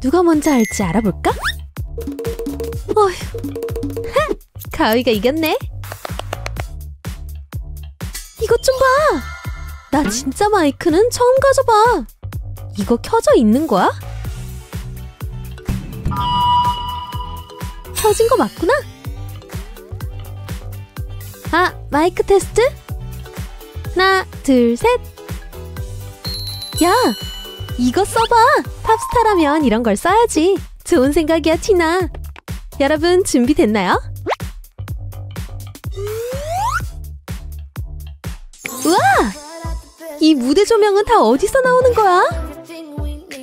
누가 먼저 할지 알아볼까? 어휴, 하! 가위가 이겼네. 이것 좀 봐. 나 진짜 마이크는 처음 가져봐. 이거 켜져 있는 거야? 켜진 거 맞구나. 아, 마이크 테스트? 하나, 둘, 셋. 야, 이거 써봐. 팝스타라면 이런 걸 써야지. 좋은 생각이야, 티나. 여러분, 준비됐나요? 우와! 이 무대 조명은 다 어디서 나오는 거야?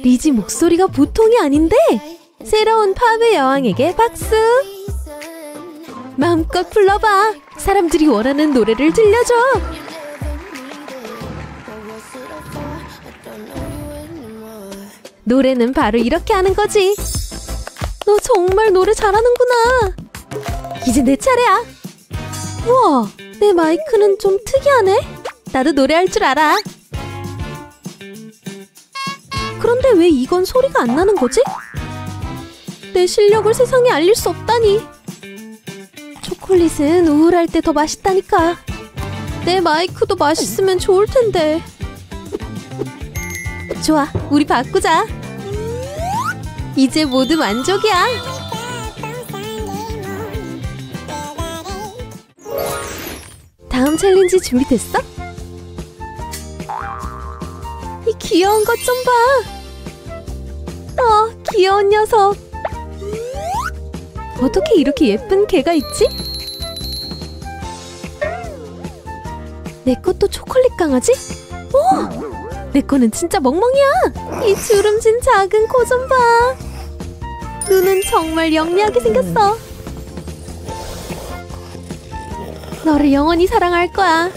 리지 목소리가 보통이 아닌데? 새로운 팝의 여왕에게 박수! 마음껏 불러봐! 사람들이 원하는 노래를 들려줘! 노래는 바로 이렇게 하는 거지. 너 정말 노래 잘하는구나. 이제 내 차례야. 우와, 내 마이크는 좀 특이하네. 나도 노래할 줄 알아. 그런데 왜 이건 소리가 안 나는 거지? 내 실력을 세상에 알릴 수 없다니. 초콜릿은 우울할 때 더 맛있다니까. 내 마이크도 맛있으면 좋을 텐데. 좋아, 우리 바꾸자. 이제 모두 만족이야. 다음 챌린지 준비됐어? 이 귀여운 것 좀 봐. 어, 귀여운 녀석. 어떻게 이렇게 예쁜 개가 있지? 내 것도 초콜릿 강아지? 오! 내 거는 진짜 멍멍이야! 이 주름진 작은 코 좀 봐! 눈은 정말 영리하게 생겼어. 너를 영원히 사랑할 거야.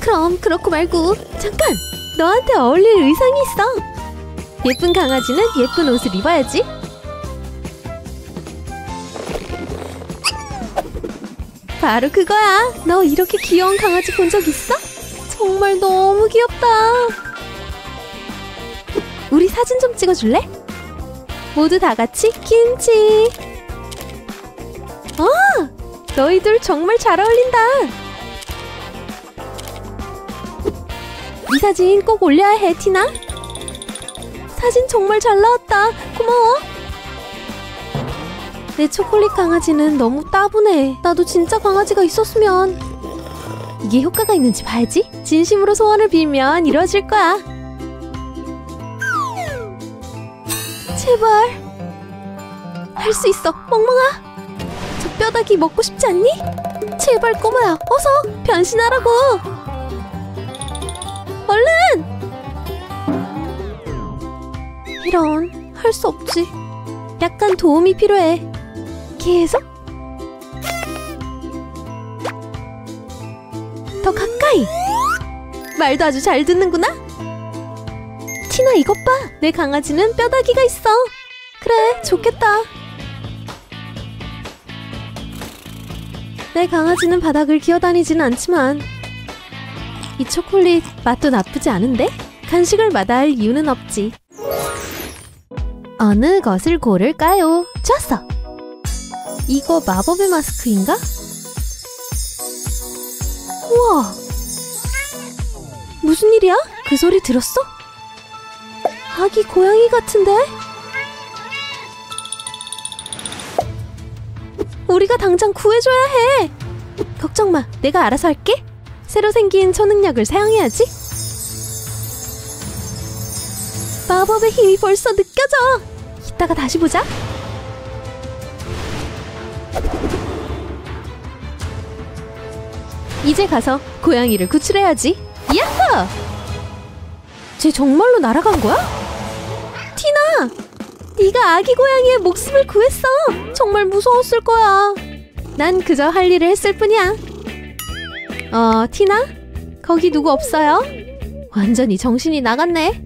그럼 그렇고 말고 잠깐! 너한테 어울릴 의상이 있어. 예쁜 강아지는 예쁜 옷을 입어야지. 바로 그거야. 너 이렇게 귀여운 강아지 본 적 있어? 정말 너무 귀엽다. 우리 사진 좀 찍어줄래? 모두 다 같이 김치. 아, 너희들 정말 잘 어울린다. 이 사진 꼭 올려야 해, 티나. 사진 정말 잘 나왔다. 고마워. 내 초콜릿 강아지는 너무 따분해. 나도 진짜 강아지가 있었으면. 이게 효과가 있는지 봐야지. 진심으로 소원을 빌면 이루어질 거야. 제발. 할 수 있어, 멍멍아. 저 뼈다귀 먹고 싶지 않니? 제발 꼬마야, 어서 변신하라고. 얼른! 이런, 할 수 없지. 약간 도움이 필요해. 계속? 더 가까이! 말도 아주 잘 듣는구나? 티나 이것 봐! 내 강아지는 뼈다귀가 있어! 그래, 좋겠다. 내 강아지는 바닥을 기어다니지는 않지만 이 초콜릿 맛도 나쁘지 않은데? 간식을 마다할 이유는 없지. 어느 것을 고를까요? 좋았어! 이거 마법의 마스크인가? 우와! 무슨 일이야? 그 소리 들었어? 아기 고양이 같은데? 우리가 당장 구해줘야 해! 걱정 마, 내가 알아서 할게. 새로 생긴 초능력을 사용해야지. 마법의 힘이 벌써 느껴져! 이따가 다시 보자. 이제 가서 고양이를 구출해야지. 야호! 쟤 정말로 날아간 거야? 네가 아기 고양이의 목숨을 구했어. 정말 무서웠을 거야. 난 그저 할 일을 했을 뿐이야. 어, 티나? 거기 누구 없어요? 완전히 정신이 나갔네.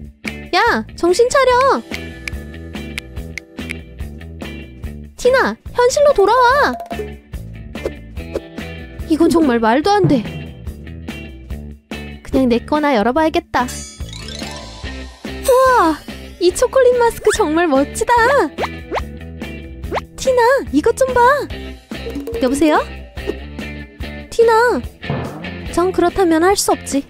야, 정신 차려. 티나, 현실로 돌아와. 이건 정말 말도 안 돼. 그냥 내 거나 열어봐야겠다. 우와, 이 초콜릿 마스크 정말 멋지다. 티나, 이것 좀 봐. 여보세요? 티나, 전 그렇다면 할 수 없지.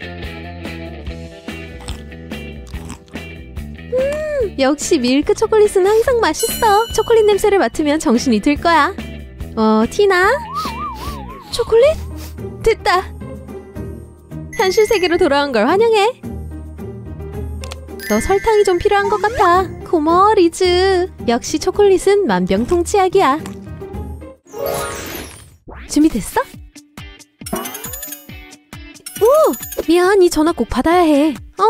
음, 역시 밀크 초콜릿은 항상 맛있어. 초콜릿 냄새를 맡으면 정신이 들 거야. 어, 티나? 초콜릿? 됐다. 현실 세계로 돌아온 걸 환영해. 너 설탕이 좀 필요한 것 같아. 고마워, 리즈. 역시 초콜릿은 만병통치약이야. 준비됐어? 오! 미안, 이 전화 꼭 받아야 해. 어?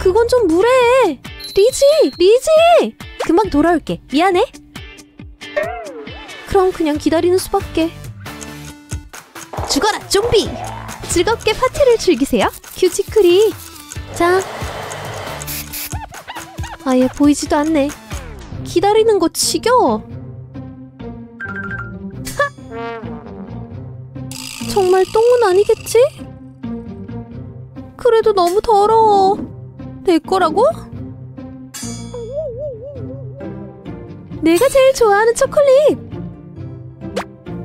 그건 좀 무례해. 리지! 리지! 금방 돌아올게. 미안해. 그럼 그냥 기다리는 수밖에. 죽어라, 좀비! 즐겁게 파티를 즐기세요. 큐티클이. 자. 아예 보이지도 않네. 기다리는 거 지겨워. 하! 정말 똥은 아니겠지? 그래도 너무 더러워. 내 거라고? 내가 제일 좋아하는 초콜릿.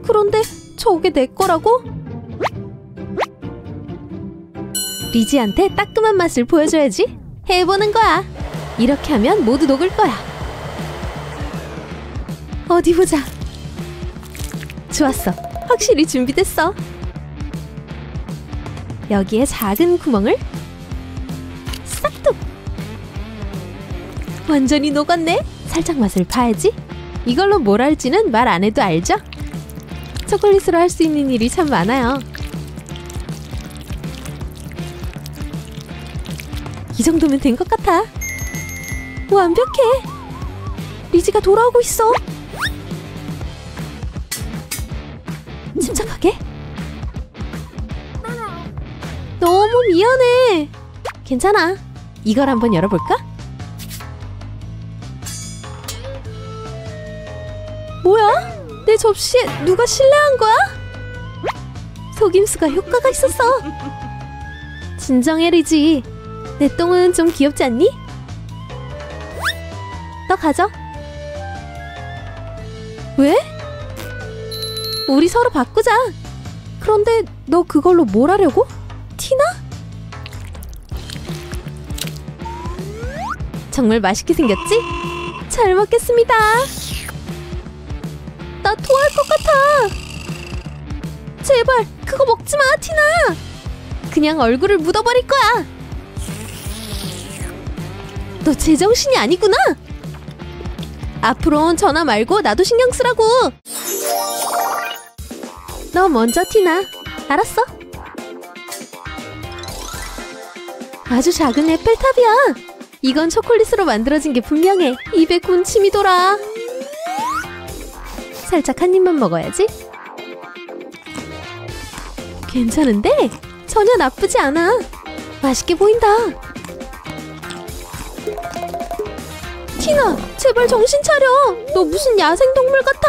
그런데 저게 내 거라고? 리지한테 따끔한 맛을 보여줘야지. 해보는 거야. 이렇게 하면 모두 녹을 거야. 어디 보자. 좋았어. 확실히 준비됐어. 여기에 작은 구멍을 싹둑. 완전히 녹았네. 살짝 맛을 봐야지. 이걸로 뭘 할지는 말 안 해도 알죠? 초콜릿으로 할 수 있는 일이 참 많아요. 이 정도면 된 것 같아. 완벽해. 리지가 돌아오고 있어. 침착하게. 너무 미안해. 괜찮아. 이걸 한번 열어볼까? 뭐야? 내 접시에 누가 실례한 거야? 속임수가 효과가 있었어. 진정해, 리지. 내 똥은 좀 귀엽지 않니? 너 가져. 왜? 우리 서로 바꾸자. 그런데 너 그걸로 뭘 하려고? 티나? 정말 맛있게 생겼지? 잘 먹겠습니다. 나 토할 것 같아. 제발 그거 먹지 마, 티나. 그냥 얼굴을 묻어버릴 거야. 너 제정신이 아니구나. 앞으론 전화 말고 나도 신경 쓰라고. 너 먼저 티나. 알았어. 아주 작은 에펠탑이야. 이건 초콜릿으로 만들어진 게 분명해. 입에 군침이 돌아. 살짝 한 입만 먹어야지. 괜찮은데? 전혀 나쁘지 않아. 맛있게 보인다. 티나, 제발 정신 차려. 너 무슨 야생동물 같아.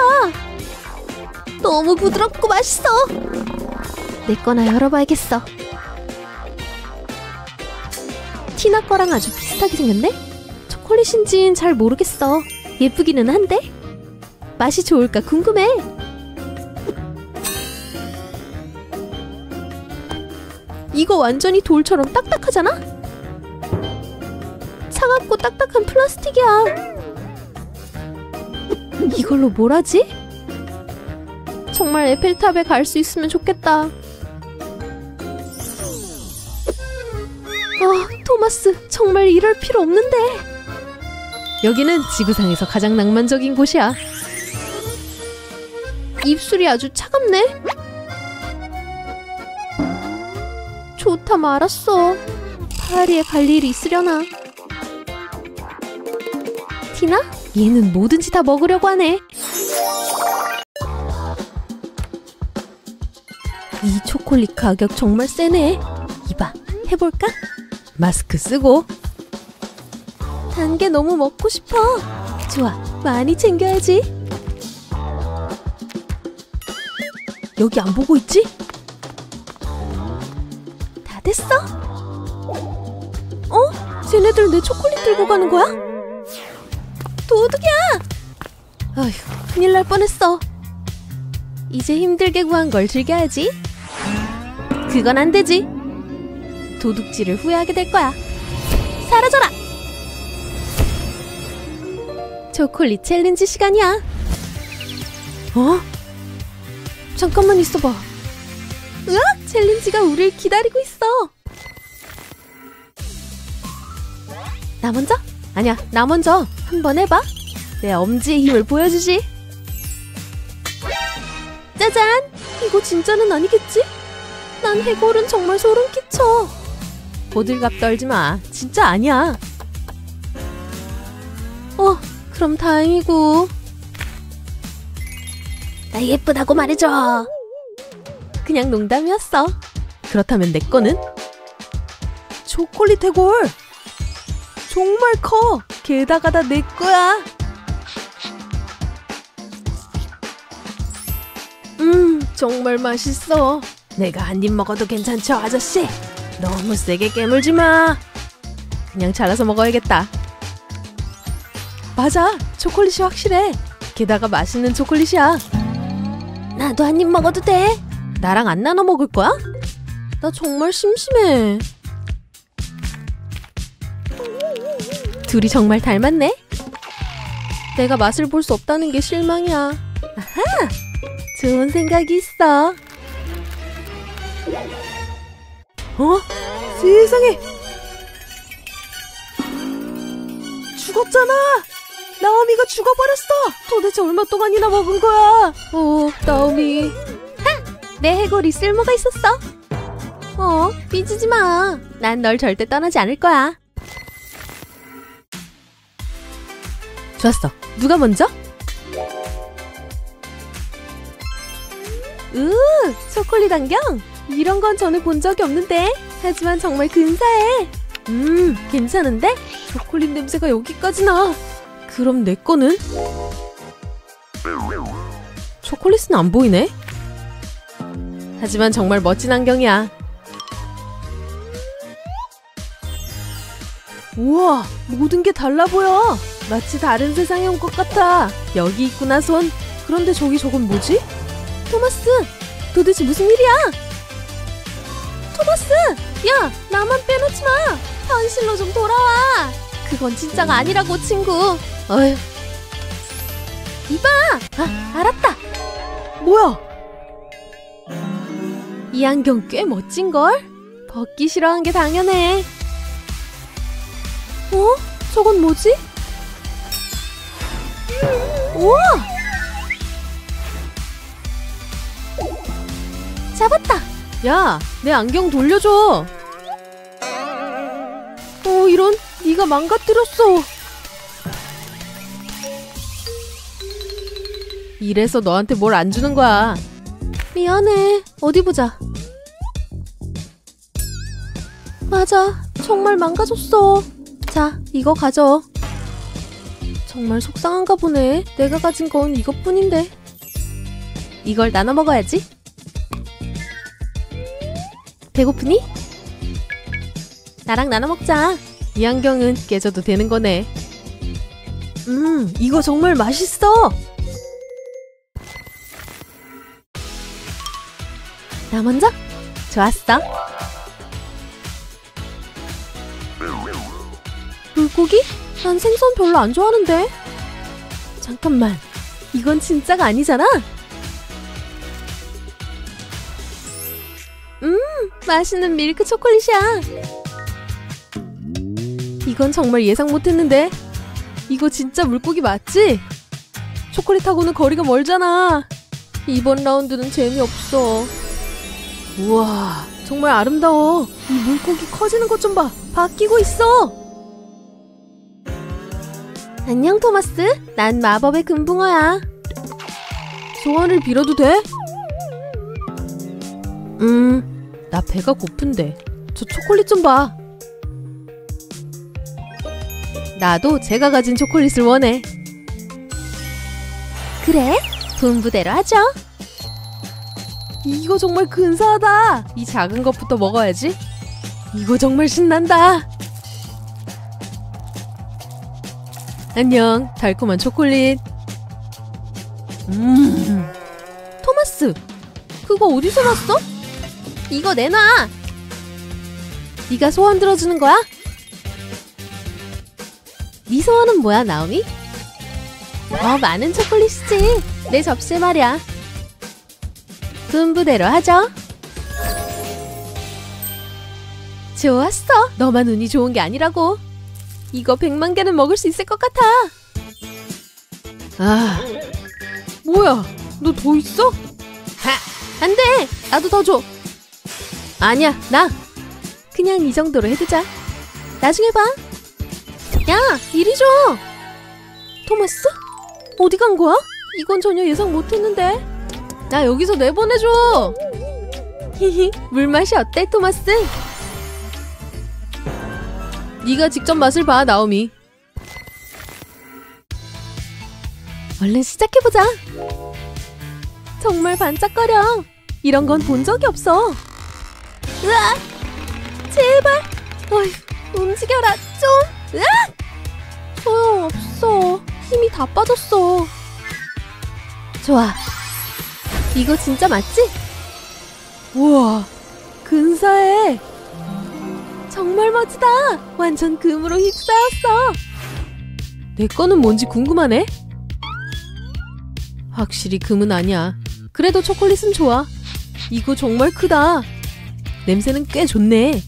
너무 부드럽고 맛있어. 내 거나 열어봐야겠어. 티나 거랑 아주 비슷하게 생겼네? 초콜릿인진 잘 모르겠어. 예쁘기는 한데? 맛이 좋을까 궁금해. 이거 완전히 돌처럼 딱딱하잖아? 차갑고 딱딱한 플라스틱이야. 이걸로 뭘 하지? 정말 에펠탑에 갈 수 있으면 좋겠다. 아, 토마스, 정말 이럴 필요 없는데. 여기는 지구상에서 가장 낭만적인 곳이야. 입술이 아주 차갑네. 좋다 말았어. 파리에 갈 일이 있으려나. 티나? 얘는 뭐든지 다 먹으려고 하네. 이 초콜릿 가격 정말 세네. 이봐, 해볼까? 마스크 쓰고. 단 게 너무 먹고 싶어. 좋아, 많이 챙겨야지. 여기 안 보고 있지? 다 됐어? 어? 쟤네들 내 초콜릿 들고 가는 거야? 도둑이야! 아휴, 큰일 날 뻔했어. 이제 힘들게 구한 걸 즐겨야지. 그건 안 되지. 도둑질을 후회하게 될 거야. 사라져라! 초콜릿 챌린지 시간이야. 어? 잠깐만 있어봐. 으악! 챌린지가 우릴 기다리고 있어. 나 먼저? 아니야, 나 먼저. 한번 해봐. 내 엄지의 힘을 보여주지. 짜잔! 이거 진짜는 아니겠지? 난 해골은 정말 소름 끼쳐. 호들갑 떨지 마. 진짜 아니야. 어, 그럼 다행이고. 나 예쁘다고 말해줘. 그냥 농담이었어. 그렇다면 내 거는? 초콜릿 해골! 정말 커! 게다가 다 내 거야! 음, 정말 맛있어. 내가 한 입 먹어도 괜찮죠, 아저씨? 너무 세게 깨물지 마. 그냥 잘라서 먹어야겠다. 맞아, 초콜릿이 확실해. 게다가 맛있는 초콜릿이야. 나도 한 입 먹어도 돼. 나랑 안 나눠 먹을 거야? 나 정말 심심해. 둘이 정말 닮았네. 내가 맛을 볼 수 없다는 게 실망이야. 아하! 좋은 생각이 있어. 어? 세상에! 죽었잖아! 나오미가 죽어버렸어! 도대체 얼마 동안이나 먹은 거야? 어, 나오미. 하! 내 해골이 쓸모가 있었어. 어, 삐지지 마. 난 널 절대 떠나지 않을 거야. 좋았어. 누가 먼저? 으, 초콜릿 안경? 이런 건 전에 본 적이 없는데. 하지만 정말 근사해. 음, 괜찮은데? 초콜릿 냄새가 여기까지 나. 그럼 내 거는? 초콜릿은 안 보이네? 하지만 정말 멋진 안경이야. 우와, 모든 게 달라 보여. 마치 다른 세상에 온 것 같아. 여기 있구나, 손. 그런데 저기 저건 뭐지? 토마스, 도대체 무슨 일이야? 토마스, 야, 나만 빼놓지 마. 현실로 좀 돌아와. 그건 진짜가 아니라고, 친구. 어휴. 이봐! 아, 알았다. 뭐야? 이 안경 꽤 멋진걸? 벗기 싫어한 게 당연해. 어? 저건 뭐지? 우와! 잡았다! 야, 내 안경 돌려줘! 어, 이런, 네가 망가뜨렸어! 이래서 너한테 뭘 안 주는 거야. 미안해. 어디 보자. 맞아. 정말 망가졌어. 자, 이거 가져. 정말 속상한가 보네. 내가 가진 건 이것뿐인데. 이걸 나눠 먹어야지. 배고프니? 나랑 나눠 먹자. 이 안경은 깨져도 되는 거네. 음, 이거 정말 맛있어. 나 먼저? 좋았어. 물고기? 난 생선 별로 안 좋아하는데. 잠깐만. 이건 진짜가 아니잖아. 음, 맛있는 밀크 초콜릿이야. 이건 정말 예상 못했는데. 이거 진짜 물고기 맞지? 초콜릿하고는 거리가 멀잖아. 이번 라운드는 재미없어. 우와, 정말 아름다워. 이 물고기 커지는 것 좀 봐. 바뀌고 있어. 안녕, 토마스. 난 마법의 금붕어야. 소원을 빌어도 돼? 음, 나 배가 고픈데. 저 초콜릿 좀 봐. 나도 제가 가진 초콜릿을 원해. 그래? 분부대로 하죠. 이거 정말 근사하다. 이 작은 것부터 먹어야지. 이거 정말 신난다. 안녕, 달콤한 초콜릿. 음. 토마스, 그거 어디서 났어? 이거 내놔. 네가 소원 들어주는 거야? 네 소원은 뭐야, 나오미? 더 많은 초콜릿이지. 내 접시에 말이야. 분부대로 하죠. 좋았어. 너만 운이 좋은 게 아니라고. 이거 100만 개는 먹을 수 있을 것 같아. 아, 뭐야? 너 더 있어? 하, 안 돼. 나도 더 줘. 아니야, 나. 그냥 이 정도로 해두자. 나중에 봐. 야, 이리 줘. 토마스? 어디 간 거야? 이건 전혀 예상 못했는데. 나 여기서 내보내줘. 히히, 물맛이 어때, 토마스? 네가 직접 맛을 봐, 나오미. 얼른 시작해보자. 정말 반짝거려. 이런 건 본 적이 없어. 으아! 제발. 어휴, 움직여라, 좀. 으아! 소용없어. 힘이 다 빠졌어. 좋아. 이거 진짜 맞지? 우와, 근사해. 정말 멋지다. 완전 금으로 휩싸였어. 내 거는 뭔지 궁금하네. 확실히 금은 아니야. 그래도 초콜릿은 좋아. 이거 정말 크다. 냄새는 꽤 좋네.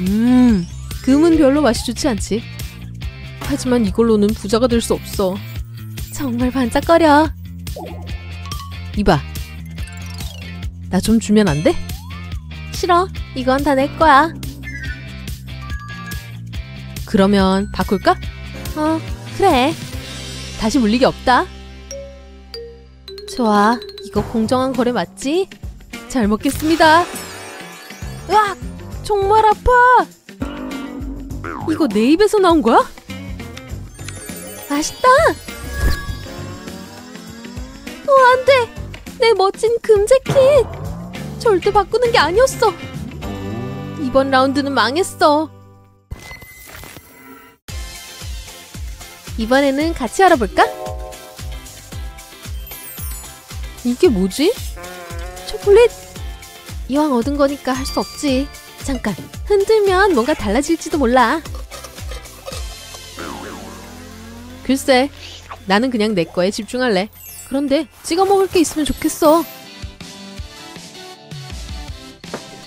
음, 금은 별로 맛이 좋지 않지. 하지만 이걸로는 부자가 될 수 없어. 정말 반짝거려. 이봐. 나 좀 주면 안 돼? 싫어. 이건 다 내 거야. 그러면 바꿀까? 어, 그래. 다시 물리기 없다. 좋아. 이거 공정한 거래 맞지? 잘 먹겠습니다. 으악! 정말 아파! 이거 내 입에서 나온 거야? 맛있다! 어, 안 돼! 내 멋진 금 재킷! 절대 바꾸는 게 아니었어! 이번 라운드는 망했어. 이번에는 같이 알아볼까? 이게 뭐지? 초콜릿? 이왕 얻은 거니까 할 수 없지. 잠깐, 흔들면 뭔가 달라질지도 몰라. 글쎄, 나는 그냥 내 거에 집중할래. 그런데 찍어 먹을 게 있으면 좋겠어.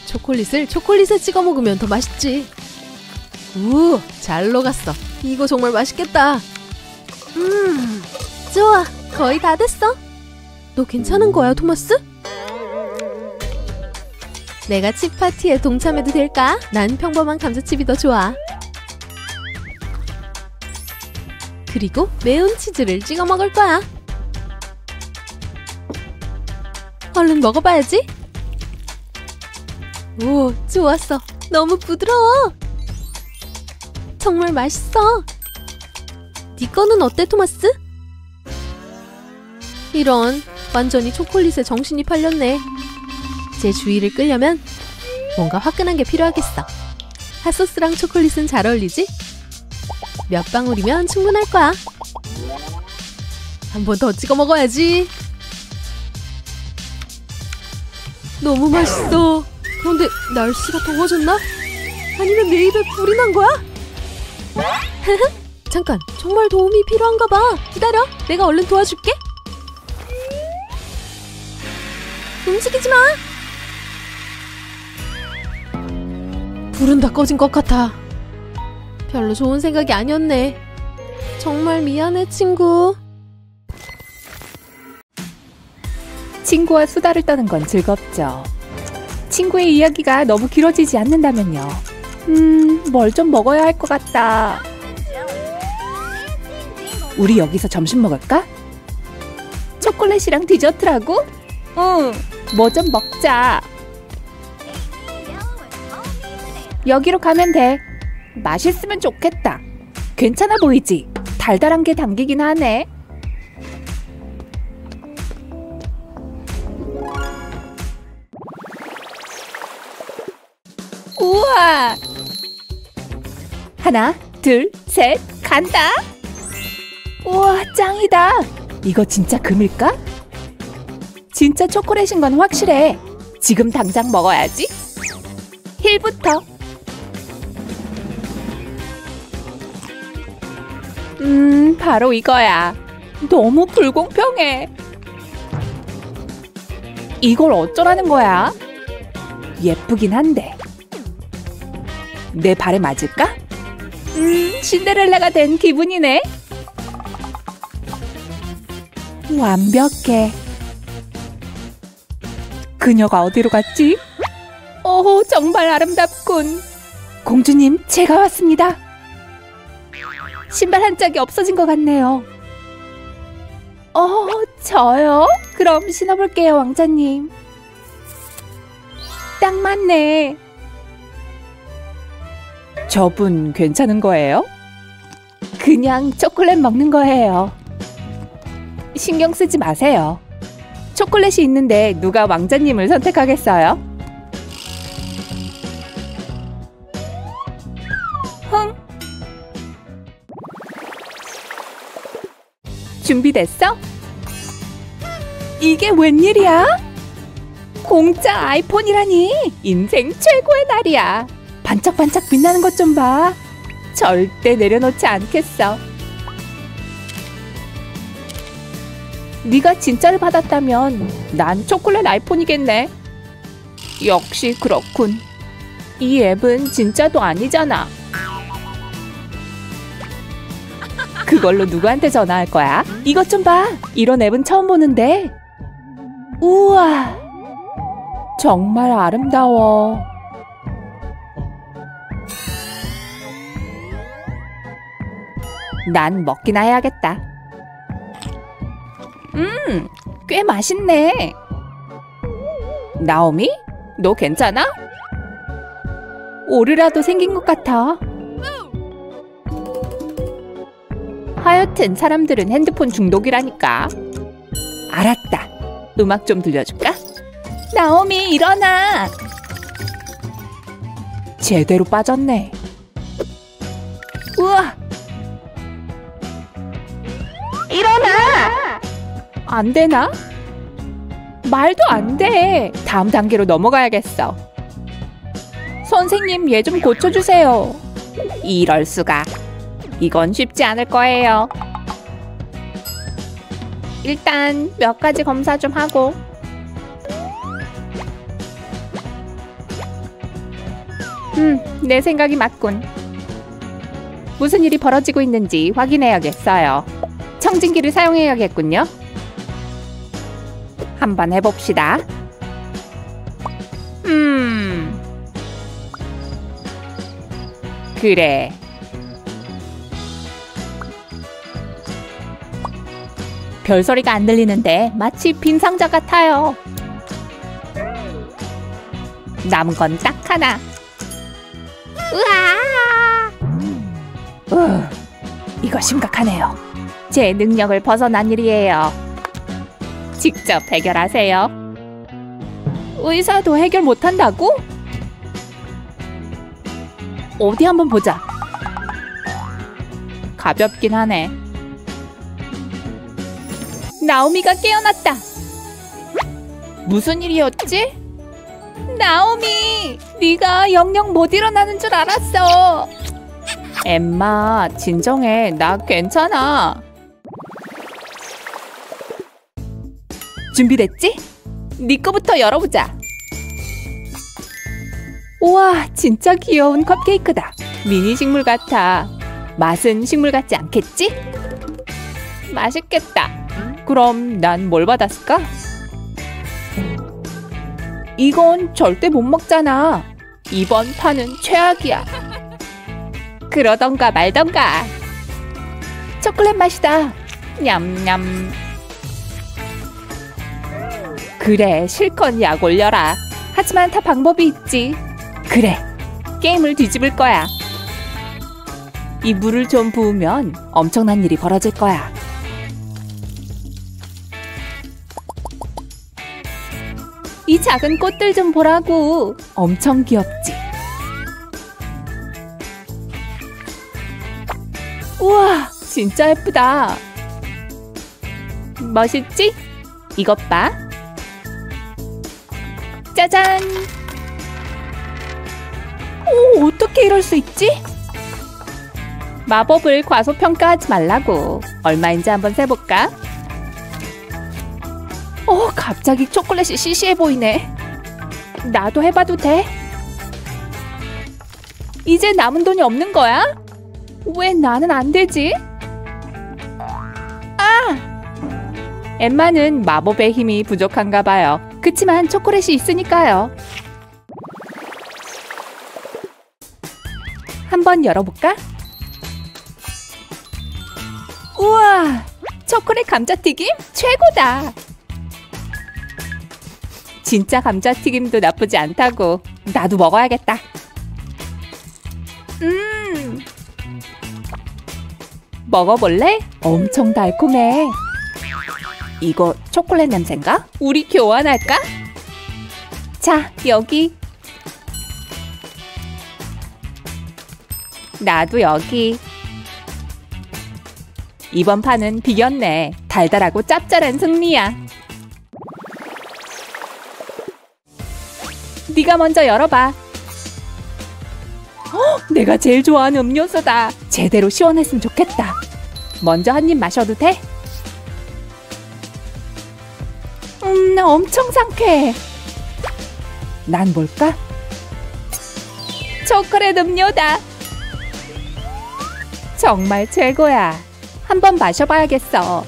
초콜릿을 초콜릿에 찍어 먹으면 더 맛있지. 우, 잘 녹았어. 이거 정말 맛있겠다. 음, 좋아. 거의 다 됐어. 너 괜찮은 거야, 토마스? 내가 칩 파티에 동참해도 될까? 난 평범한 감자칩이 더 좋아. 그리고 매운 치즈를 찍어 먹을 거야. 얼른 먹어봐야지. 오, 좋았어. 너무 부드러워. 정말 맛있어. 네 거는 어때, 토마스? 이런, 완전히 초콜릿에 정신이 팔렸네. 제 주의를 끌려면 뭔가 화끈한 게 필요하겠어. 핫소스랑 초콜릿은 잘 어울리지? 몇 방울이면 충분할 거야. 한 번 더 찍어 먹어야지. 너무 맛있어. 그런데 날씨가 더워졌나? 아니면 내 입에 불이 난 거야? 잠깐, 정말 도움이 필요한가 봐. 기다려, 내가 얼른 도와줄게. 움직이지 마. 불은 다 꺼진 것 같아. 별로 좋은 생각이 아니었네. 정말 미안해, 친구. 친구와 수다를 떠는 건 즐겁죠. 친구의 이야기가 너무 길어지지 않는다면요. 음, 뭘 좀 먹어야 할 것 같다. 우리 여기서 점심 먹을까? 초콜릿이랑 디저트라고? 응, 뭐 좀 먹자. 여기로 가면 돼. 맛있으면 좋겠다. 괜찮아 보이지? 달달한 게 당기긴 하네. 우와! 하나, 둘, 셋, 간다. 우와, 짱이다. 이거 진짜 금일까? 진짜 초콜릿인 건 확실해. 지금 당장 먹어야지. 힐부터. 음, 바로 이거야. 너무 불공평해. 이걸 어쩌라는 거야? 예쁘긴 한데. 내 발에 맞을까? 음, 신데렐라가 된 기분이네. 완벽해. 그녀가 어디로 갔지? 오, 정말 아름답군. 공주님, 제가 왔습니다. 신발 한 짝이 없어진 것 같네요. 어, 저요? 그럼 신어볼게요, 왕자님. 딱 맞네. 저분 괜찮은 거예요? 그냥 초콜릿 먹는 거예요. 신경 쓰지 마세요. 초콜릿이 있는데 누가 왕자님을 선택하겠어요? 흥. 준비됐어? 이게 웬일이야? 공짜 아이폰이라니 인생 최고의 날이야. 반짝반짝 빛나는 것 좀 봐. 절대 내려놓지 않겠어. 네가 진짜를 받았다면 난 초콜릿 아이폰이겠네. 역시 그렇군. 이 앱은 진짜도 아니잖아. 그걸로 누구한테 전화할 거야? 이것 좀 봐. 이런 앱은 처음 보는데. 우와. 정말 아름다워. 난 먹기나 해야겠다. 음, 꽤 맛있네. 나오미? 너 괜찮아? 오르라도 생긴 것 같아. 하여튼 사람들은 핸드폰 중독이라니까. 알았다. 음악 좀 들려줄까? 나오미 일어나. 제대로 빠졌네. 우와. 일어나. 안 되나? 말도 안 돼. 다음 단계로 넘어가야겠어. 선생님, 얘 좀 고쳐주세요. 이럴 수가. 이건 쉽지 않을 거예요. 일단 몇 가지 검사 좀 하고. 음, 내 생각이 맞군. 무슨 일이 벌어지고 있는지 확인해야겠어요. 청진기를 사용해야겠군요. 한번 해봅시다. 음. 그래. 별소리가 안 들리는데 마치 빈 상자 같아요. 남은 건 딱 하나. 우와! 으, 이거 심각하네요. 제 능력을 벗어난 일이에요. 직접 해결하세요. 의사도 해결 못한다고? 어디 한번 보자. 가볍긴 하네. 나오미가 깨어났다. 무슨 일이었지? 나오미, 네가 영영 못 일어나는 줄 알았어. 엠마, 진정해. 나 괜찮아. 준비됐지? 네 거부터 열어보자. 우와, 진짜 귀여운 컵케이크다. 미니 식물 같아. 맛은 식물 같지 않겠지? 맛있겠다. 그럼 난 뭘 받았을까? 이건 절대 못 먹잖아. 이번 판은 최악이야. 그러던가 말던가. 초콜릿 맛이다. 냠냠. 그래, 실컷 약 올려라. 하지만 다 방법이 있지. 그래, 게임을 뒤집을 거야. 이 물을 좀 부으면 엄청난 일이 벌어질 거야. 이 작은 꽃들 좀 보라고. 엄청 귀엽지? 진짜 예쁘다. 멋있지? 이것 봐. 짜잔! 오, 어떻게 이럴 수 있지? 마법을 과소평가하지 말라고. 얼마인지 한번 세볼까? 어, 갑자기 초콜릿이 시시해 보이네. 나도 해봐도 돼? 이제 남은 돈이 없는 거야? 왜 나는 안 되지? 아! 엠마는 마법의 힘이 부족한가 봐요. 그치만 초콜릿이 있으니까요. 한번 열어볼까? 우와! 초콜릿 감자튀김 최고다! 진짜 감자튀김도 나쁘지 않다고. 나도 먹어야겠다. 음! 먹어볼래? 엄청 달콤해. 이거 초콜릿 냄새인가? 우리 교환할까? 자, 여기. 나도 여기. 이번 판은 비겼네. 달달하고 짭짤한 승리야. 네가 먼저 열어봐. 헉, 내가 제일 좋아하는 음료수다. 제대로 시원했으면 좋겠다. 먼저 한 입 마셔도 돼? 음, 나 엄청 상쾌해. 난 뭘까? 초콜릿 음료다. 정말 최고야. 한번 마셔봐야겠어.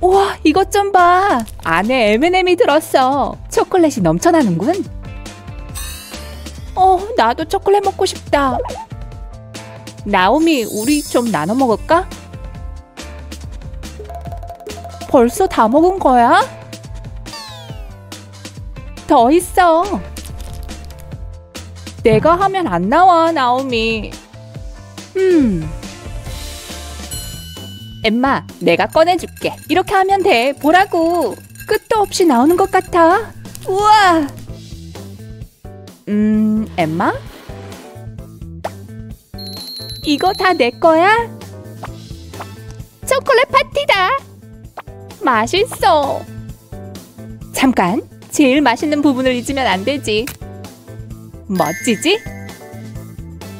우와, 이것 좀 봐. 안에 M&M이 들었어. 초콜릿이 넘쳐나는군. 어, 나도 초콜릿 먹고 싶다. 나오미, 우리 좀 나눠 먹을까? 벌써 다 먹은 거야? 더 있어. 내가 하면 안 나와, 나오미. 음. 엠마, 내가 꺼내줄게. 이렇게 하면 돼. 보라고. 끝도 없이 나오는 것 같아. 우와. 음, 엠마? 이거 다 내 거야? 초콜릿 파티다. 맛있어. 잠깐. 제일 맛있는 부분을 잊으면 안 되지. 멋지지?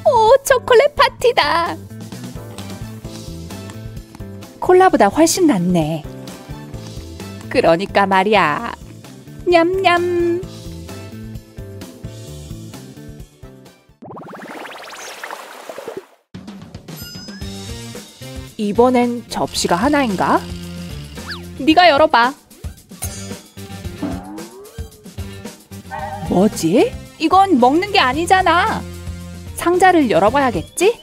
오, 초콜릿 파티다. 콜라보다 훨씬 낫네. 그러니까 말이야. 냠냠. 이번엔 접시가 하나인가? 네가 열어봐. 뭐지? 이건 먹는 게 아니잖아. 상자를 열어봐야겠지?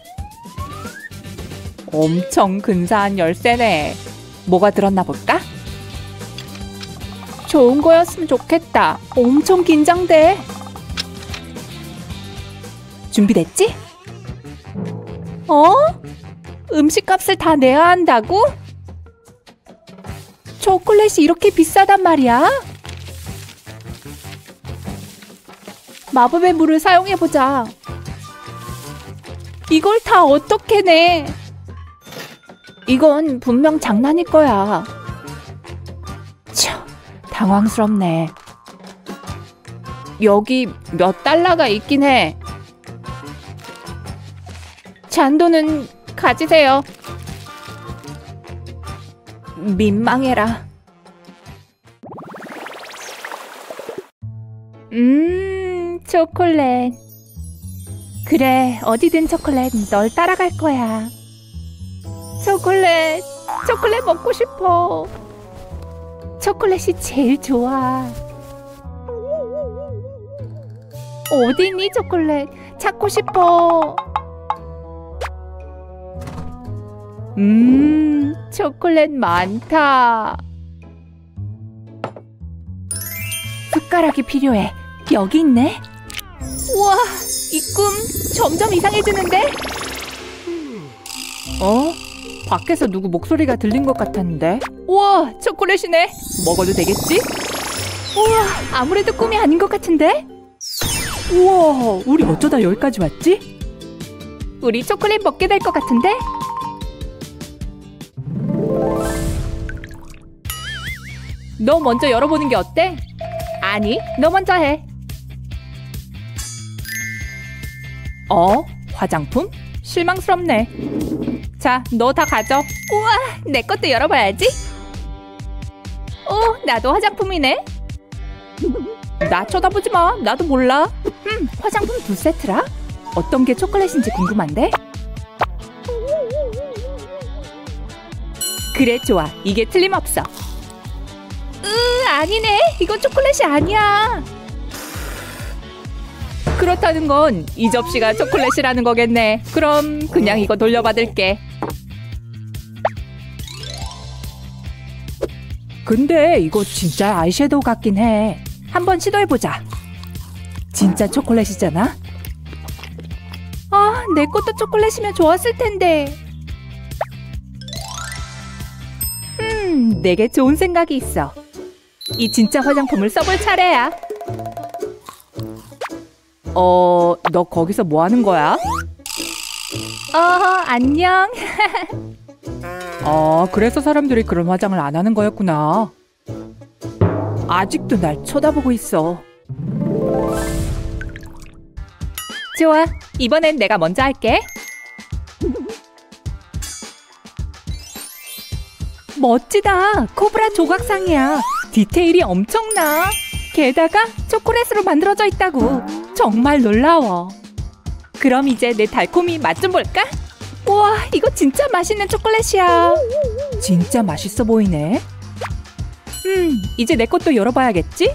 엄청 근사한 열쇠네. 뭐가 들었나 볼까? 좋은 거였으면 좋겠다. 엄청 긴장돼. 준비됐지? 어? 음식값을 다 내야 한다고? 초콜릿이 이렇게 비싸단 말이야? 마법의 물을 사용해보자. 이걸 다 어떻게 내? 이건 분명 장난일 거야. 참, 당황스럽네. 여기 몇 달러가 있긴 해. 잔돈은 가지세요. 민망해라. 음, 초콜릿. 그래, 어디든 초콜릿 널 따라갈 거야. 초콜릿, 초콜릿 먹고 싶어. 초콜릿이 제일 좋아. 어디 있니, 초콜릿? 찾고 싶어. 음, 초콜릿 많다. 숟가락이 필요해. 여기 있네. 우와, 이 꿈 점점 이상해지는데? 어? 밖에서 누구 목소리가 들린 것 같았는데? 우와, 초콜릿이네. 먹어도 되겠지? 우와, 아무래도 꿈이 아닌 것 같은데? 우와, 우리 어쩌다 여기까지 왔지? 우리 초콜릿 먹게 될 것 같은데? 너 먼저 열어보는 게 어때? 아니, 너 먼저 해. 어? 화장품? 실망스럽네. 자, 너 다 가져. 우와, 내 것도 열어봐야지. 오, 나도 화장품이네. 나 쳐다보지 마. 나도 몰라. 음, 화장품 두 세트라? 어떤 게 초콜릿인지 궁금한데? 그래, 좋아. 이게 틀림없어. 으, 아니네. 이건 초콜릿이 아니야. 그렇다는 건 이 접시가 초콜릿이라는 거겠네. 그럼 그냥 이거 돌려받을게. 근데 이거 진짜 아이섀도우 같긴 해. 한번 시도해보자. 진짜 초콜릿이잖아? 아, 내 것도 초콜릿이면 좋았을 텐데. 내게 좋은 생각이 있어. 이 진짜 화장품을 써볼 차례야. 어, 너 거기서 뭐 하는 거야? 어, 안녕. 아, 그래서 사람들이 그런 화장을 안 하는 거였구나. 아직도 날 쳐다보고 있어. 좋아. 이번엔 내가 먼저 할게. 멋지다. 코브라 조각상이야. 디테일이 엄청나. 게다가 초콜릿으로 만들어져 있다고. 정말 놀라워. 그럼 이제 내 달콤이 맛 좀 볼까? 우와, 이거 진짜 맛있는 초콜릿이야. 진짜 맛있어 보이네. 음, 이제 내 것도 열어봐야겠지?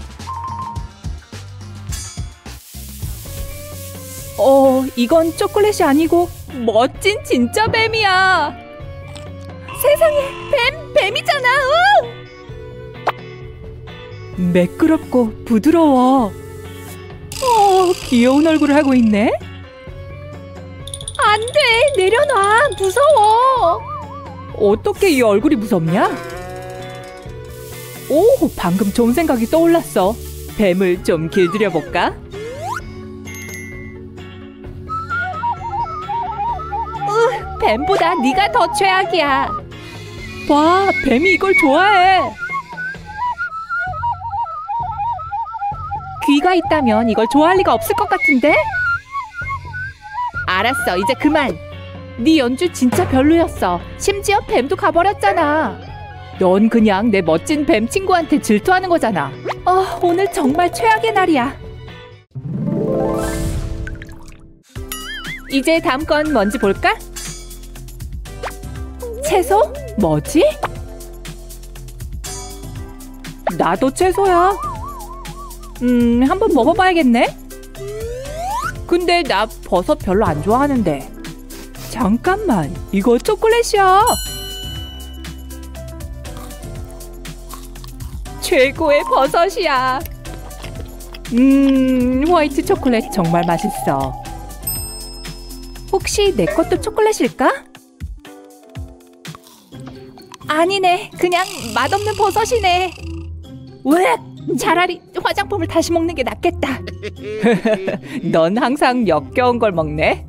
어, 이건 초콜릿이 아니고 멋진 진짜 뱀이야. 세상에, 뱀, 뱀이잖아. 으! 매끄럽고 부드러워. 어, 귀여운 얼굴을 하고 있네. 안 돼, 내려놔. 무서워. 어떻게 이 얼굴이 무섭냐? 오, 방금 좋은 생각이 떠올랐어. 뱀을 좀 길들여 볼까? 으, 뱀보다 네가 더 최악이야. 와, 뱀이 이걸 좋아해. 귀가 있다면 이걸 좋아할 리가 없을 것 같은데? 알았어, 이제 그만. 네 연주 진짜 별로였어. 심지어 뱀도 가버렸잖아. 넌 그냥 내 멋진 뱀 친구한테 질투하는 거잖아. 어, 오늘 정말 최악의 날이야. 이제 다음 건 뭔지 볼까? 채소? 뭐지? 나도 채소야. 음, 한번 먹어봐야겠네. 근데 나 버섯 별로 안 좋아하는데. 잠깐만, 이거 초콜릿이야. 최고의 버섯이야. 음, 화이트 초콜릿 정말 맛있어. 혹시 내 것도 초콜릿일까? 아니네, 그냥 맛없는 버섯이네. 왜? 차라리 화장품을 다시 먹는 게 낫겠다. 넌 항상 역겨운 걸 먹네.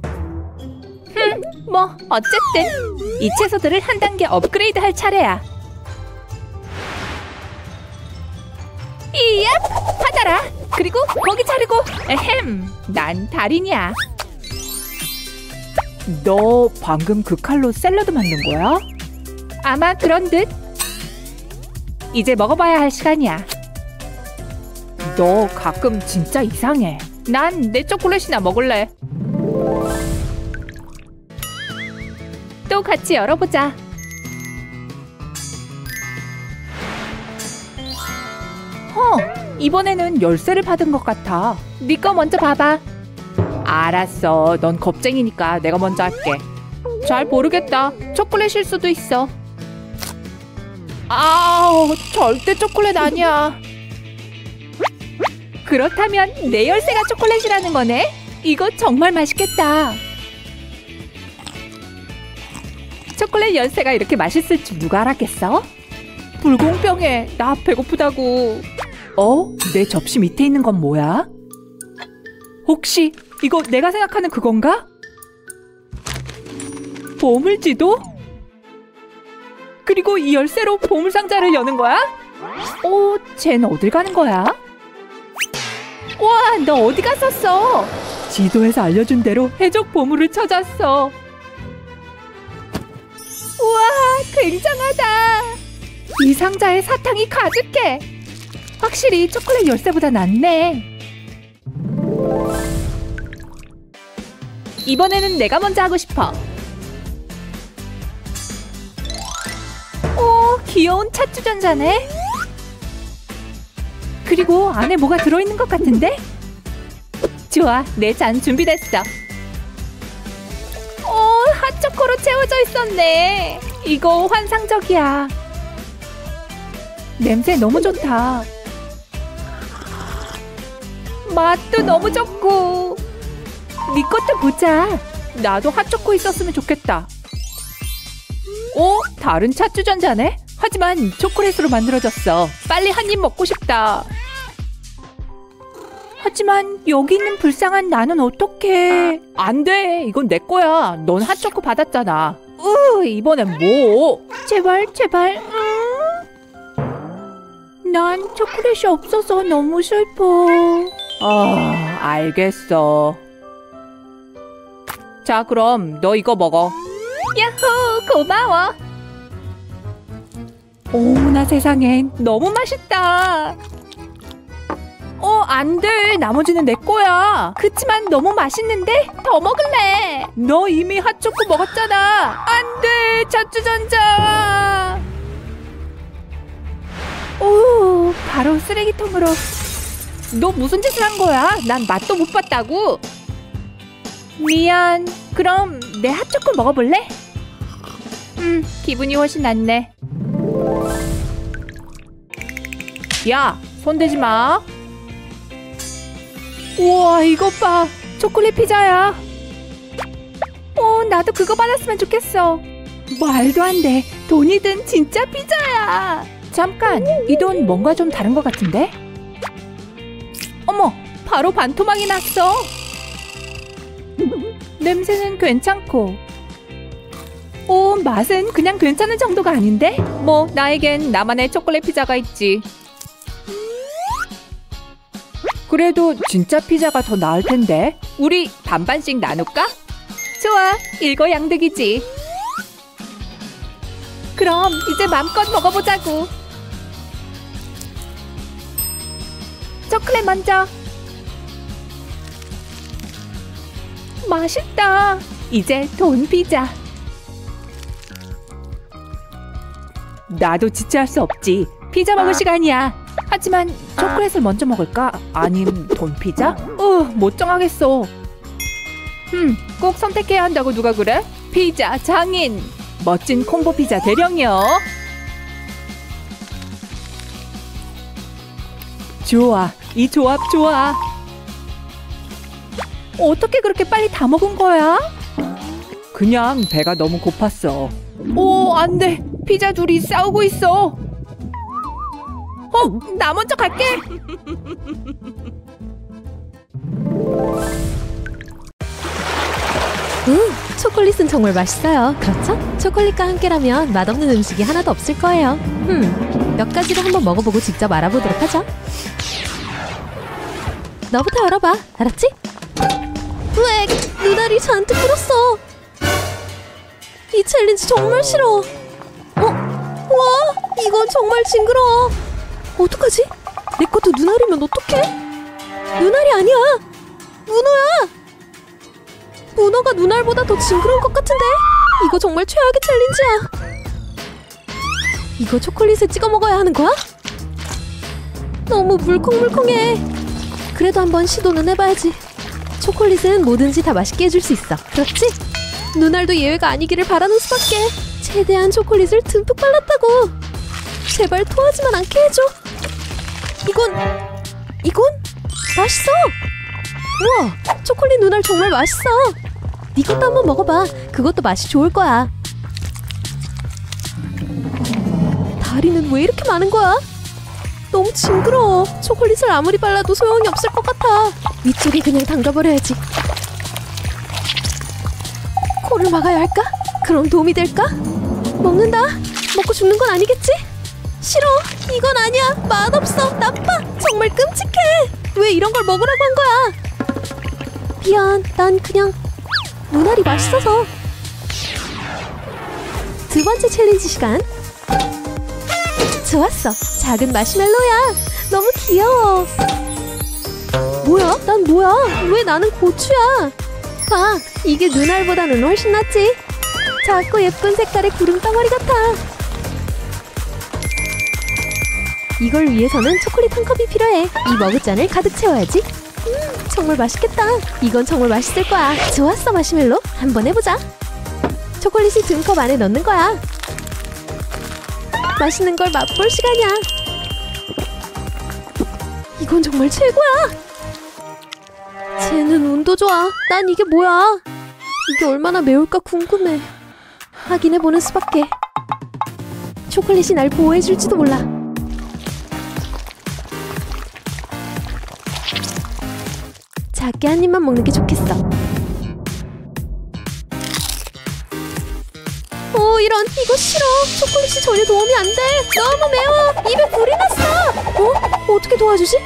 흠, 뭐 어쨌든 이 채소들을 한 단계 업그레이드 할 차례야. 이야, 받아라. 그리고 거기 자르고. 에헴, 난 달인이야. 너 방금 그 칼로 샐러드 만든 거야? 아마 그런 듯. 이제 먹어봐야 할 시간이야. 너 가끔 진짜 이상해. 난 내 초콜릿이나 먹을래. 또 같이 열어보자. 허, 이번에는 열쇠를 받은 것 같아. 네 거 먼저 봐봐. 알았어. 넌 겁쟁이니까 내가 먼저 할게. 잘 모르겠다. 초콜릿일 수도 있어. 아우, 절대 초콜릿 아니야. 그렇다면 내 열쇠가 초콜릿이라는 거네? 이거 정말 맛있겠다. 초콜릿 열쇠가 이렇게 맛있을 줄 누가 알았겠어? 불공평해. 나 배고프다고. 어? 내 접시 밑에 있는 건 뭐야? 혹시 이거 내가 생각하는 그건가? 보물지도? 그리고 이 열쇠로 보물상자를 여는 거야? 어, 쟤는 어딜 가는 거야? 와, 너 어디 갔었어? 지도에서 알려준 대로 해적 보물을 찾았어. 우와, 굉장하다. 이 상자에 사탕이 가득해. 확실히 초콜릿 열쇠보다 낫네. 이번에는 내가 먼저 하고 싶어. 오, 귀여운 찻주전자네. 그리고 안에 뭐가 들어있는 것 같은데? 좋아, 내 잔 준비됐어. 오, 핫초코로 채워져 있었네. 이거 환상적이야. 냄새 너무 좋다. 맛도 너무 좋고. 네 것도 보자. 나도 핫초코 있었으면 좋겠다. 오, 다른 찻주전자네? 하지만 초콜릿으로 만들어졌어. 빨리 한 입 먹고 싶다. 하지만 여기 있는 불쌍한 나는 어떡해. 안 돼. 이건 내 거야. 넌 핫초코 받았잖아. 으, 이번엔 뭐? 제발, 제발. 음. 난 초콜릿이 없어서 너무 슬퍼. 아, 알겠어. 자, 그럼 너 이거 먹어. 야호, 고마워. 어머나 세상엔 너무 맛있다. 어, 안 돼. 나머지는 내 거야. 그치만 너무 맛있는데? 더 먹을래. 너 이미 핫초코 먹었잖아. 안 돼. 자주전자. 오, 바로 쓰레기통으로. 너 무슨 짓을 한 거야? 난 맛도 못 봤다고. 미안. 그럼 내 핫초코 먹어볼래? 음, 기분이 훨씬 낫네. 야, 손대지 마. 우와, 이것 봐. 초콜릿 피자야. 어, 나도 그거 받았으면 좋겠어. 말도 안 돼. 돈이든 진짜 피자야. 잠깐, 이 돈 뭔가 좀 다른 것 같은데? 어머, 바로 반토막이 났어. 냄새는 괜찮고. 오, 맛은 그냥 괜찮은 정도가 아닌데? 뭐, 나에겐 나만의 초콜릿 피자가 있지. 그래도 진짜 피자가 더 나을 텐데. 우리 반반씩 나눌까? 좋아, 일거양득이지. 그럼 이제 맘껏 먹어보자고. 초콜릿 먼저. 맛있다. 이제 돈 피자. 나도 지체할 수 없지. 피자 먹을 시간이야. 하지만 초콜릿을 먼저 먹을까? 아님 돈 피자? 어, 못 정하겠어. 음, 꼭 선택해야 한다고 누가 그래? 피자 장인. 멋진 콤보 피자 대령이요. 좋아, 이 조합 좋아. 어떻게 그렇게 빨리 다 먹은 거야? 그냥 배가 너무 고팠어. 오, 안 돼. 피자 둘이 싸우고 있어. 어, 나 먼저 갈게. 음, 초콜릿은 정말 맛있어요. 그렇죠? 초콜릿과 함께라면 맛없는 음식이 하나도 없을 거예요. 음, 몇 가지로 한번 먹어보고 직접 알아보도록 하죠. 너부터 열어봐. 알았지? 으액! 눈알이 잔뜩 들었어. 이 challenge 정말 싫어. 어? 와, 이건 정말 징그러워. 어떡하지? 내 것도 눈알이면 어떡해? 눈알이 아니야. 문어야. 문어가 눈알보다 더 징그러운 것 같은데? 이거 정말 최악의 challenge야. 이거 초콜릿에 찍어 먹어야 하는 거야? 너무 물컹물컹해. 그래도 한번 시도는 해봐야지. 초콜릿은 뭐든지 다 맛있게 해줄 수 있어. 그렇지? 눈알도 예외가 아니기를 바라는 수밖에. 최대한 초콜릿을 듬뿍 발랐다고. 제발 토하지만 않게 해줘. 이건 이건 맛있어. 우와, 초콜릿 눈알 정말 맛있어. 네 것도 한번 먹어봐. 그것도 맛이 좋을 거야. 다리는 왜 이렇게 많은 거야? 너무 징그러워. 초콜릿을 아무리 발라도 소용이 없을 것 같아. 위쪽에 그냥 담가버려야지. 코를 막아야 할까? 그럼 도움이 될까? 먹는다. 먹고 죽는 건 아니겠지? 싫어. 이건 아니야. 맛없어. 나빠. 정말 끔찍해. 왜 이런 걸 먹으라고 한 거야? 미안. 난 그냥 눈알이 맛있어서. 두 번째 챌린지 시간. 좋았어. 작은 마시멜로야. 너무 귀여워. 뭐야? 난 뭐야? 왜 나는 고추야? 봐, 이게 눈알보다는 훨씬 낫지. 작고 예쁜 색깔의 구름 덩어리 같아. 이걸 위해서는 초콜릿 한 컵이 필요해. 이 머그잔을 가득 채워야지. 음, 정말 맛있겠다. 이건 정말 맛있을 거야. 좋았어, 마시멜로. 한번 해보자. 초콜릿이 등컵 안에 넣는 거야. 맛있는 걸 맛볼 시간이야. 이건 정말 최고야. 쟤는 운도 좋아. 난 이게 뭐야? 이게 얼마나 매울까 궁금해. 확인해보는 수밖에. 초콜릿이 날 보호해줄지도 몰라. 작게 한 입만 먹는 게 좋겠어. 오 이런 이거 싫어. 초콜릿이 전혀 도움이 안 돼. 너무 매워. 입에 불이 났어. 어? 어떻게 도와주지?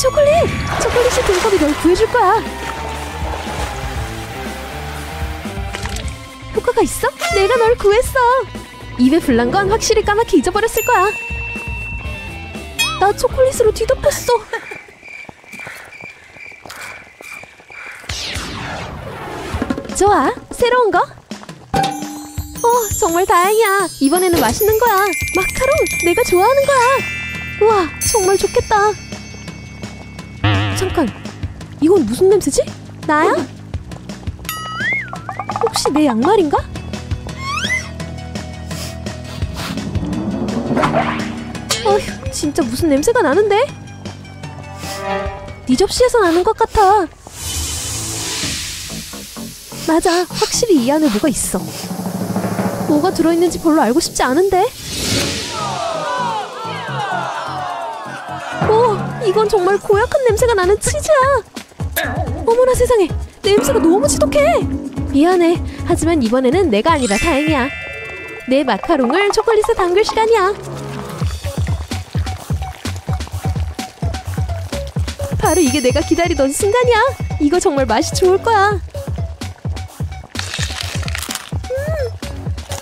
초콜릿! 초콜릿이 등컵이 널 구해줄 거야. 효과가 있어? 내가 널 구했어. 입에 불난 건 확실히 까맣게 잊어버렸을 거야. 나 초콜릿으로 뒤덮였어. 좋아, 새로운 거? 어, 정말 다행이야. 이번에는 맛있는 거야. 마카롱, 내가 좋아하는 거야. 우와, 정말 좋겠다. 잠깐, 이건 무슨 냄새지? 나야? 혹시 내 양말인가? 어휴, 진짜 무슨 냄새가 나는데? 네 접시에서 나는 것 같아. 맞아, 확실히 이 안에 뭐가 있어. 뭐가 들어있는지 별로 알고 싶지 않은데? 오, 이건 정말 고약한 냄새가 나는 치즈야. 어머나 세상에, 냄새가 너무 지독해. 미안해. 하지만 이번에는 내가 아니라 다행이야. 내 마카롱을 초콜릿에 담글 시간이야. 바로 이게 내가 기다리던 순간이야. 이거 정말 맛이 좋을 거야. 음,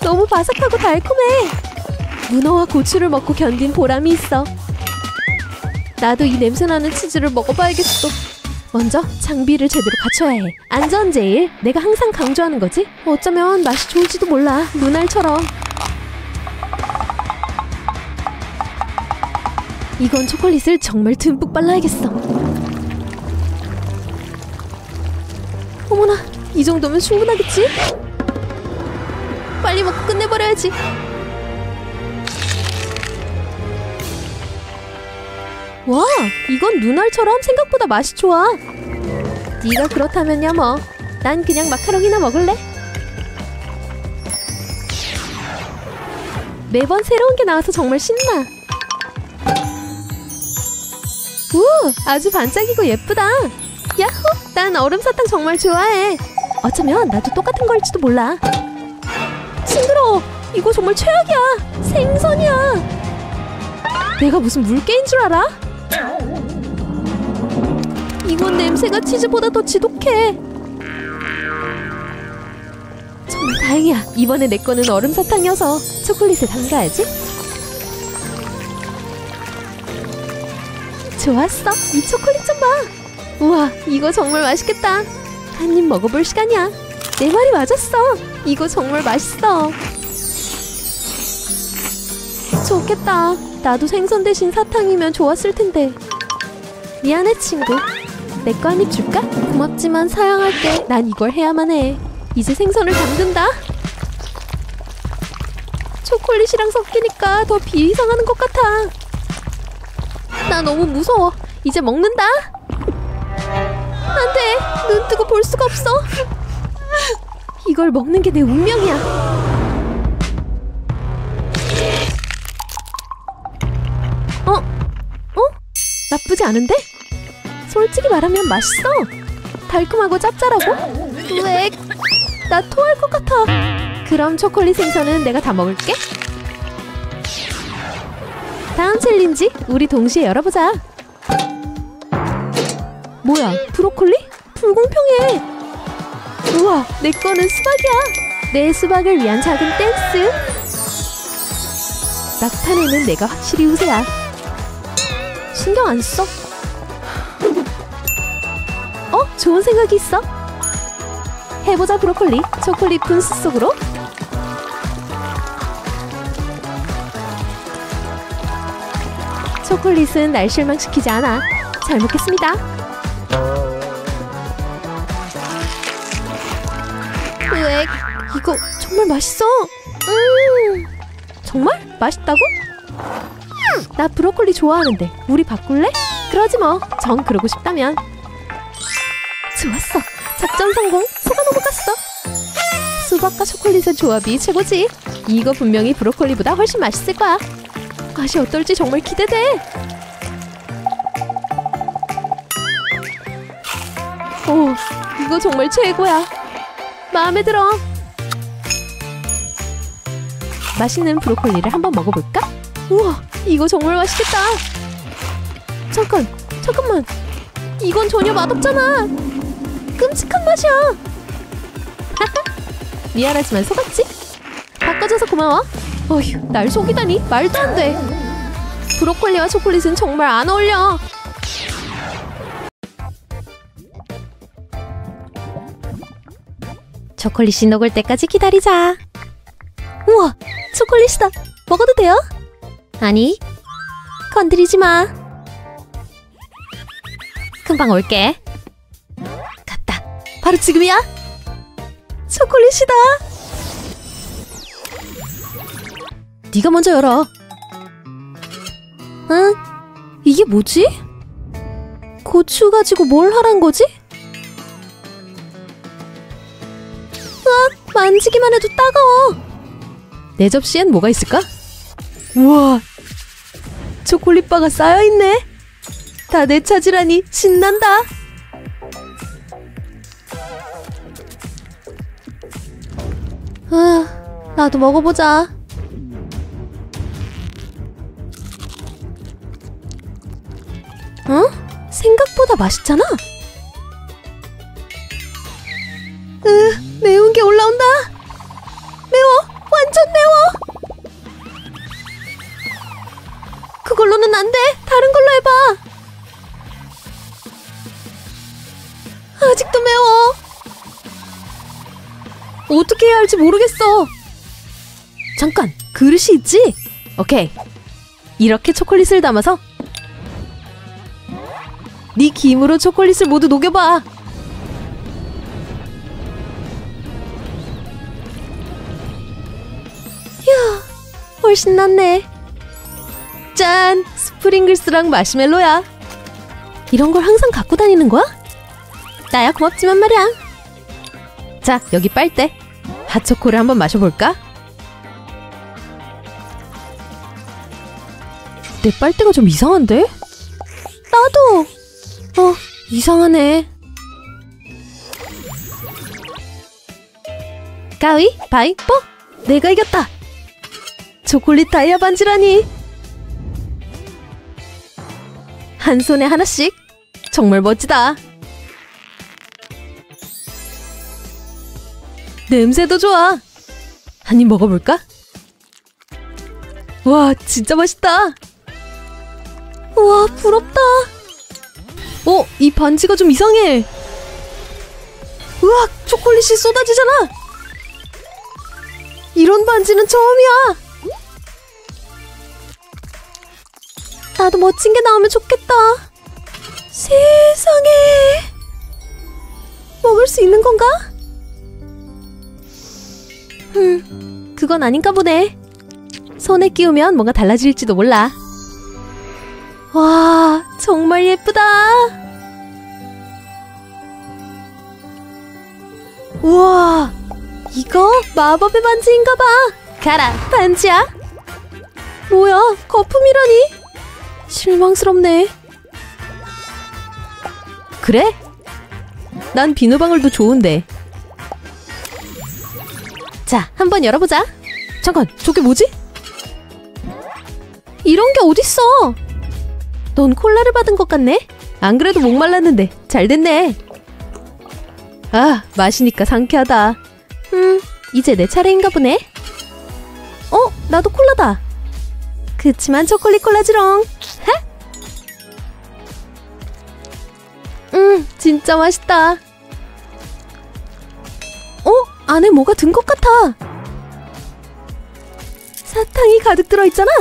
너무 바삭하고 달콤해. 문어와 고추를 먹고 견딘 보람이 있어. 나도 이 냄새나는 치즈를 먹어봐야겠어. 먼저 장비를 제대로 갖춰야 해. 안전 제일. 내가 항상 강조하는 거지. 어쩌면 맛이 좋을지도 몰라. 눈알처럼. 이건 초콜릿을 정말 듬뿍 발라야겠어. 어머나, 이 정도면 충분하겠지? 빨리 먹고 끝내버려야지. 와, 이건 눈알처럼 생각보다 맛이 좋아. 네가 그렇다면야 뭐. 난 그냥 마카롱이나 먹을래. 매번 새로운 게 나와서 정말 신나. 우, 아주 반짝이고 예쁘다. 야호, 난 얼음 사탕 정말 좋아해. 어쩌면 나도 똑같은 걸지도 몰라. 징그러워. 이거 정말 최악이야. 생선이야. 내가 무슨 물개인 줄 알아? 이건 냄새가 치즈보다 더 지독해. 정말 다행이야. 이번에 내 거는 얼음 사탕이어서 초콜릿에 담가야지. 좋았어. 이 초콜릿 좀 봐. 우와, 이거 정말 맛있겠다. 한 입 먹어볼 시간이야. 내 말이 맞았어. 이거 정말 맛있어. 좋겠다. 나도 생선 대신 사탕이면 좋았을 텐데. 미안해, 친구. 내 거 한 입 줄까? 고맙지만 사양할게. 난 이걸 해야만 해. 이제 생선을 담근다. 초콜릿이랑 섞이니까 더 비이상하는 것 같아. 나 너무 무서워. 이제 먹는다. 안 돼. 눈 뜨고 볼 수가 없어. 이걸 먹는 게 내 운명이야. 나쁘지 않은데? 솔직히 말하면 맛있어. 달콤하고 짭짤하고. 으액. 나 토할 것 같아. 그럼 초콜릿 생선은 내가 다 먹을게. 다음 challenge 우리 동시에 열어보자. 뭐야, 브로콜리? 불공평해. 우와, 내 거는 수박이야. 내 수박을 위한 작은 댄스. 낙탄에는 내가 확실히 우세야. 신경 안 써. 어? 좋은 생각이 있어. 해보자 브로콜리. 초콜릿 분수 속으로. 초콜릿은 날 실망시키지 않아. 잘 먹겠습니다. 으액, 이거 정말 맛있어. 음, 정말 맛있다고? 나 브로콜리 좋아하는데 우리 바꿀래? 그러지 뭐. 정 그러고 싶다면. 좋았어. 작전 성공. 속아 넘어갔어. 수박과 초콜릿의 조합이 최고지. 이거 분명히 브로콜리보다 훨씬 맛있을 거야. 맛이 어떨지 정말 기대돼. 오, 이거 정말 최고야. 마음에 들어. 맛있는 브로콜리를 한번 먹어볼까? 우와, 이거 정말 맛있겠다. 잠깐, 잠깐만. 이건 전혀 맛없잖아. 끔찍한 맛이야. 미안하지만 속았지? 바꿔줘서 고마워. 어휴, 날 속이다니 말도 안 돼. 브로콜리와 초콜릿은 정말 안 어울려. 초콜릿이 녹을 때까지 기다리자. 우와, 초콜릿이다. 먹어도 돼요? 아니, 건드리지 마. 금방 올게. 갔다. 바로 지금이야. 초콜릿이다. 네가 먼저 열어. 응? 이게 뭐지? 고추 가지고 뭘 하란 거지? 으악! 만지기만 해도 따가워. 내 접시엔 뭐가 있을까? 우와! 초콜릿바가 쌓여있네. 다 내 차지라니 신난다. 아, 나도 먹어보자. 어? 생각보다 맛있잖아. 으, 매운 게 올라 해봐. 아직도 매워. 어떻게 해야 할지 모르겠어. 잠깐, 그릇이 있지? 오케이. 이렇게 초콜릿을 담아서 네 김으로 초콜릿을 모두 녹여봐. 이야, 훨씬 낫네. 짠! 스프링글스랑 마시멜로야. 이런 걸 항상 갖고 다니는 거야? 나야 고맙지만 말이야. 자, 여기 빨대. 핫초코를 한번 마셔볼까? 내 빨대가 좀 이상한데? 나도! 어, 이상하네. 가위, 바이뽀! 내가 이겼다! 초콜릿 다이아 반지라니! 한 손에 하나씩! 정말 멋지다! 냄새도 좋아! 한 입 먹어볼까? 와, 진짜 맛있다! 우와, 부럽다! 어, 이 반지가 좀 이상해. 으악, 초콜릿이 쏟아지잖아. 이런 반지는 처음이야. 나도 멋진 게 나오면 좋겠다. 세상에. 먹을 수 있는 건가? 음, 그건 아닌가 보네. 손에 끼우면 뭔가 달라질지도 몰라. 와, 정말 예쁘다. 우와, 이거 마법의 반지인가 봐. 가라, 반지야. 뭐야, 거품이라니. 실망스럽네. 그래? 난 비누방울도 좋은데. 자, 한번 열어보자. 잠깐, 저게 뭐지? 이런 게 어딨어? 넌 콜라를 받은 것 같네? 안 그래도 목말랐는데 잘 됐네. 아, 마시니까 상쾌하다. 음, 이제 내 차례인가 보네. 어, 나도 콜라다. 그치만 초콜릿 콜라지롱. 음, 진짜 맛있다. 어? 안에 뭐가 든 것 같아. 사탕이 가득 들어있잖아.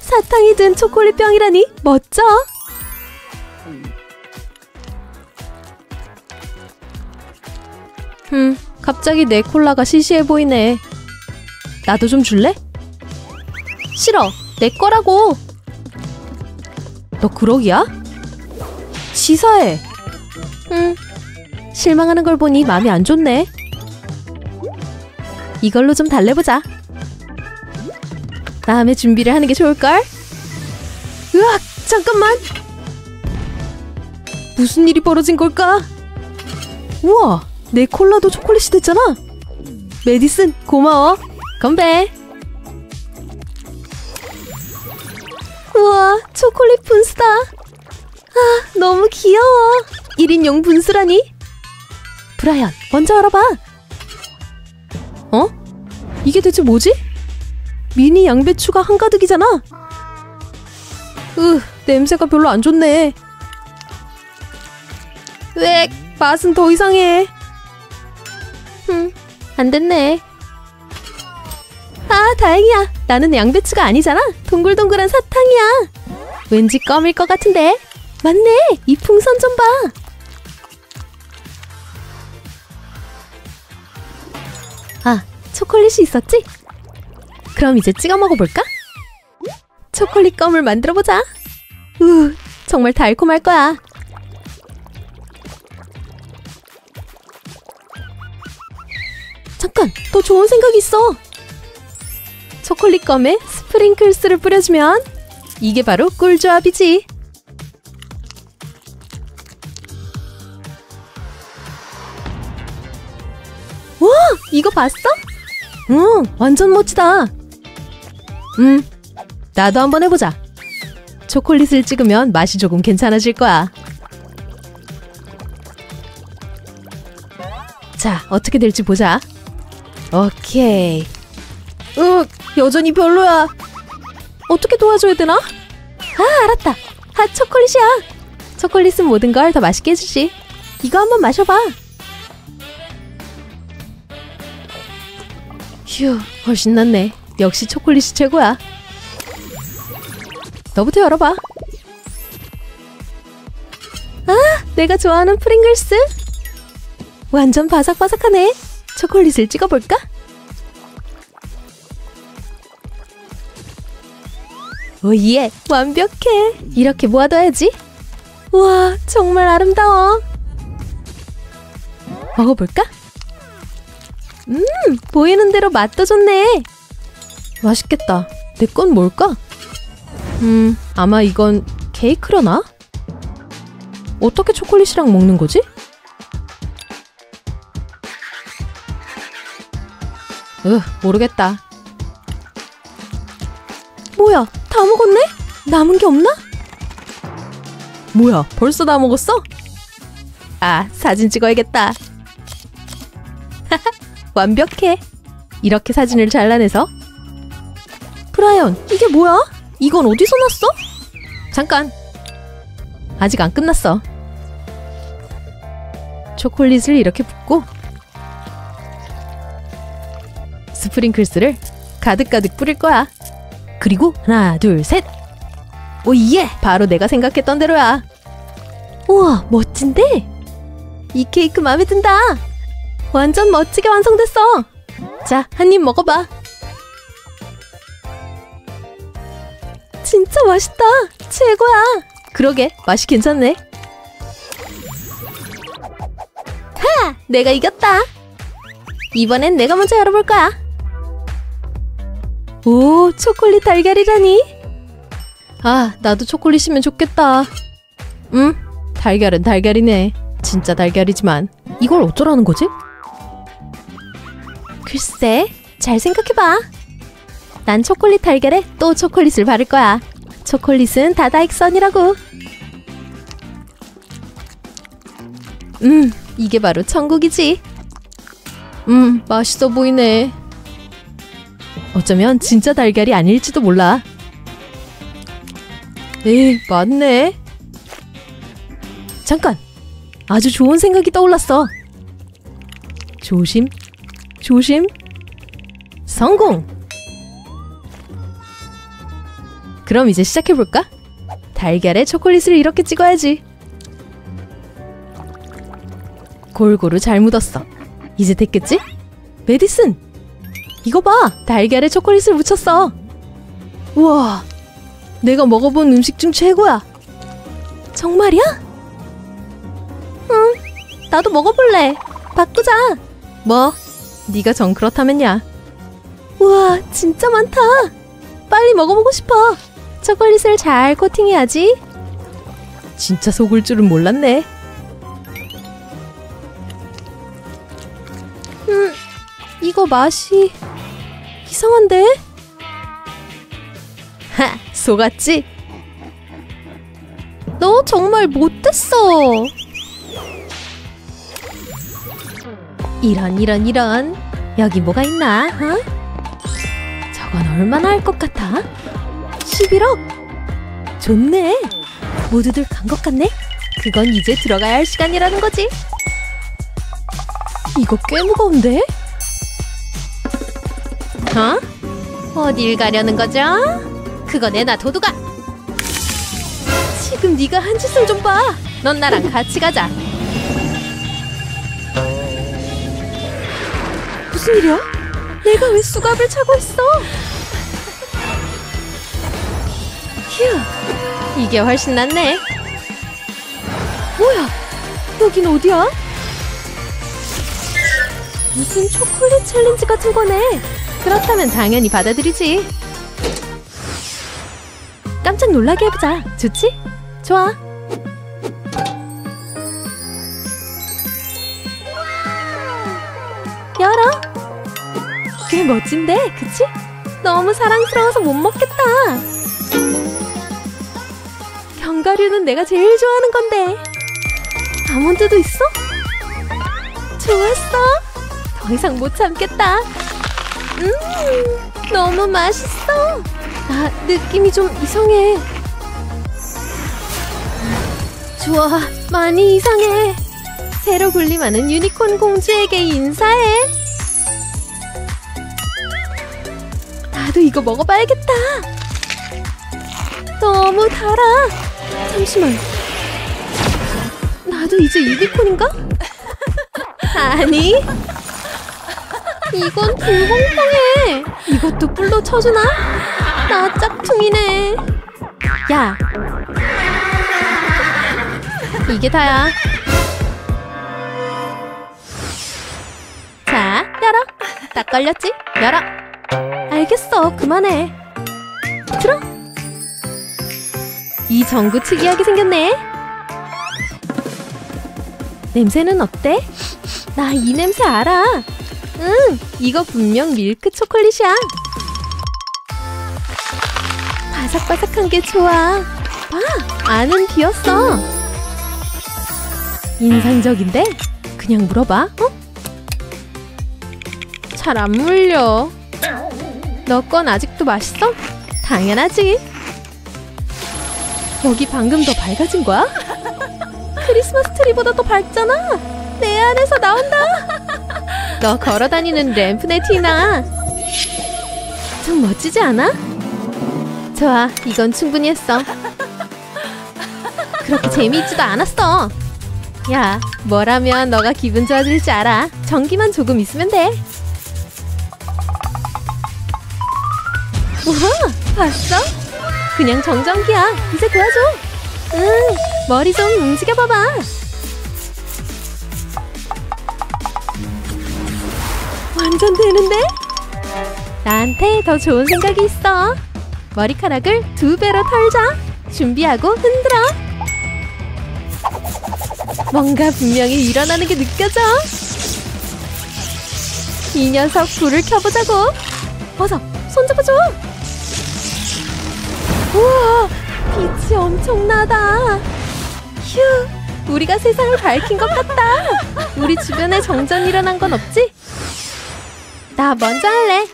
사탕이 든 초콜릿 병이라니 멋져. 음, 갑자기 내 콜라가 시시해 보이네. 나도 좀 줄래? 싫어, 내 거라고. 너 그러기야? 치사해. 음, 실망하는 걸 보니 마음이 안 좋네. 이걸로 좀 달래보자. 다음에 준비를 하는 게 좋을걸? 으악! 잠깐만! 무슨 일이 벌어진 걸까? 우와! 내 콜라도 초콜릿이 됐잖아! 메디슨, 고마워! 건배! 우와! 초콜릿 분수다! 아, 너무 귀여워! 1인용 분수라니? 브라이언, 먼저 알아봐! 어? 이게 대체 뭐지? 미니 양배추가 한가득이잖아. 으, 냄새가 별로 안 좋네. 으, 맛은 더 이상해. 흠, 안 됐네. 아, 다행이야. 나는 양배추가 아니잖아. 동글동글한 사탕이야. 왠지 껌일 것 같은데. 맞네. 이 풍선 좀 봐. 아, 초콜릿이 있었지? 그럼 이제 찍어 먹어볼까? 초콜릿 껌을 만들어보자. 우, 정말 달콤할 거야. 잠깐, 더 좋은 생각이 있어. 초콜릿 껌에 스프링클스를 뿌려주면 이게 바로 꿀조합이지. 와, 이거 봤어? 응, 완전 멋지다. 음, 나도 한번 해보자. 초콜릿을 찍으면 맛이 조금 괜찮아질 거야. 자, 어떻게 될지 보자. 오케이. 윽, 여전히 별로야. 어떻게 도와줘야 되나? 아, 알았다. 아, 초콜릿이야. 초콜릿은 모든 걸 더 맛있게 해주지. 이거 한번 마셔봐. 휴, 훨씬 낫네. 역시 초콜릿이 최고야. 너부터 열어봐. 아, 내가 좋아하는 프링글스. 완전 바삭바삭하네. 초콜릿을 찍어볼까? 오예, 완벽해. 이렇게 모아둬야지. 와, 정말 아름다워. 먹어볼까? 음, 보이는 대로 맛도 좋네. 맛있겠다. 내 건 뭘까? 음, 아마 이건 케이크려나? 어떻게 초콜릿이랑 먹는 거지? 으, 모르겠다. 뭐야, 다 먹었네? 남은 게 없나? 뭐야, 벌써 다 먹었어? 아, 사진 찍어야겠다. 완벽해. 이렇게 사진을 잘라내서 브라이언, 이게 뭐야? 이건 어디서 났어? 잠깐. 아직 안 끝났어. 초콜릿을 이렇게 붓고 스프링클스를 가득가득 뿌릴 거야. 그리고 하나, 둘, 셋. 오예! 바로 내가 생각했던 대로야. 우와, 멋진데? 이 케이크 마음에 든다. 완전 멋지게 완성됐어. 자, 한 입 먹어봐. 진짜 맛있다. 최고야. 그러게, 맛이 괜찮네. 하! 내가 이겼다. 이번엔 내가 먼저 열어볼 거야. 오, 초콜릿 달걀이라니? 아, 나도 초콜릿이면 좋겠다. 음, 달걀은 달걀이네. 진짜 달걀이지만 이걸 어쩌라는 거지? 글쎄, 잘 생각해봐. 난 초콜릿 달걀에 또 초콜릿을 바를 거야. 초콜릿은 다다익선이라고. 음, 이게 바로 천국이지. 음, 맛있어 보이네. 어쩌면 진짜 달걀이 아닐지도 몰라. 에이, 맞네. 잠깐! 아주 좋은 생각이 떠올랐어. 조심, 조심, 성공! 그럼 이제 시작해볼까? 달걀에 초콜릿을 이렇게 찍어야지. 골고루 잘 묻었어. 이제 됐겠지? 메디슨! 이거 봐! 달걀에 초콜릿을 묻혔어. 우와! 내가 먹어본 음식 중 최고야. 정말이야? 응, 나도 먹어볼래. 바꾸자. 뭐? 네가 정 그렇다면야. 우와, 진짜 많다. 빨리 먹어보고 싶어. 초콜릿을 잘 코팅해야지. 진짜 속을 줄은 몰랐네. 음, 이거 맛이 이상한데? 하, 속았지? 너 정말 못됐어. 이런 이런 이런 여기 뭐가 있나? 어? 저건 얼마나 할 것 같아? 11억? 좋네. 모두들 간 것 같네. 그건 이제 들어가야 할 시간이라는 거지. 이거 꽤 무거운데? 어? 어딜 가려는 거죠? 그거 내놔 도둑아. 지금 네가 한 짓을 좀 봐. 넌 나랑 같이 가자. 무슨 일이야? 내가 왜 수갑을 차고 있어? 휴, 이게 훨씬 낫네. 뭐야? 여긴 어디야? 무슨 초콜릿 챌린지 같은 거네. 그렇다면 당연히 받아들이지. 깜짝 놀라게 해보자. 좋지? 좋아. 꽤 멋진데, 그치? 너무 사랑스러워서 못 먹겠다. 견과류는 내가 제일 좋아하는 건데. 아몬드도 있어? 좋았어. 더 이상 못 참겠다. 음, 너무 맛있어. 아, 느낌이 좀 이상해. 좋아, 많이 이상해. 새로 군림하는 유니콘 공주에게 인사해. 나도 이거 먹어봐야겠다. 너무 달아. 잠시만. 나도 이제 유니콘인가? 아니. 이건 불공평해. 이것도 뿔로 쳐주나? 나 짝퉁이네. 야. 이게 다야. 자, 열어. 딱 걸렸지? 열어. 알겠어. 그만해. 들어. 이 전구 특이하게 생겼네. 냄새는 어때? 나 이 냄새 알아. 응, 이거 분명 밀크 초콜릿이야. 바삭바삭한 게 좋아. 봐, 안은 비었어. 인상적인데? 그냥 물어봐, 어? 잘 안 물려. 너 건 아직도 맛있어? 당연하지. 여기 방금 더 밝아진 거야? 크리스마스 트리보다 더 밝잖아. 내 안에서 나온다. 너 걸어다니는 램프네 티나. 좀 멋지지 않아? 좋아, 이건 충분히 했어. 그렇게 재미있지도 않았어. 야, 뭐라면 너가 기분 좋아질지 알아. 전기만 조금 있으면 돼. 우와, 봤어? 그냥 정전기야. 이제 도와줘. 응, 머리 좀 움직여봐봐. 완전 되는데? 나한테 더 좋은 생각이 있어. 머리카락을 두 배로 털자. 준비하고 흔들어. 뭔가 분명히 일어나는 게 느껴져. 이 녀석 불을 켜보자고. 어서 손 잡아줘. 우와, 빛이 엄청나다. 휴, 우리가 세상을 밝힌 것 같다. 우리 주변에 정전 일어난 건 없지? 나 먼저 할래.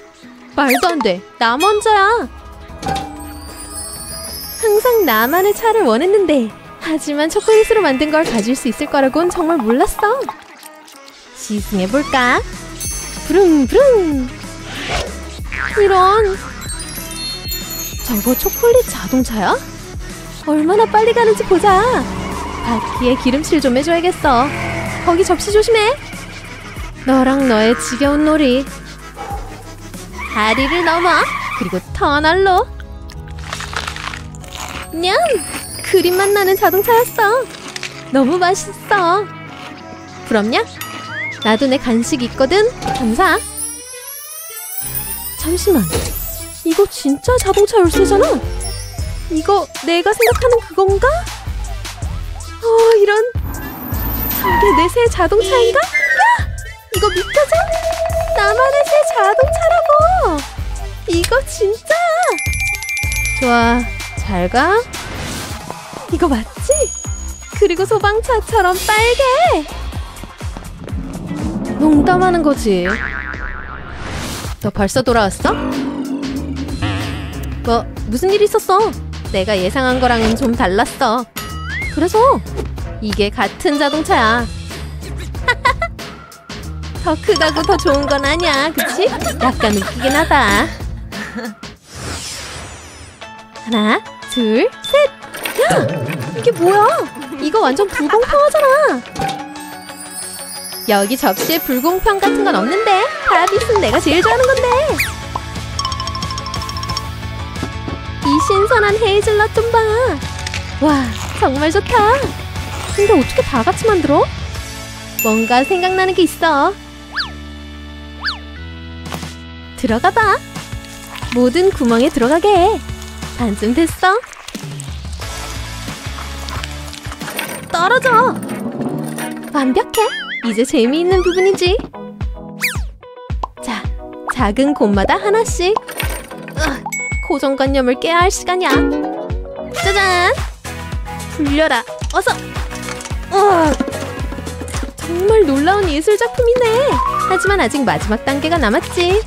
말도 안 돼. 나 먼저야. 항상 나만의 차를 원했는데 하지만 초콜릿으로 만든 걸 가질 수 있을 거라곤 정말 몰랐어. 시승해볼까? 부릉부릉 이런 저거 초콜릿 자동차야? 얼마나 빨리 가는지 보자 바퀴에 기름칠 좀 해줘야겠어 거기 접시 조심해 너랑 너의 지겨운 놀이 다리를 넘어 그리고 터널로 냠! 그림만 나는 자동차였어 너무 맛있어 부럽냐? 나도 내 간식 있거든. 감사. 잠시만. 이거 진짜 자동차 열쇠잖아. 이거 내가 생각하는 그건가? 어, 이런. 저게 내 새 자동차인가? 야! 이거 믿겨져? 나만의 새 자동차라고! 이거 진짜! 좋아. 잘 가. 이거 맞지? 그리고 소방차처럼 빨개! 농담하는 거지. 너 벌써 돌아왔어? 뭐, 무슨 일 있었어? 내가 예상한 거랑은 좀 달랐어. 그래서 이게 같은 자동차야. 더 크다고 더 좋은 건 아니야, 그치? 약간 웃기긴 하다. 하나, 둘, 셋! 야! 이게 뭐야? 이거 완전 불공평하잖아! 여기 접시에 불공평 같은 건 없는데 다비스는 내가 제일 좋아하는 건데 이 신선한 헤이즐넛 좀 봐. 와 정말 좋다. 근데 어떻게 다 같이 만들어? 뭔가 생각나는 게 있어. 들어가 봐. 모든 구멍에 들어가게 해. 반쯤 됐어. 떨어져. 완벽해. 이제 재미있는 부분이지. 자, 작은 곳마다 하나씩. 으, 고정관념을 깨야 할 시간이야. 짜잔! 불려라. 어서. 어, 정말 놀라운 예술 작품이네. 하지만 아직 마지막 단계가 남았지.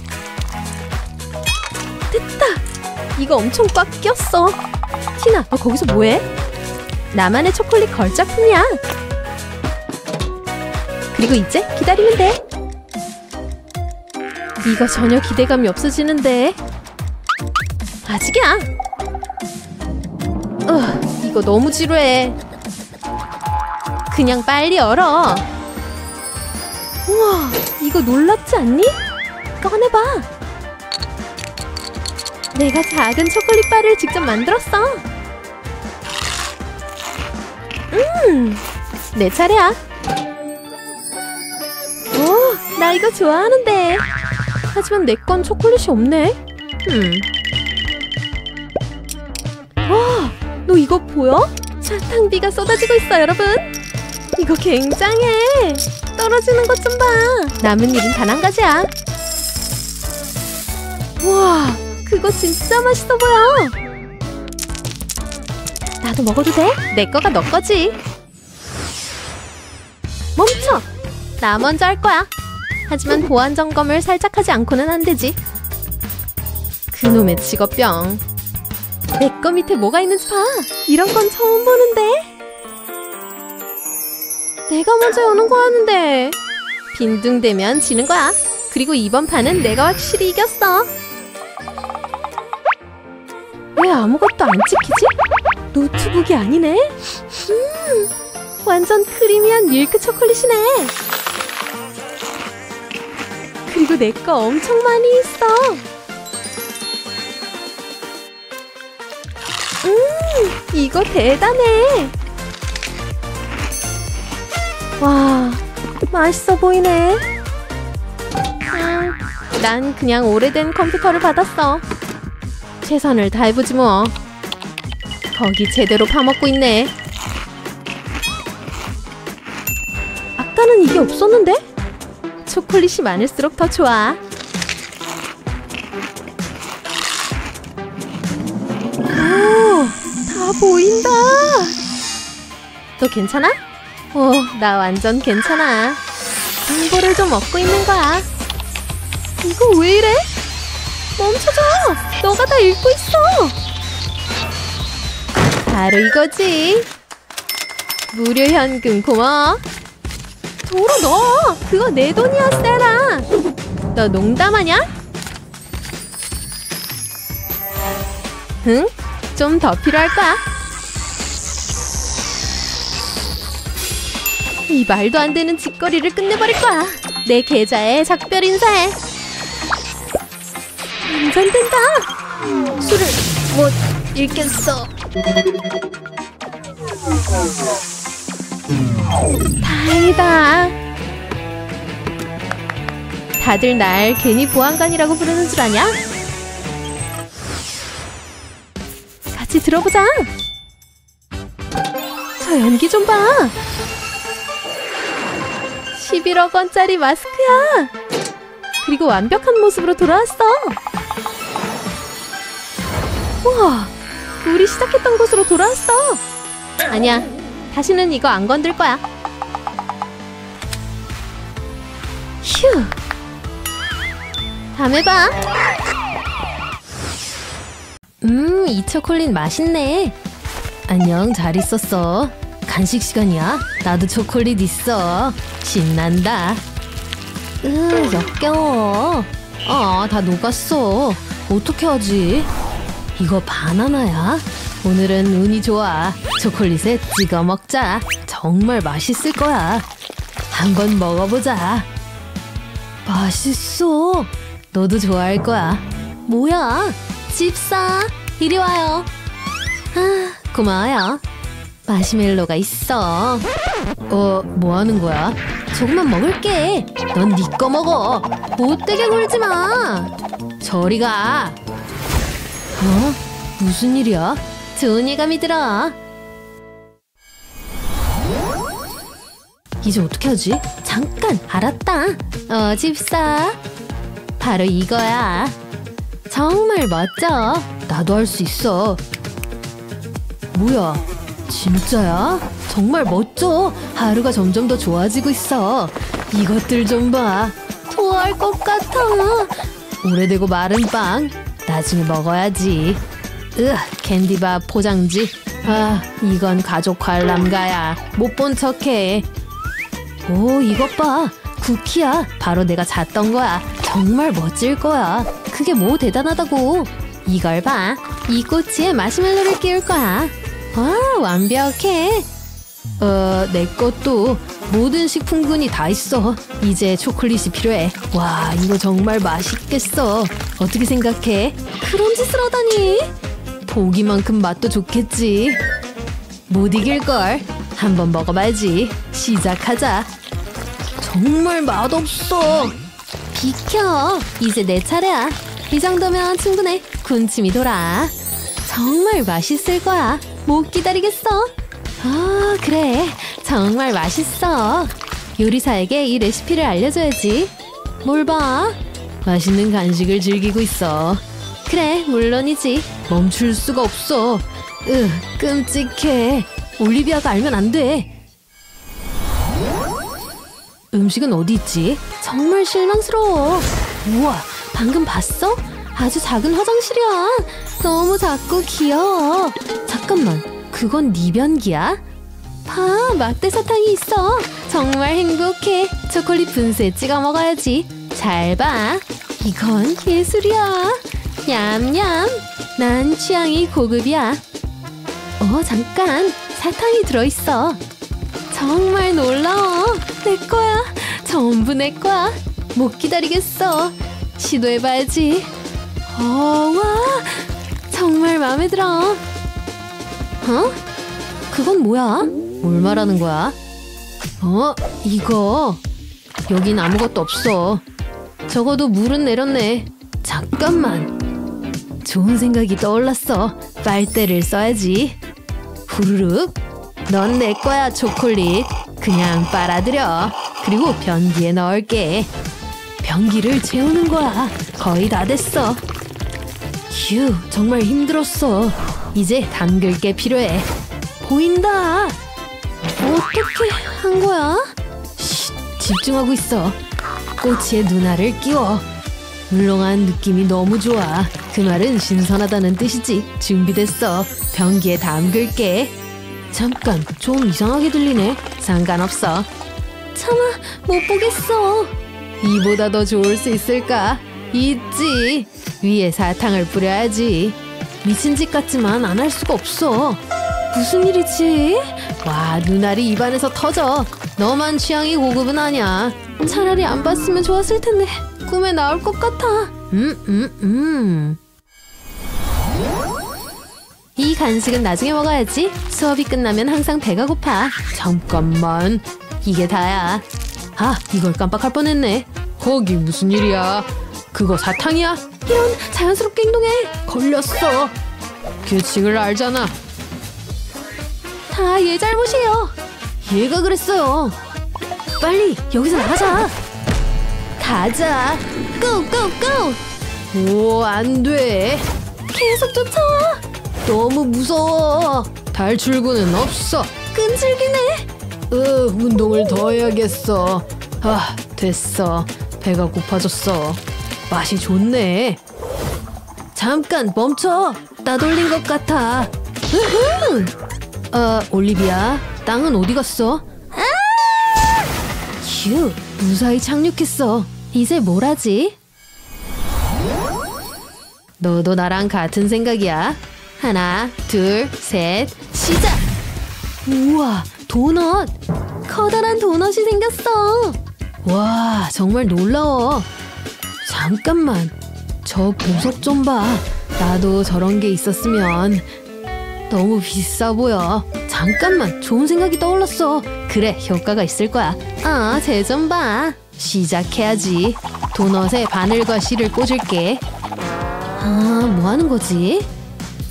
됐다. 이거 엄청 꽉 꼈어. 티나, 너 거기서 뭐해? 나만의 초콜릿 걸작품이야. 그리고 이제 기다리면 돼. 이거 전혀 기대감이 없어지는데. 아직이야. 어, 이거 너무 지루해. 그냥 빨리 열어. 우와, 이거 놀랍지 않니? 꺼내봐. 내가 작은 초콜릿 바를 직접 만들었어. 음, 내 차례야. 오, 나 이거 좋아하는데. 하지만 내 건 초콜릿이 없네. 음. 너 이거 보여? 사탕비가 쏟아지고 있어, 여러분. 이거 굉장해. 떨어지는 것 좀 봐. 남은 일은 단 한 가지야. 와, 그거 진짜 맛있어 보여. 나도 먹어도 돼? 내 거가 너 거지. 멈춰. 나 먼저 할 거야. 하지만 보안 점검을 살짝 하지 않고는 안 되지. 그놈의 직업병. 내 거 밑에 뭐가 있는지 봐. 이런 건 처음 보는데. 내가 먼저 여는 거였는데. 빈둥대면 지는 거야. 그리고 이번 판은 내가 확실히 이겼어. 왜 아무것도 안 찍히지? 노트북이 아니네? 음, 완전 크리미한 밀크 초콜릿이네. 그리고 내 거 엄청 많이 있어. 음, 이거 대단해. 와, 맛있어 보이네. 음, 난 그냥 오래된 컴퓨터를 받았어. 최선을 다해보지 뭐. 거기 제대로 파먹고 있네. 아까는 이게 없었는데? 초콜릿이 많을수록 더 좋아. 보인다. 너 괜찮아? 오, 나 완전 괜찮아. 정보를 좀 얻고 있는 거야. 이거 왜 이래? 멈춰줘! 너가 다 읽고 있어! 바로 이거지. 무료 현금 고마워. 도로 너! 그거 내 돈이야, 세라! 너 농담하냐? 응? 좀 더 필요할 거야. 이 말도 안 되는 짓거리를 끝내버릴 거야. 내 계좌에 작별 인사해. 완전 된다. 술을 못 읽겠어. 다행이다. 다들 날 괜히 보안관이라고 부르는 줄 아냐? 같이 들어보자. 저 연기 좀 봐. 11억 원짜리 마스크야. 그리고 완벽한 모습으로 돌아왔어. 우와, 우리 시작했던 곳으로 돌아왔어. 아니야, 다시는 이거 안 건들 거야. 휴. 다음에 봐. 음, 이 초콜릿 맛있네. 안녕, 잘 있었어. 간식 시간이야. 나도 초콜릿 있어. 신난다. 으, 역겨워. 아, 다 녹았어. 어떻게 하지? 이거 바나나야? 오늘은 운이 좋아. 초콜릿에 찍어 먹자. 정말 맛있을 거야. 한번 먹어보자. 맛있어. 너도 좋아할 거야. 뭐야? 집사. 이리 와요. 아, 고마워요. 마시멜로가 있어. 어, 뭐 하는 거야? 조금만 먹을게. 넌 네 거 먹어. 못되게 굴지 마. 저리 가. 어? 무슨 일이야? 좋은 예감이 들어. 이제 어떻게 하지? 잠깐, 알았다. 어, 집사. 바로 이거야. 정말 멋져. 나도 할 수 있어. 뭐야? 진짜야? 정말 멋져. 하루가 점점 더 좋아지고 있어. 이것들 좀 봐. 토할 것 같아. 오래되고 마른 빵. 나중에 먹어야지. 으, 캔디밥 포장지. 아, 이건 가족 관람가야. 못 본 척해. 오, 이것 봐. 쿠키야. 바로 내가 잤던 거야. 정말 멋질 거야. 그게 뭐 대단하다고. 이걸 봐. 이 꼬치에 마시멜로를 끼울 거야. 와, 완벽해. 어, 내 것도 모든 식품군이 다 있어. 이제 초콜릿이 필요해. 와, 이거 정말 맛있겠어. 어떻게 생각해? 그런 짓을 하다니. 보기만큼 맛도 좋겠지. 못 이길걸. 한번 먹어봐야지. 시작하자. 정말 맛없어. 비켜. 이제 내 차례야. 이 정도면 충분해. 군침이 돌아. 정말 맛있을 거야. 못 기다리겠어. 아, 그래. 정말 맛있어. 요리사에게 이 레시피를 알려줘야지. 뭘 봐? 맛있는 간식을 즐기고 있어. 그래, 물론이지. 멈출 수가 없어. 으, 끔찍해. 올리비아가 알면 안 돼. 음식은 어디 있지? 정말 실망스러워. 우와, 방금 봤어? 아주 작은 화장실이야. 너무 작고 귀여워. 잠깐만, 그건 네 변기야? 봐, 막대 사탕이 있어. 정말 행복해. 초콜릿 분수에 찍어 먹어야지. 잘 봐. 이건 예술이야. 냠냠. 난 취향이 고급이야. 어, 잠깐. 사탕이 들어있어. 정말 놀라워. 내 거야. 전부 내 거야. 못 기다리겠어. 시도해봐야지. 어, 와. 정말 마음에 들어. 어? 그건 뭐야? 뭘 말하는 거야? 어? 이거. 여긴 아무것도 없어. 적어도 물은 내렸네. 잠깐만. 좋은 생각이 떠올랐어. 빨대를 써야지. 후루룩. 넌 내 거야, 초콜릿. 그냥 빨아들여. 그리고 변기에 넣을게. 변기를 채우는 거야. 거의 다 됐어. 휴, 정말 힘들었어. 이제 담글 게 필요해. 보인다. 어떻게 한 거야? 쉿, 집중하고 있어. 꼬치에 누나를 끼워. 물렁한 느낌이 너무 좋아. 그 말은 신선하다는 뜻이지. 준비됐어. 변기에 담글게. 잠깐, 좀 이상하게 들리네. 상관없어. 참아, 못 보겠어. 이보다 더 좋을 수 있을까? 있지. 위에 사탕을 뿌려야지. 미친 짓 같지만 안 할 수가 없어. 무슨 일이지? 와, 눈알이 입안에서 터져. 너만 취향이 고급은 아니야. 차라리 안 봤으면 좋았을 텐데. 꿈에 나올 것 같아. 음, 음, 음. 이 간식은 나중에 먹어야지. 수업이 끝나면 항상 배가 고파. 잠깐만. 이게 다야. 아, 이걸 깜빡할 뻔했네. 거기 무슨 일이야? 그거 사탕이야? 이런 자연스럽게 행동해. 걸렸어. 규칙을 알잖아. 다 얘 잘못이에요. 얘가 그랬어요. 빨리 여기서 나가자. 가자. 고, 고, 고! 오, 안 돼. 계속 쫓아와. 너무 무서워. 탈출구는 없어. 끈질기네. 으, 운동을 더 해야겠어. 아, 됐어. 배가 고파졌어. 맛이 좋네. 잠깐 멈춰. 따돌린 것 같아. 으흐! 어, 올리비아, 땅은 어디 갔어? 휴, 무사히 착륙했어. 이제 뭘 하지? 너도 나랑 같은 생각이야. 하나, 둘, 셋, 시작! 우와, 도넛! 커다란 도넛이 생겼어! 와, 정말 놀라워. 잠깐만, 저 보석 좀 봐. 나도 저런 게 있었으면 너무 비싸 보여. 잠깐만, 좋은 생각이 떠올랐어. 그래, 효과가 있을 거야. 아, 쟤좀 봐. 시작해야지. 도넛에 바늘과 실을 꽂을게. 아, 뭐 하는 거지?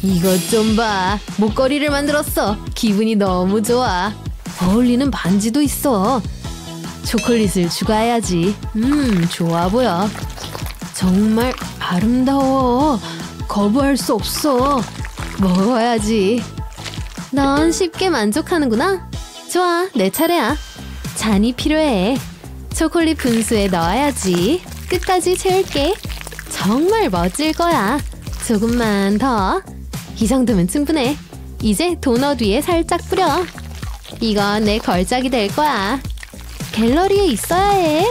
이것 좀 봐. 목걸이를 만들었어. 기분이 너무 좋아. 어울리는 반지도 있어. 초콜릿을 추가해야지. 음, 좋아 보여. 정말 아름다워. 거부할 수 없어. 먹어야지. 넌 쉽게 만족하는구나. 좋아, 내 차례야. 잔이 필요해. 초콜릿 분수에 넣어야지. 끝까지 채울게. 정말 멋질 거야. 조금만 더. 이 정도면 충분해. 이제 도넛 위에 살짝 뿌려. 이건 내 걸작이 될 거야. 갤러리에 있어야 해.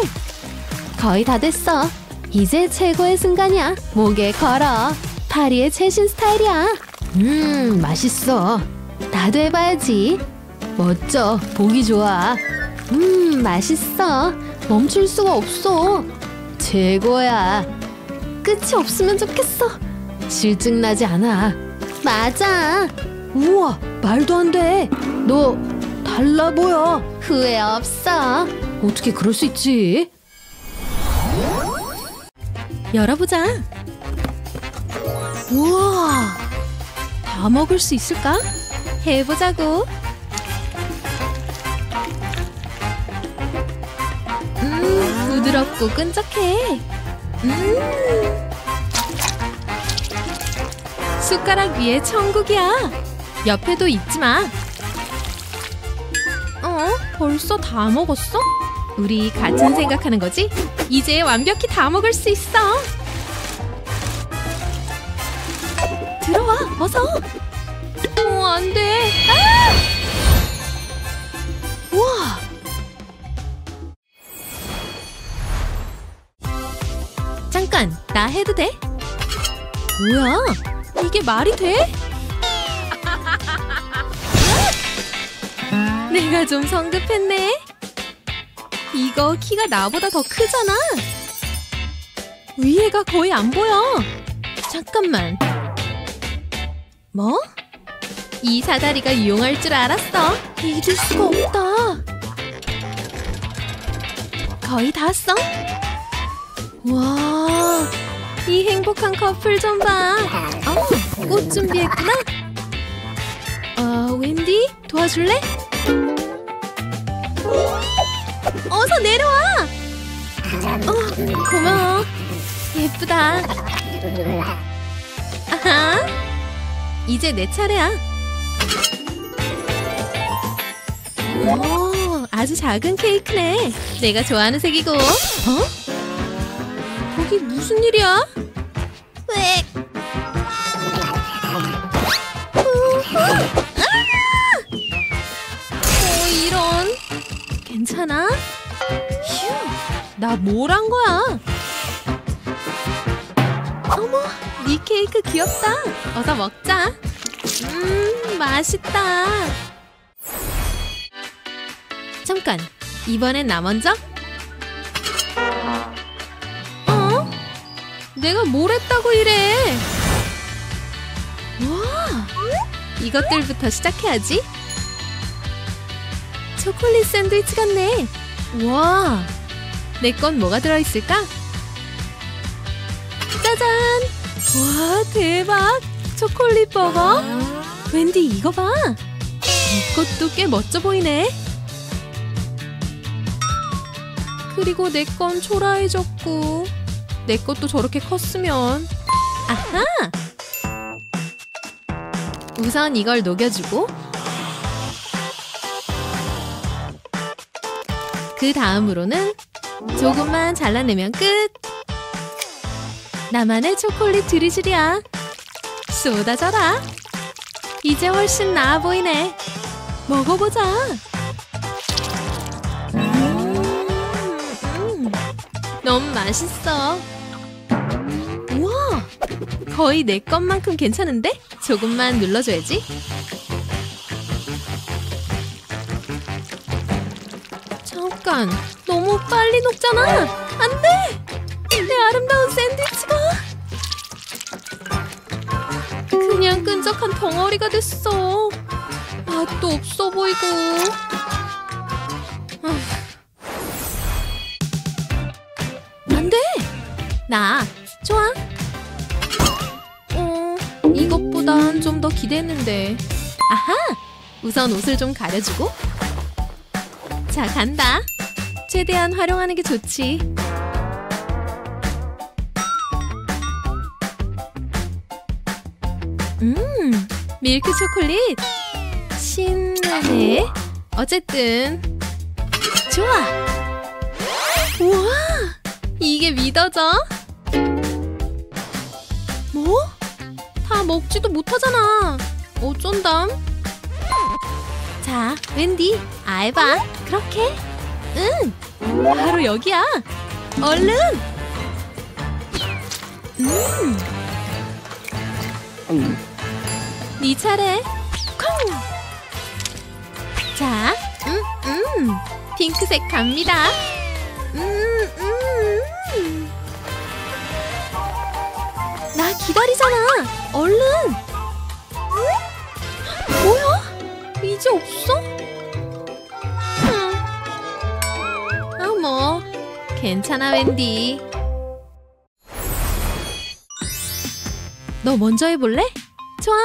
거의 다 됐어. 이제 최고의 순간이야. 목에 걸어. 파리의 최신 스타일이야. 음, 맛있어. 나도 해봐야지. 멋져. 보기 좋아. 음, 맛있어. 멈출 수가 없어. 최고야. 끝이 없으면 좋겠어. 실증 나지 않아. 맞아. 우와, 말도 안 돼. 너 달라 보여. 후회 없어. 어떻게 그럴 수 있지? 열어보자. 우와, 다 먹을 수 있을까? 해보자고. 음, 부드럽고 끈적해. 음. 숟가락 위에 천국이야. 옆에도 잊지 마. 어? 벌써 다 먹었어? 우리 같은 생각하는 거지? 이제 완벽히 다 먹을 수 있어. 들어와, 어서. 어, 안 돼. 아! 우와. 잠깐, 나 해도 돼? 뭐야? 이게 말이 돼? 내가 좀 성급했네. 이거 키가 나보다 더 크잖아. 위에가 거의 안 보여. 잠깐만. 뭐? 이 사다리가 유용할 줄 알았어. 잊을 수가 없다. 거의 다 왔어. 와, 이 행복한 커플 좀 봐. 어, 꽃 준비했구나. 어, 웬디 도와줄래? 어서 내려와. 어, 고마워. 예쁘다. 아하. 이제 내 차례야. 오, 아주 작은 케이크네. 내가 좋아하는 색이고. 어? 거기 무슨 일이야? 왜? 괜찮아? 휴, 나 뭘 한 거야? 어머, 네 케이크 귀엽다. 어서 먹자. 음, 맛있다. 잠깐, 이번엔 나 먼저? 어? 내가 뭘 했다고 이래? 와, 이것들부터 시작해야지. 초콜릿 샌드위치 같네. 와, 내 건 뭐가 들어있을까? 짜잔! 와, 대박! 초콜릿 버거? 웬디, 이거 봐! 이것도 꽤 멋져 보이네. 그리고 내 건 초라해졌고, 내 것도 저렇게 컸으면. 아하! 우선 이걸 녹여주고, 그 다음으로는 조금만 잘라내면 끝! 나만의 초콜릿 드리즐이야. 쏟아져라. 이제 훨씬 나아 보이네. 먹어보자. 음, 너무 맛있어. 우와, 거의 내 것만큼 괜찮은데? 조금만 눌러줘야지. 잠깐, 너무 빨리 녹잖아. 안 돼! 내 아름다운 샌드위치가 그냥 끈적한 덩어리가 됐어. 맛도 없어 보이고. 안 돼! 나, 좋아. 어, 이것보단 좀 더 기대했는데. 아하! 우선 옷을 좀 가려주고. 자, 간다. 최대한 활용하는 게 좋지. 음, 밀크 초콜릿. 신나네. 어쨌든 좋아. 우와, 이게 믿어져? 뭐? 다 먹지도 못하잖아. 어쩐담? 자, 웬디, 알바, 그렇게? 응, 바로 여기야. 얼른. 음. 네 차례. 콩. 자, 음, 음. 핑크색 갑니다. 음, 음. 나 기다리잖아. 얼른. 뭐야? 이제 없어? 괜찮아, 웬디. 너 먼저 해볼래? 좋아.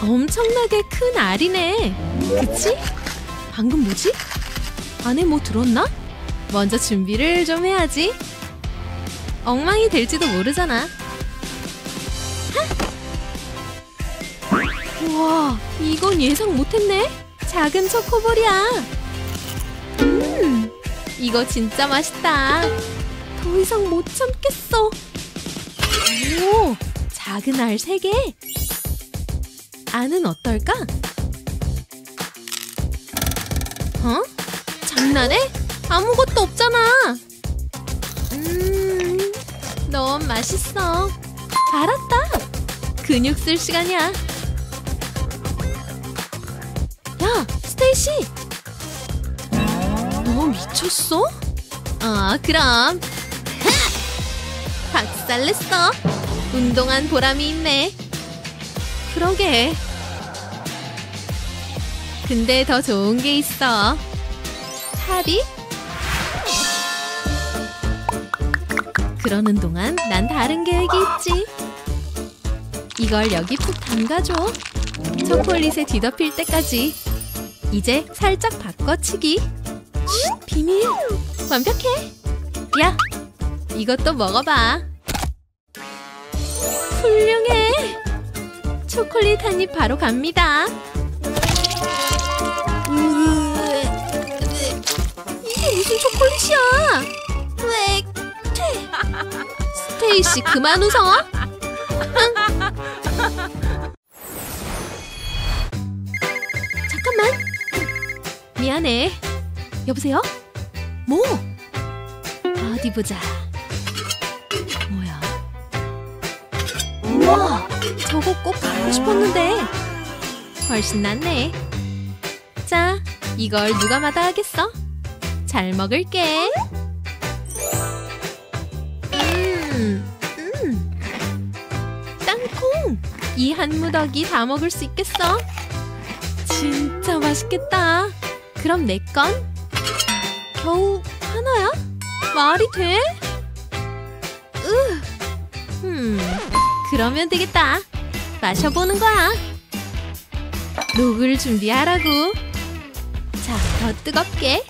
엄청나게 큰 알이네. 그치? 방금 뭐지? 안에 뭐 들었나? 먼저 준비를 좀 해야지. 엉망이 될지도 모르잖아. 하! 우와, 이건 예상 못했네. 작은 초코볼이야. 음, 이거 진짜 맛있다. 더 이상 못 참겠어. 오, 작은 알 3개. 안은 어떨까? 어? 장난해? 아무것도 없잖아. 음, 너무 맛있어. 알았다. 근육 쓸 시간이야. 야, 스테이시. 너 미쳤어? 아, 그럼. 박살냈어. 운동한 보람이 있네. 그러게. 근데 더 좋은 게 있어. 탈이? 그러는 동안 난 다른 계획이 있지. 이걸 여기 푹 담가줘. 초콜릿에 뒤덮일 때까지. 이제 살짝 바꿔치기. 쉿, 비밀. 완벽해. 야, 이것도 먹어봐. 훌륭해. 초콜릿 한 입 바로 갑니다. 으, 이게 무슨 초콜릿이야? 왜? 스테이씨 그만 웃어. 잠깐만. 미안해. 여보세요? 뭐? 어디 보자. 뭐야? 우와, 저거 꼭 갖고 싶었는데. 훨씬 낫네. 자, 이걸 누가 마다하겠어? 잘 먹을게. 음, 음. 땅콩! 이 한 무더기 다 먹을 수 있겠어? 진짜 맛있겠다. 그럼 내 건? 겨우 하나야? 말이 돼? 으, 음, 그러면 되겠다. 마셔보는 거야. 녹을 준비하라고. 자, 더 뜨겁게.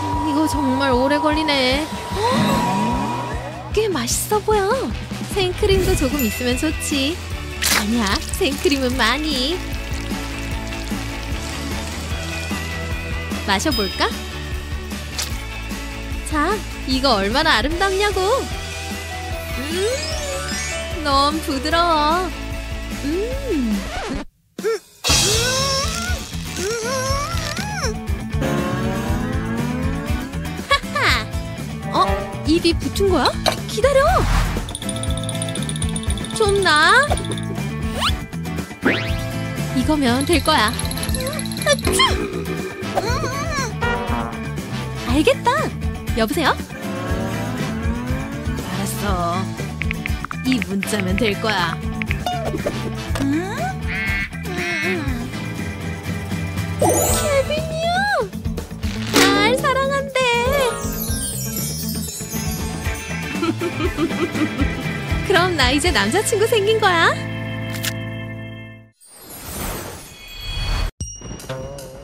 어, 이거 정말 오래 걸리네. 헉, 꽤 맛있어 보여. 생크림도 조금 있으면 좋지. 아니야, 생크림은 많이. 마셔볼까? 자, 이거 얼마나 아름답냐고. 음, 너무 부드러워. 음. 어? 입이 붙은 거야? 기다려. 좀 나. 이거면 될 거야. 알겠다. 여보세요? 알았어. 이 문자면 될 거야. 음? 케빈이요. 날 사랑한대. 그럼 나 이제 남자친구 생긴 거야?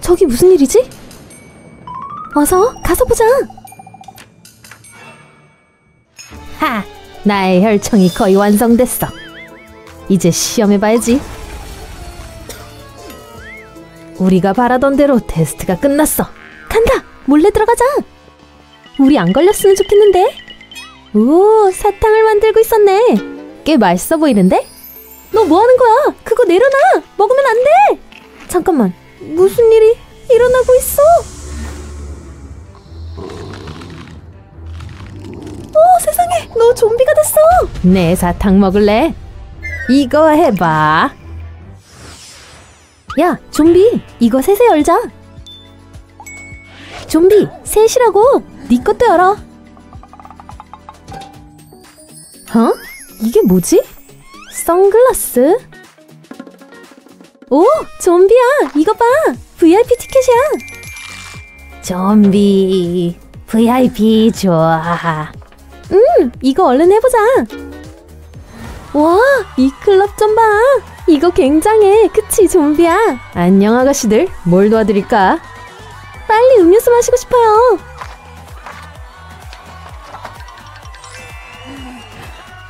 저기 무슨 일이지? 어서 가서 보자. 하, 나의 혈청이 거의 완성됐어. 이제 시험해봐야지. 우리가 바라던 대로 테스트가 끝났어. 간다. 몰래 들어가자. 우리 안 걸렸으면 좋겠는데. 오, 사탕을 만들고 있었네. 꽤 맛있어 보이는데? 너 뭐 하는 거야? 그거 내려놔. 먹으면 안 돼. 잠깐만. 무슨 일이 일어나고 있어? 어, 세상에. 너 좀비가 됐어. 내 사탕 먹을래? 이거 해봐. 야, 좀비. 이거 셋에 열자. 좀비, 셋이라고. 네 것도 열어. 어? 이게 뭐지? 선글라스? 오, 좀비야. 이거 봐. VIP 티켓이야. 좀비, VIP 좋아. 음, 이거 얼른 해보자. 와, 이 클럽 좀 봐. 이거 굉장해. 그치, 좀비야? 안녕, 아가씨들. 뭘 도와드릴까? 빨리 음료수 마시고 싶어요.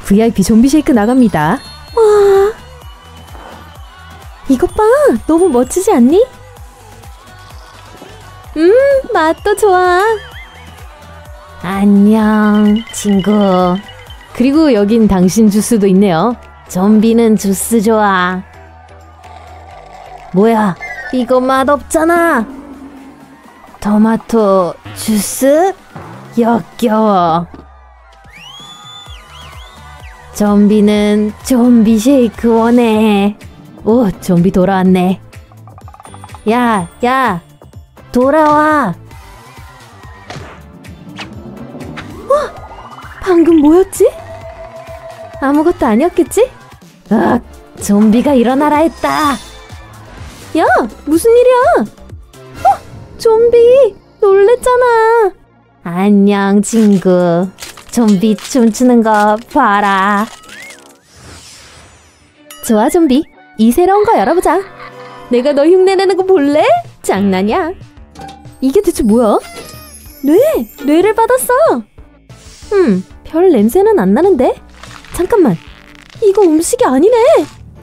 VIP 좀비 쉐이크 나갑니다. 와, 이것 봐. 너무 멋지지 않니? 음, 맛도 좋아. 안녕, 친구. 그리고 여긴 당신 주스도 있네요. 좀비는 주스 좋아. 뭐야, 이거 맛없잖아. 토마토 주스? 역겨워. 좀비는 좀비 쉐이크 원해. 오, 좀비 돌아왔네. 야, 야, 돌아와. 방금 뭐였지? 아무것도 아니었겠지? 아, 좀비가 일어나라 했다. 야, 무슨 일이야? 어, 좀비 놀랬잖아. 안녕, 친구. 좀비 춤추는 거 봐라. 좋아, 좀비. 이 새로운 거 열어보자. 내가 너 흉내내는 거 볼래? 장난이야. 이게 대체 뭐야? 뇌! 뇌를 받았어! 음, 별 냄새는 안 나는데? 잠깐만, 이거 음식이 아니네!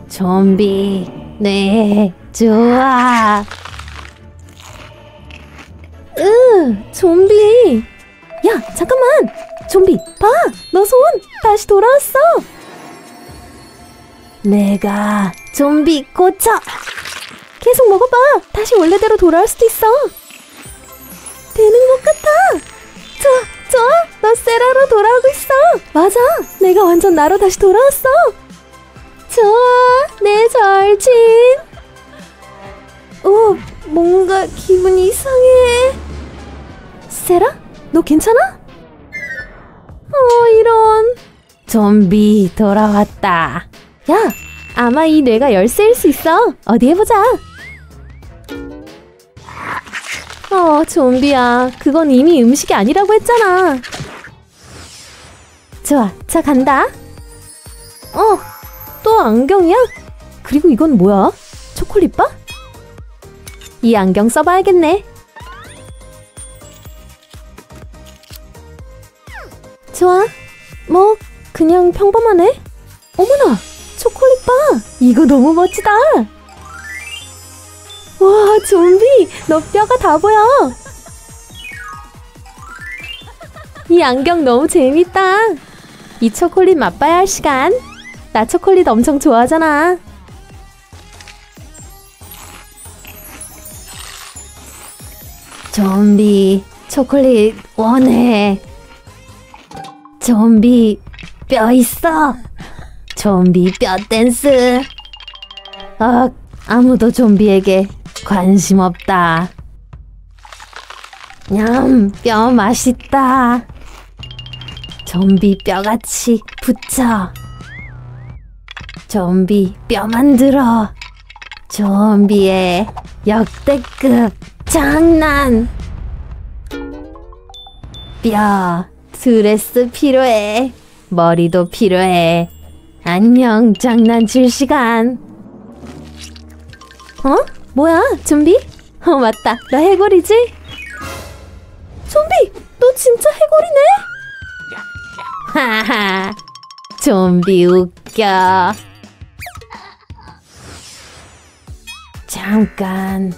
좀비, 네, 좋아. 으, 좀비. 야, 잠깐만! 좀비, 봐! 너 손! 다시 돌아왔어! 내가 좀비 고쳐! 계속 먹어봐! 다시 원래대로 돌아올 수도 있어! 되는 것 같아! 좋아, 좋아! 너 세라로 돌아오고 있어! 맞아! 내가 완전 나로 다시 돌아왔어! 좋아! 내 절친! 오, 뭔가 기분이 이상해. 세라? 너 괜찮아? 어, 이런. 좀비 돌아왔다. 야, 아마 이 뇌가 열쇠일 수 있어. 어디 해보자. 어, 좀비야. 그건 이미 음식이 아니라고 했잖아. 좋아, 자, 간다. 어, 또 안경이야? 그리고 이건 뭐야? 초콜릿바? 이 안경 써봐야겠네. 좋아. 뭐, 그냥 평범하네? 어머나! 초콜릿바! 이거 너무 멋지다! 와, 좀비! 너 뼈가 다 보여! 이 안경 너무 재밌다! 이 초콜릿 맛봐야 할 시간! 나 초콜릿 엄청 좋아하잖아! 좀비, 초콜릿 원해! 좀비, 뼈 있어! 좀비 뼈 댄스! 아, 아무도 좀비에게 관심 없다. 냠, 뼈 맛있다. 좀비 뼈같이 붙여. 좀비 뼈 만들어. 좀비의 역대급 장난. 뼈, 드레스 필요해. 머리도 필요해. 안녕, 장난칠 시간. 어? 뭐야, 좀비? 어, 맞다. 나 해골이지? 좀비! 너 진짜 해골이네? 하하, 좀비 웃겨. 잠깐.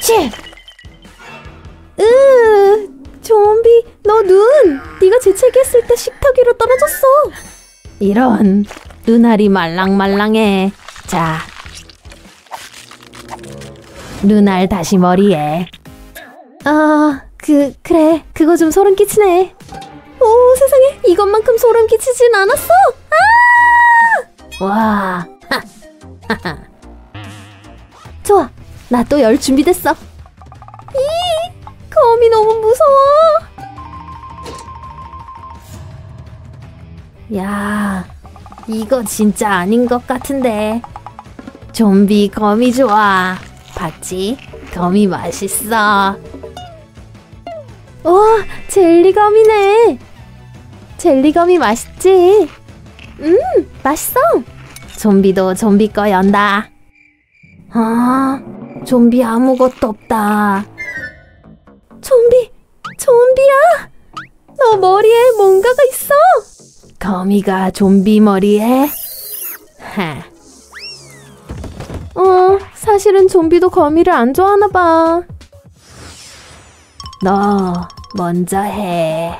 치! 으, 좀비, 너 눈! 네가 재채기했을 때 식탁 위로 떨어졌어. 이런, 눈알이 말랑말랑해. 자, 눈알 다시 머리에. 아, 그, 그래. 그거 좀 소름 끼치네. 오, 세상에. 이것만큼 소름 끼치진 않았어. 아! 와. 좋아. 나 또 열 준비됐어. 이, 거미 너무 무서워. 야, 이거 진짜 아닌 것 같은데. 좀비 거미 좋아. 봤지? 거미 맛있어. 와, 젤리거미네. 젤리거미 맛있지? 음, 맛있어. 좀비도 좀비 거 연다. 아, 좀비 아무것도 없다. 좀비, 좀비야. 너 머리에 뭔가가 있어. 거미가 좀비 머리에? 하. 어, 사실은 좀비도 거미를 안 좋아하나 봐. 너 먼저 해.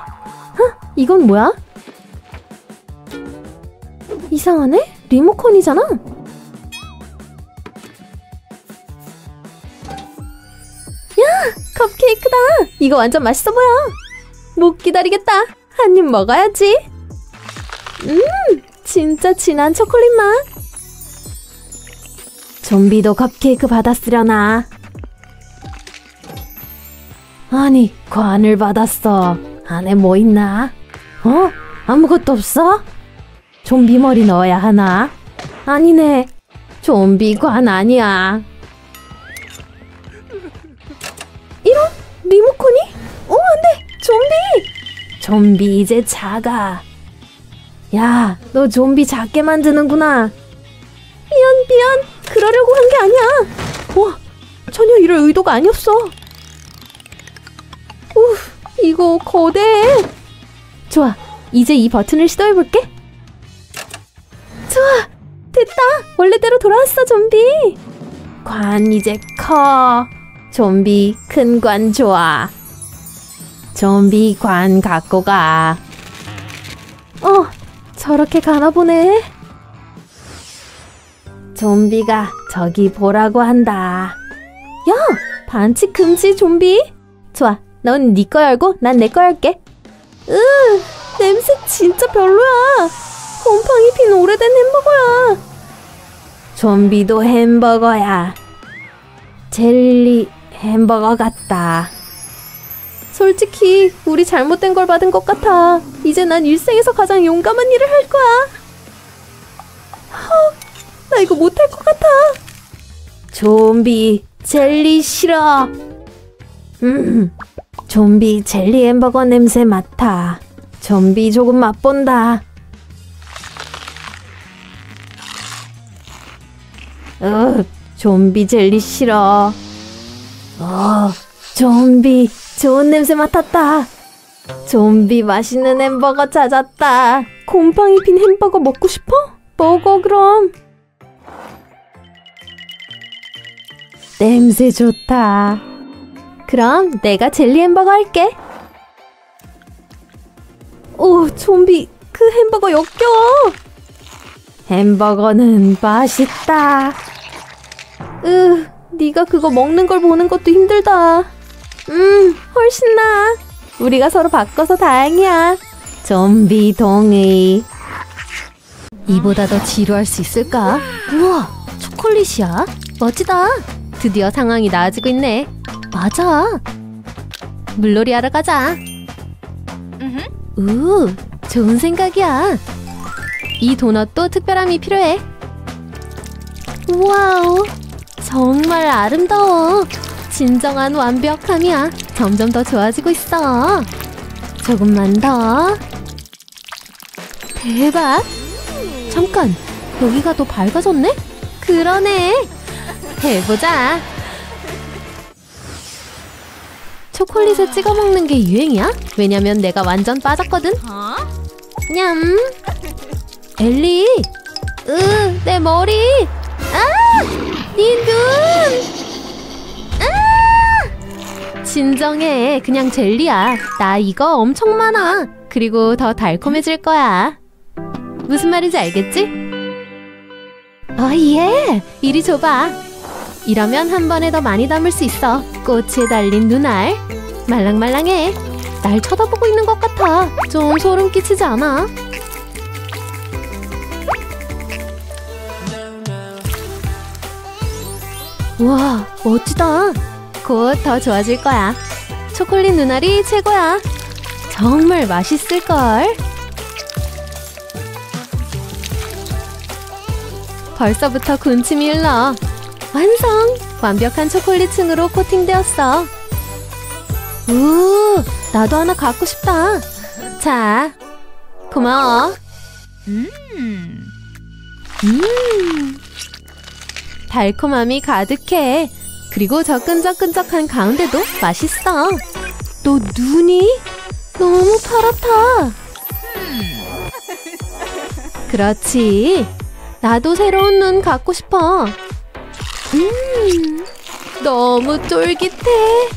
huh? 이건 뭐야? 이상하네? 리모컨이잖아? 야! 컵케이크다! 이거 완전 맛있어 보여! 못 기다리겠다! 한 입 먹어야지! 음! 진짜 진한 초콜릿 맛! 좀비도 컵케이크 받았으려나? 아니, 관을 받았어. 안에 뭐 있나? 어? 아무것도 없어? 좀비 머리 넣어야 하나? 아니네. 좀비 관 아니야. 이런? 리모컨이? 어, 안 돼! 좀비! 좀비 이제 작아. 야, 너 좀비 작게 만드는구나. 미안, 미안. 그러려고 한 게 아니야. 와, 전혀 이럴 의도가 아니었어. 우, 이거 거대해. 좋아, 이제 이 버튼을 시도해볼게. 좋아, 됐다. 원래대로 돌아왔어, 좀비. 관 이제 커. 좀비 큰 관 좋아. 좀비 관 갖고 가. 어, 저렇게 가나 보네. 좀비가 저기 보라고 한다. 야, 반칙 금지 좀비. 좋아, 넌 네 거 열고 난 내 거 열게. 으, 냄새 진짜 별로야. 곰팡이 핀 오래된 햄버거야. 좀비도 햄버거야. 젤리 햄버거 같다. 솔직히 우리 잘못된 걸 받은 것 같아. 이제 난 일생에서 가장 용감한 일을 할 거야. 헉, 나 이거 못할 것 같아. 좀비 젤리 싫어. 음, 좀비 젤리 햄버거 냄새 맡아. 좀비 조금 맛본다. 어, 좀비 젤리 싫어. 어, 좀비 좋은 냄새 맡았다. 좀비 맛있는 햄버거 찾았다. 곰팡이 핀 햄버거 먹고 싶어? 먹어 그럼. 냄새 좋다. 그럼 내가 젤리 햄버거 할게. 오, 좀비 그 햄버거 역겨워. 햄버거는 맛있다. 으, 네가 그거 먹는 걸 보는 것도 힘들다. 음, 훨씬 나. 우리가 서로 바꿔서 다행이야. 좀비 동의. 이보다 더 지루할 수 있을까? 우와, 초콜릿이야? 멋지다. 드디어 상황이 나아지고 있네. 맞아. 물놀이 하러 가자. 우, 좋은 생각이야. 이 도넛도 특별함이 필요해. wow, 정말 아름다워. 진정한 완벽함이야. 점점 더 좋아지고 있어. 조금만 더. 대박. 잠깐, 여기가 더 밝아졌네? 그러네. 해보자. 초콜릿에 찍어 먹는 게 유행이야? 왜냐면 내가 완전 빠졌거든. 냠. 엘리. 으, 내 머리. 아! 네 눈. 아! 진정해. 그냥 젤리야. 나 이거 엄청 많아. 그리고 더 달콤해질 거야. 무슨 말인지 알겠지? 어, 예. 이리 줘봐. 이러면 한 번에 더 많이 담을 수 있어. 꽃에 달린 눈알. 말랑말랑해. 날 쳐다보고 있는 것 같아. 좀 소름 끼치지 않아? 우와, 멋지다. 곧 더 좋아질 거야. 초콜릿 눈알이 최고야. 정말 맛있을걸? 벌써부터 군침이 흘러. 완성! 완벽한 초콜릿 층으로 코팅되었어. 우, 나도 하나 갖고 싶다. 자, 고마워. 음. 달콤함이 가득해. 그리고 저 끈적끈적한 가운데도 맛있어. 너 눈이 너무 파랗다. 그렇지. 나도 새로운 눈 갖고 싶어. 음, 너무 쫄깃해.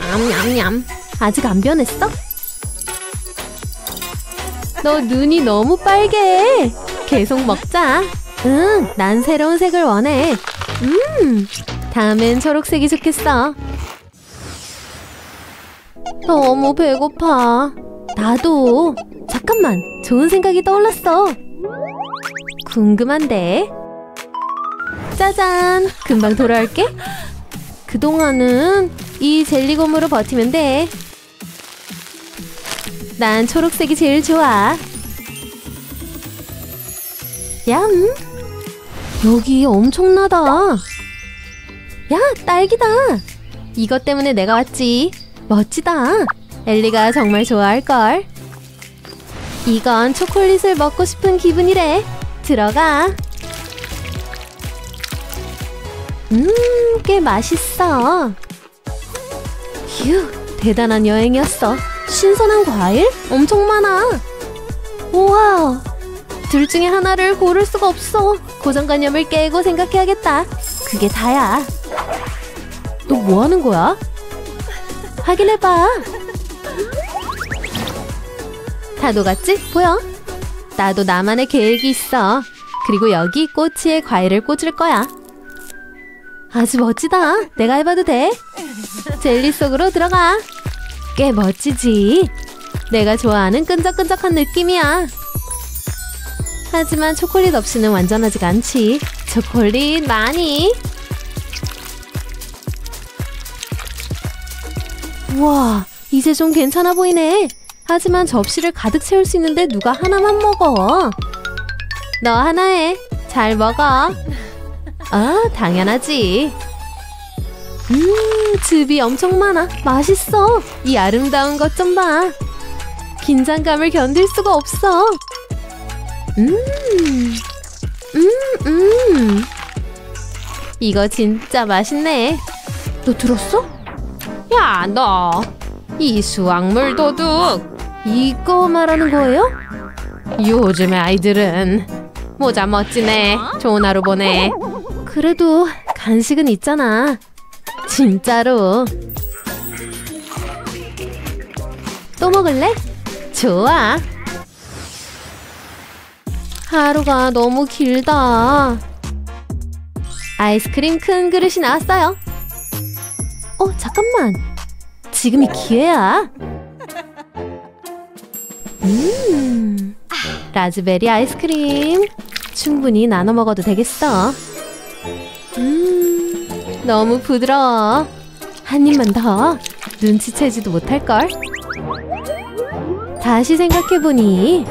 냠냠냠. 아직 안 변했어? 너 눈이 너무 빨개. 계속 먹자. 응, 난 새로운 색을 원해. 음, 다음엔 초록색이 좋겠어. 너무 배고파. 나도. 잠깐만, 좋은 생각이 떠올랐어. 궁금한데. 짜잔, 금방 돌아올게. 그동안은 이 젤리곰으로 버티면 돼. 난 초록색이 제일 좋아. 얌! 여기 엄청나다. 야, 딸기다. 이것 때문에 내가 왔지. 멋지다. 엘리가 정말 좋아할걸. 이건 초콜릿을 먹고 싶은 기분이래. 들어가. 음, 꽤 맛있어. 휴, 대단한 여행이었어. 신선한 과일? 엄청 많아. 우와, 둘 중에 하나를 고를 수가 없어. 고정관념을 깨고 생각해야겠다. 그게 다야. 너 뭐 하는 거야? 확인해봐. 다 녹았지? 보여? 나도 나만의 계획이 있어. 그리고 여기 꼬치에 과일을 꽂을 거야. 아주 멋지다. 내가 해봐도 돼. 젤리 속으로 들어가. 꽤 멋지지? 내가 좋아하는 끈적끈적한 느낌이야. 하지만 초콜릿 없이는 완전하지가 않지. 초콜릿 많이. 우와, 이제 좀 괜찮아 보이네. 하지만 접시를 가득 채울 수 있는데 누가 하나만 먹어? 너 하나에 잘 먹어. 아, 당연하지. 음, 즙이 엄청 많아. 맛있어. 이 아름다운 것 좀 봐. 긴장감을 견딜 수가 없어. 음, 음, 음. 이거 진짜 맛있네. 너 들었어? 야, 너. 이 수확물 도둑. 이거 말하는 거예요? 요즘의 아이들은 모자 멋지네. 좋은 하루 보내. 그래도 간식은 있잖아. 진짜로. 또 먹을래? 좋아. 하루가 너무 길다. 아이스크림 큰 그릇이 나왔어요. 어, 잠깐만. 지금이 기회야. 음, 라즈베리 아이스크림. 충분히 나눠 먹어도 되겠어. 음, 너무 부드러워. 한 입만 더. 눈치채지도 못할걸. 다시 생각해보니.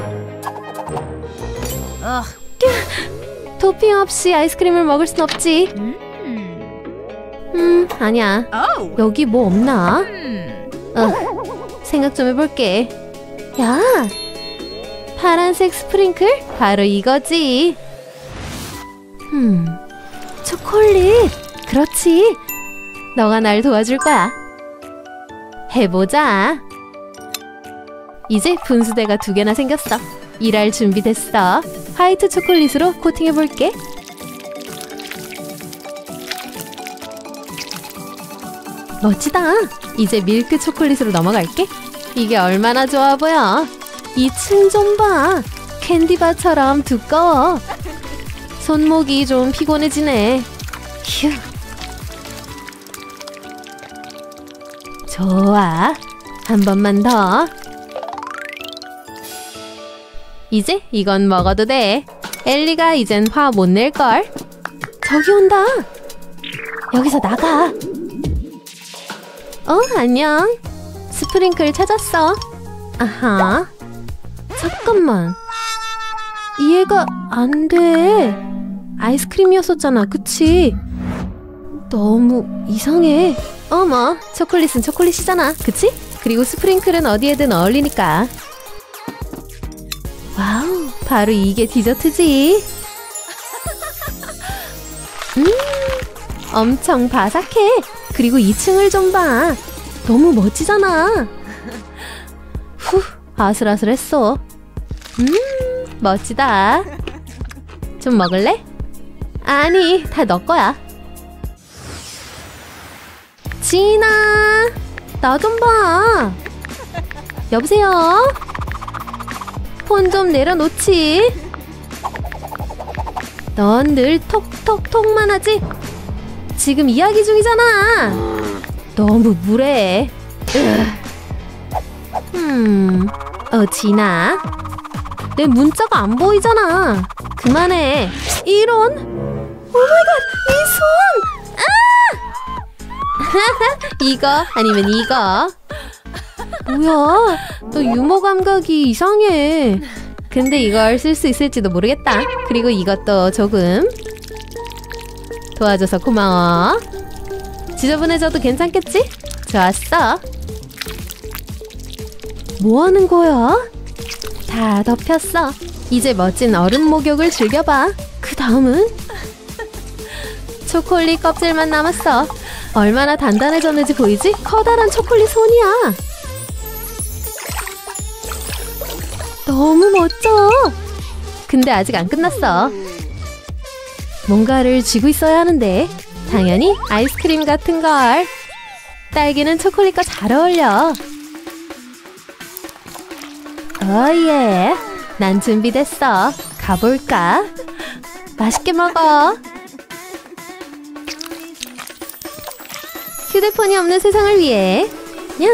토핑 없이 아이스크림을 먹을 순 없지. 음, 아니야. 여기 뭐 없나? 어, 생각 좀 해볼게. 야! 파란색 스프링클? 바로 이거지. 음, 초콜릿. 그렇지. 너가 날 도와줄 거야. 해보자. 이제 분수대가 두 개나 생겼어. 일할 준비 됐어. 화이트 초콜릿으로 코팅해볼게. 멋지다. 이제 밀크 초콜릿으로 넘어갈게. 이게 얼마나 좋아 보여. 이 층 좀 봐. 캔디바처럼 두꺼워. 손목이 좀 피곤해지네. 휴. 좋아. 한 번만 더. 이제 이건 먹어도 돼. 엘리가 이젠 화 못 낼걸. 저기 온다. 여기서 나가. 어, 안녕. 스프링클 찾았어. 아하. 잠깐만. 이해가 안 돼. 아이스크림이었었잖아, 그치? 너무 이상해. 어머, 초콜릿은 초콜릿이잖아, 그치? 그리고 스프링클은 어디에든 어울리니까. wow, 바로 이게 디저트지. 음, 엄청 바삭해. 그리고 2층을 좀 봐. 너무 멋지잖아. 후, 아슬아슬했어. 음, 멋지다. 좀 먹을래? 아니, 다 너 거야. 지나, 나좀 봐. 여보세요? 폰 좀 내려놓지. 넌 늘 톡톡톡만 하지? 지금 이야기 중이잖아. 너무 무례해. 으. 음, 어, 지나. 내 문자가 안 보이잖아. 그만해. 이런. oh my god, 이 손! 아! 이거 아니면 이거. 뭐야? 너 유머 감각이 이상해. 근데 이걸 쓸 수 있을지도 모르겠다. 그리고 이것도 조금 도와줘서 고마워. 지저분해져도 괜찮겠지? 좋았어. 뭐 하는 거야? 다 덮였어. 이제 멋진 얼음 목욕을 즐겨봐. 그 다음은? 초콜릿 껍질만 남았어. 얼마나 단단해졌는지 보이지? 커다란 초콜릿 손이야. 너무 멋져. 근데 아직 안 끝났어. 뭔가를 쥐고 있어야 하는데 당연히 아이스크림 같은 걸. 딸기는 초콜릿과 잘 어울려. 어예. 난 준비됐어. 가볼까? 맛있게 먹어. 휴대폰이 없는 세상을 위해. 냠.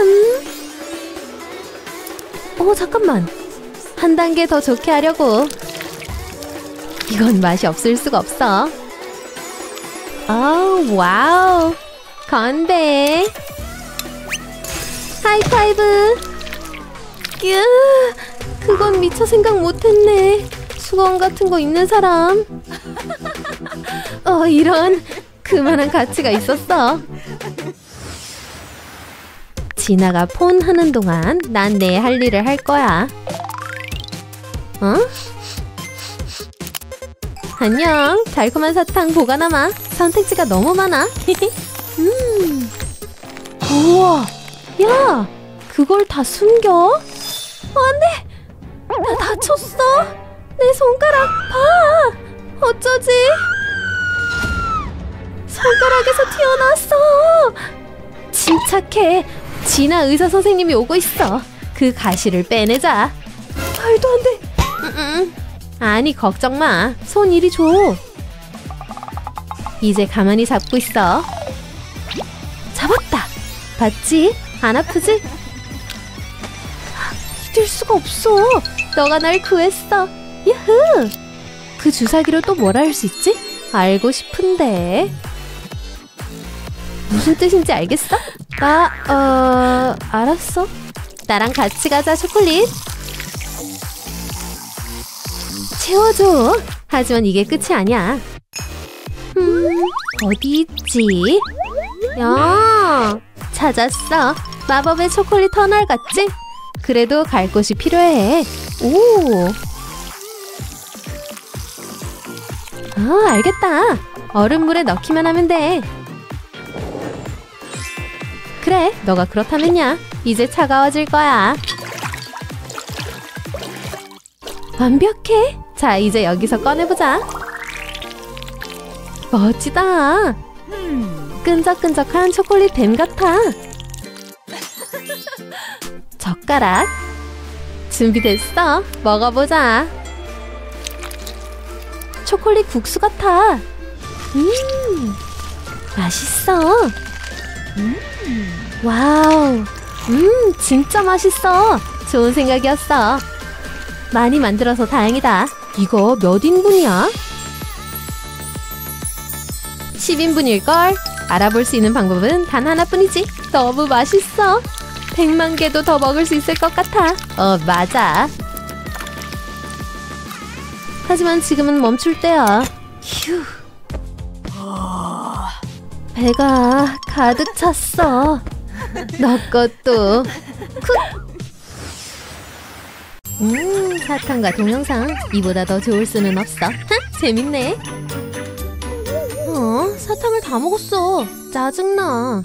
오, 잠깐만. 한 단계 더 좋게 하려고. 이건 맛이 없을 수가 없어. 아, wow. 건배. 하이파이브. 뀨, 그건 미처 생각 못했네. 수건 같은 거 있는 사람. 어, 이런. 그만한 가치가 있었어. 진아가 폰 하는 동안 난 내 할 일을 할 거야. 어? 안녕. 달콤한 사탕 보관하마. 선택지가 너무 많아. 음. 우와. 야, 그걸 다 숨겨? 안 돼. 나 다쳤어. 내 손가락 봐. 어쩌지? 손가락에서 튀어나왔어. 침착해. 진아 의사 선생님이 오고 있어. 그 가시를 빼내자. 말도 안 돼. 음, 음. 아니 걱정 마. 손 이리 줘. 이제 가만히 잡고 있어. 잡았다. 봤지? 안 아프지? 믿을 수가 없어. 너가 날 구했어. 야흐. 그 주사기로 또 뭘 할 수 있지? 알고 싶은데. 무슨 뜻인지 알겠어? 나, 어, 알았어. 나랑 같이 가자, 초콜릿. 채워줘. 하지만 이게 끝이 아니야. 음, 어디 있지? 야, 찾았어. 마법의 초콜릿 터널 같지? 그래도 갈 곳이 필요해. 오. 아, 알겠다. 얼음물에 넣기만 하면 돼. 그래, 너가 그렇다면야. 이제 차가워질 거야. 완벽해. 자, 이제 여기서 꺼내보자. 멋지다. 끈적끈적한 초콜릿 뱀 같아. 젓가락. 준비됐어. 먹어보자. 초콜릿 국수 같아. 음, 맛있어. wow. 음, 진짜 맛있어. 좋은 생각이었어. 많이 만들어서 다행이다. 이거 몇 인분이야? 10인분일걸? 알아볼 수 있는 방법은 단 하나뿐이지. 너무 맛있어. 100만 개도 더 먹을 수 있을 것 같아. 어, 맞아. 하지만 지금은 멈출 때야. 휴. 배가 가득 찼어. 너 것도. 쿡. 음, 사탕과 동영상. 이보다 더 좋을 수는 없어. 하, 재밌네. 어, 사탕을 다 먹었어. 짜증나.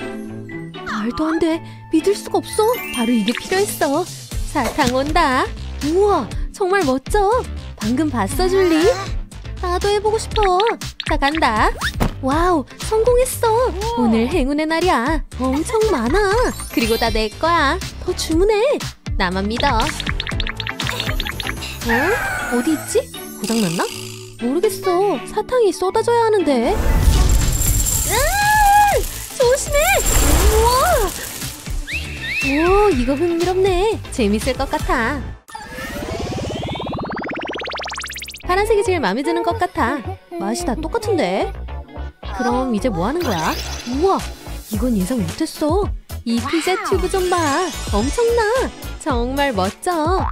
말도 안 돼. 믿을 수가 없어. 바로 이게 필요했어. 사탕 온다. 우와, 정말 멋져. 방금 봤어, 줄리? 나도 해보고 싶어. 자, 간다. wow, 성공했어. 오늘 행운의 날이야. 엄청 많아. 그리고 다 내 거야. 더 주문해. 나만 믿어. 어? 어디 있지? 고장났나? 모르겠어. 사탕이 쏟아져야 하는데. 으아! 조심해! 우와! 오, 이거 흥미롭네. 재밌을 것 같아. 파란색이 제일 마음에 드는 것 같아. 맛이 다 똑같은데? 그럼 이제 뭐 하는 거야? 우와, 이건 예상 못했어. 이 피자 튜브 좀 봐. 엄청나. 정말 멋져.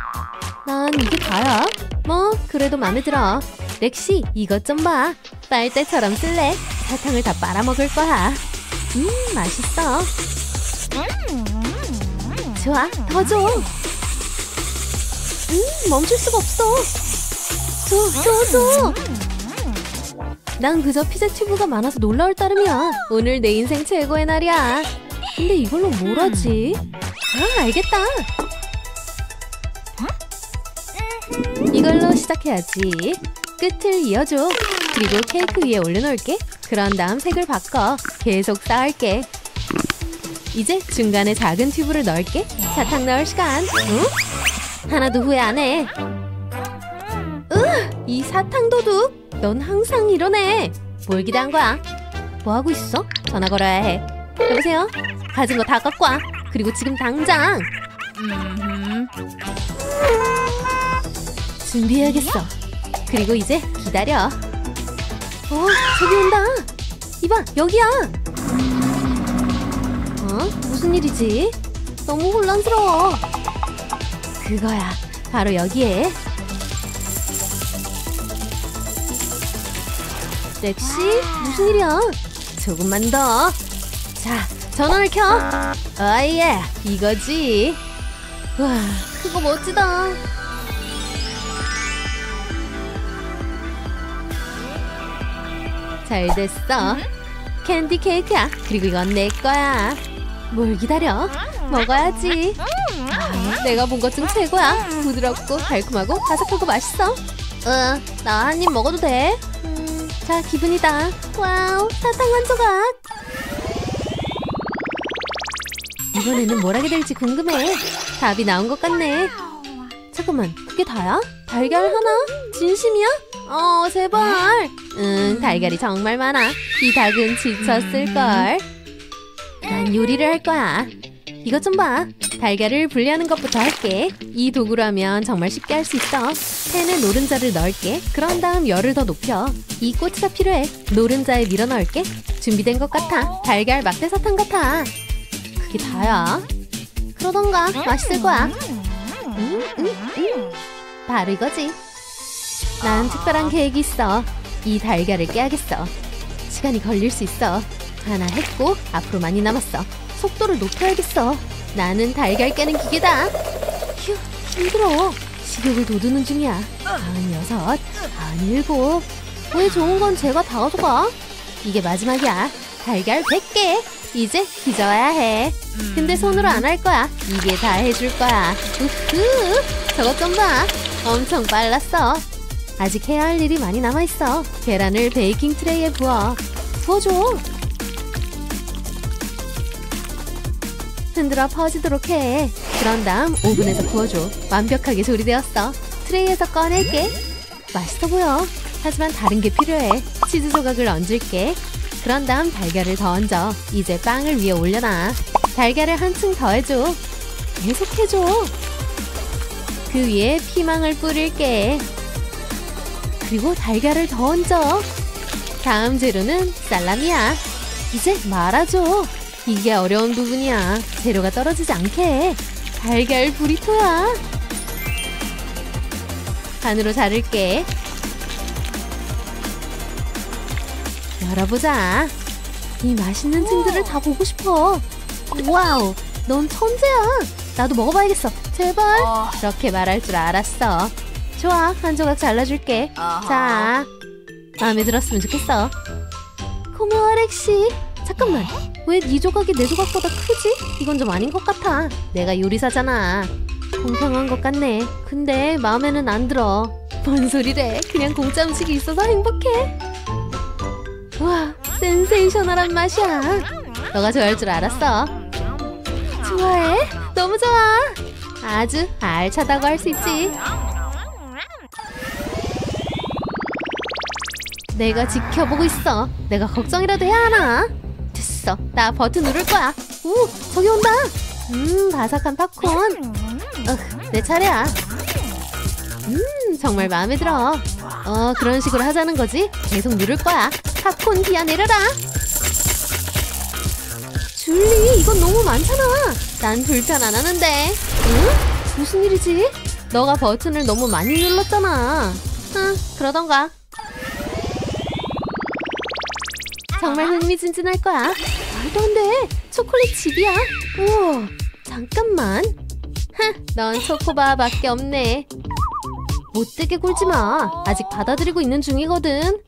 난 이게 다야. 뭐, 그래도 마음에 들어. 렉시, 이것 좀 봐. 빨대처럼 쓸래. 사탕을 다 빨아먹을 거야. 음, 맛있어. 좋아, 더 줘. 음, 멈출 수가 없어. 줘, 줘, 줘. 난 그저 피자 튜브가 많아서 놀라울 따름이야. 오늘 내 인생 최고의 날이야. 근데 이걸로 뭘 하지? 아, 알겠다. 이걸로 시작해야지. 끝을 이어줘. 그리고 케이크 위에 올려놓을게. 그런 다음 색을 바꿔. 계속 쌓을게. 이제 중간에 작은 튜브를 넣을게. 사탕 넣을 시간. 응? 하나도 후회 안 해. 으, 이 사탕 도둑. 넌 항상 이러네. 뭘 기대한 거야? 뭐 하고 있어? 전화 걸어야 해. 여보세요? 가진 거 다 갖고 와. 그리고 지금 당장. 준비해야겠어. 그리고 이제 기다려. 어, 저기 온다. 이봐, 여기야. 어? 무슨 일이지? 너무 혼란스러워. 그거야. 바로 여기에. 렉시? 무슨 일이야? 조금만 더. 자, 전원을 켜. 아예, 이거지. 와, 그거 멋지다. 잘 됐어. 캔디 케이크야. 그리고 이건 내 거야. 뭘 기다려? 먹어야지. 아, 내가 본 것 중 최고야. 부드럽고 달콤하고 바삭하고 맛있어. 응, 너 한 입 먹어도 돼. 음, 자, 기분이다. wow, 사탕 한 조각. 이번에는 뭘 하게 될지 궁금해. 답이 나온 것 같네. 잠깐만, 그게 다야? 달걀 하나? 진심이야? 어, 제발. 응, 달걀이 정말 많아. 이 닭은 지쳤을걸. 난 요리를 할 거야. 이것 좀 봐. 달걀을 분리하는 것부터 할게. 이 도구로 하면 정말 쉽게 할 수 있어. 팬에 노른자를 넣을게. 그런 다음 열을 더 높여. 이 꼬치가 필요해. 노른자에 밀어 넣을게. 준비된 것 같아. 달걀 막대 사탕 같아. 그게 다야. 그러던가 맛있을 거야. 음, 음, 음. 바로 이거지. 난 특별한 계획이 있어. 이 달걀을 깨야겠어. 시간이 걸릴 수 있어. 하나 했고 앞으로 많이 남았어. 속도를 높여야겠어. 나는 달걀 깨는 기계다. 휴, 힘들어. 식욕을 돋우는 중이야. 마흔여섯, 마흔일곱. 왜 좋은 건 제가 다 가져가? 이게 마지막이야. 달걀 100개. 이제 빚어야 해. 근데 손으로 안 할 거야. 이게 다 해줄 거야. 우후. 저것 좀 봐. 엄청 빨랐어. 아직 해야 할 일이 많이 남아있어. 계란을 베이킹 트레이에 부어. 부어줘. 흔들어 퍼지도록 해. 그런 다음 오븐에서 구워줘. 완벽하게 조리되었어. 트레이에서 꺼낼게. 맛있어 보여. 하지만 다른 게 필요해. 치즈 조각을 얹을게. 그런 다음 달걀을 더 얹어. 이제 빵을 위에 올려놔. 달걀을 한층 더 해줘. 계속 해줘. 그 위에 피망을 뿌릴게. 그리고 달걀을 더 얹어. 다음 재료는 살라미야. 이제 말아줘. 이게 어려운 부분이야. 재료가 떨어지지 않게. 달걀 브리토야. 반으로 자를게. 열어보자. 이 맛있는 층들을 다 보고 싶어. wow, 넌 천재야. 나도 먹어봐야겠어. 제발. 그렇게 말할 줄 알았어. 좋아, 한 조각 잘라줄게. 자, 마음에 들었으면 좋겠어. 고마워, 렉시. 잠깐만, 왜 네 조각이 내 조각보다 크지? 이건 좀 아닌 것 같아. 내가 요리사잖아. 공평한 것 같네. 근데 마음에는 안 들어. 뭔 소리래? 그냥 공짜 음식이 있어서 행복해. 와, 센세이셔널한 맛이야. 너가 좋아할 줄 알았어. 좋아해? 너무 좋아. 아주 알차다고 할 수 있지. 내가 지켜보고 있어. 내가 걱정이라도 해야 하나? 됐어. 나 버튼 누를 거야. 오, 저기 온다. 음, 바삭한 팝콘. 어, 내 차례야. 음, 정말 마음에 들어. 어, 그런 식으로 하자는 거지? 계속 누를 거야. 팝콘 기아 내려라. 줄리, 이건 너무 많잖아. 난 불편 안 하는데. 응? 무슨 일이지? 너가 버튼을 너무 많이 눌렀잖아. 응, 그러던가. 정말 흥미진진할 거야. 말도 안 돼. 초콜릿 집이야. 우와, 잠깐만. 하, 넌 초코바밖에 없네. 못되게 굴지 마. 아직 받아들이고 있는 중이거든.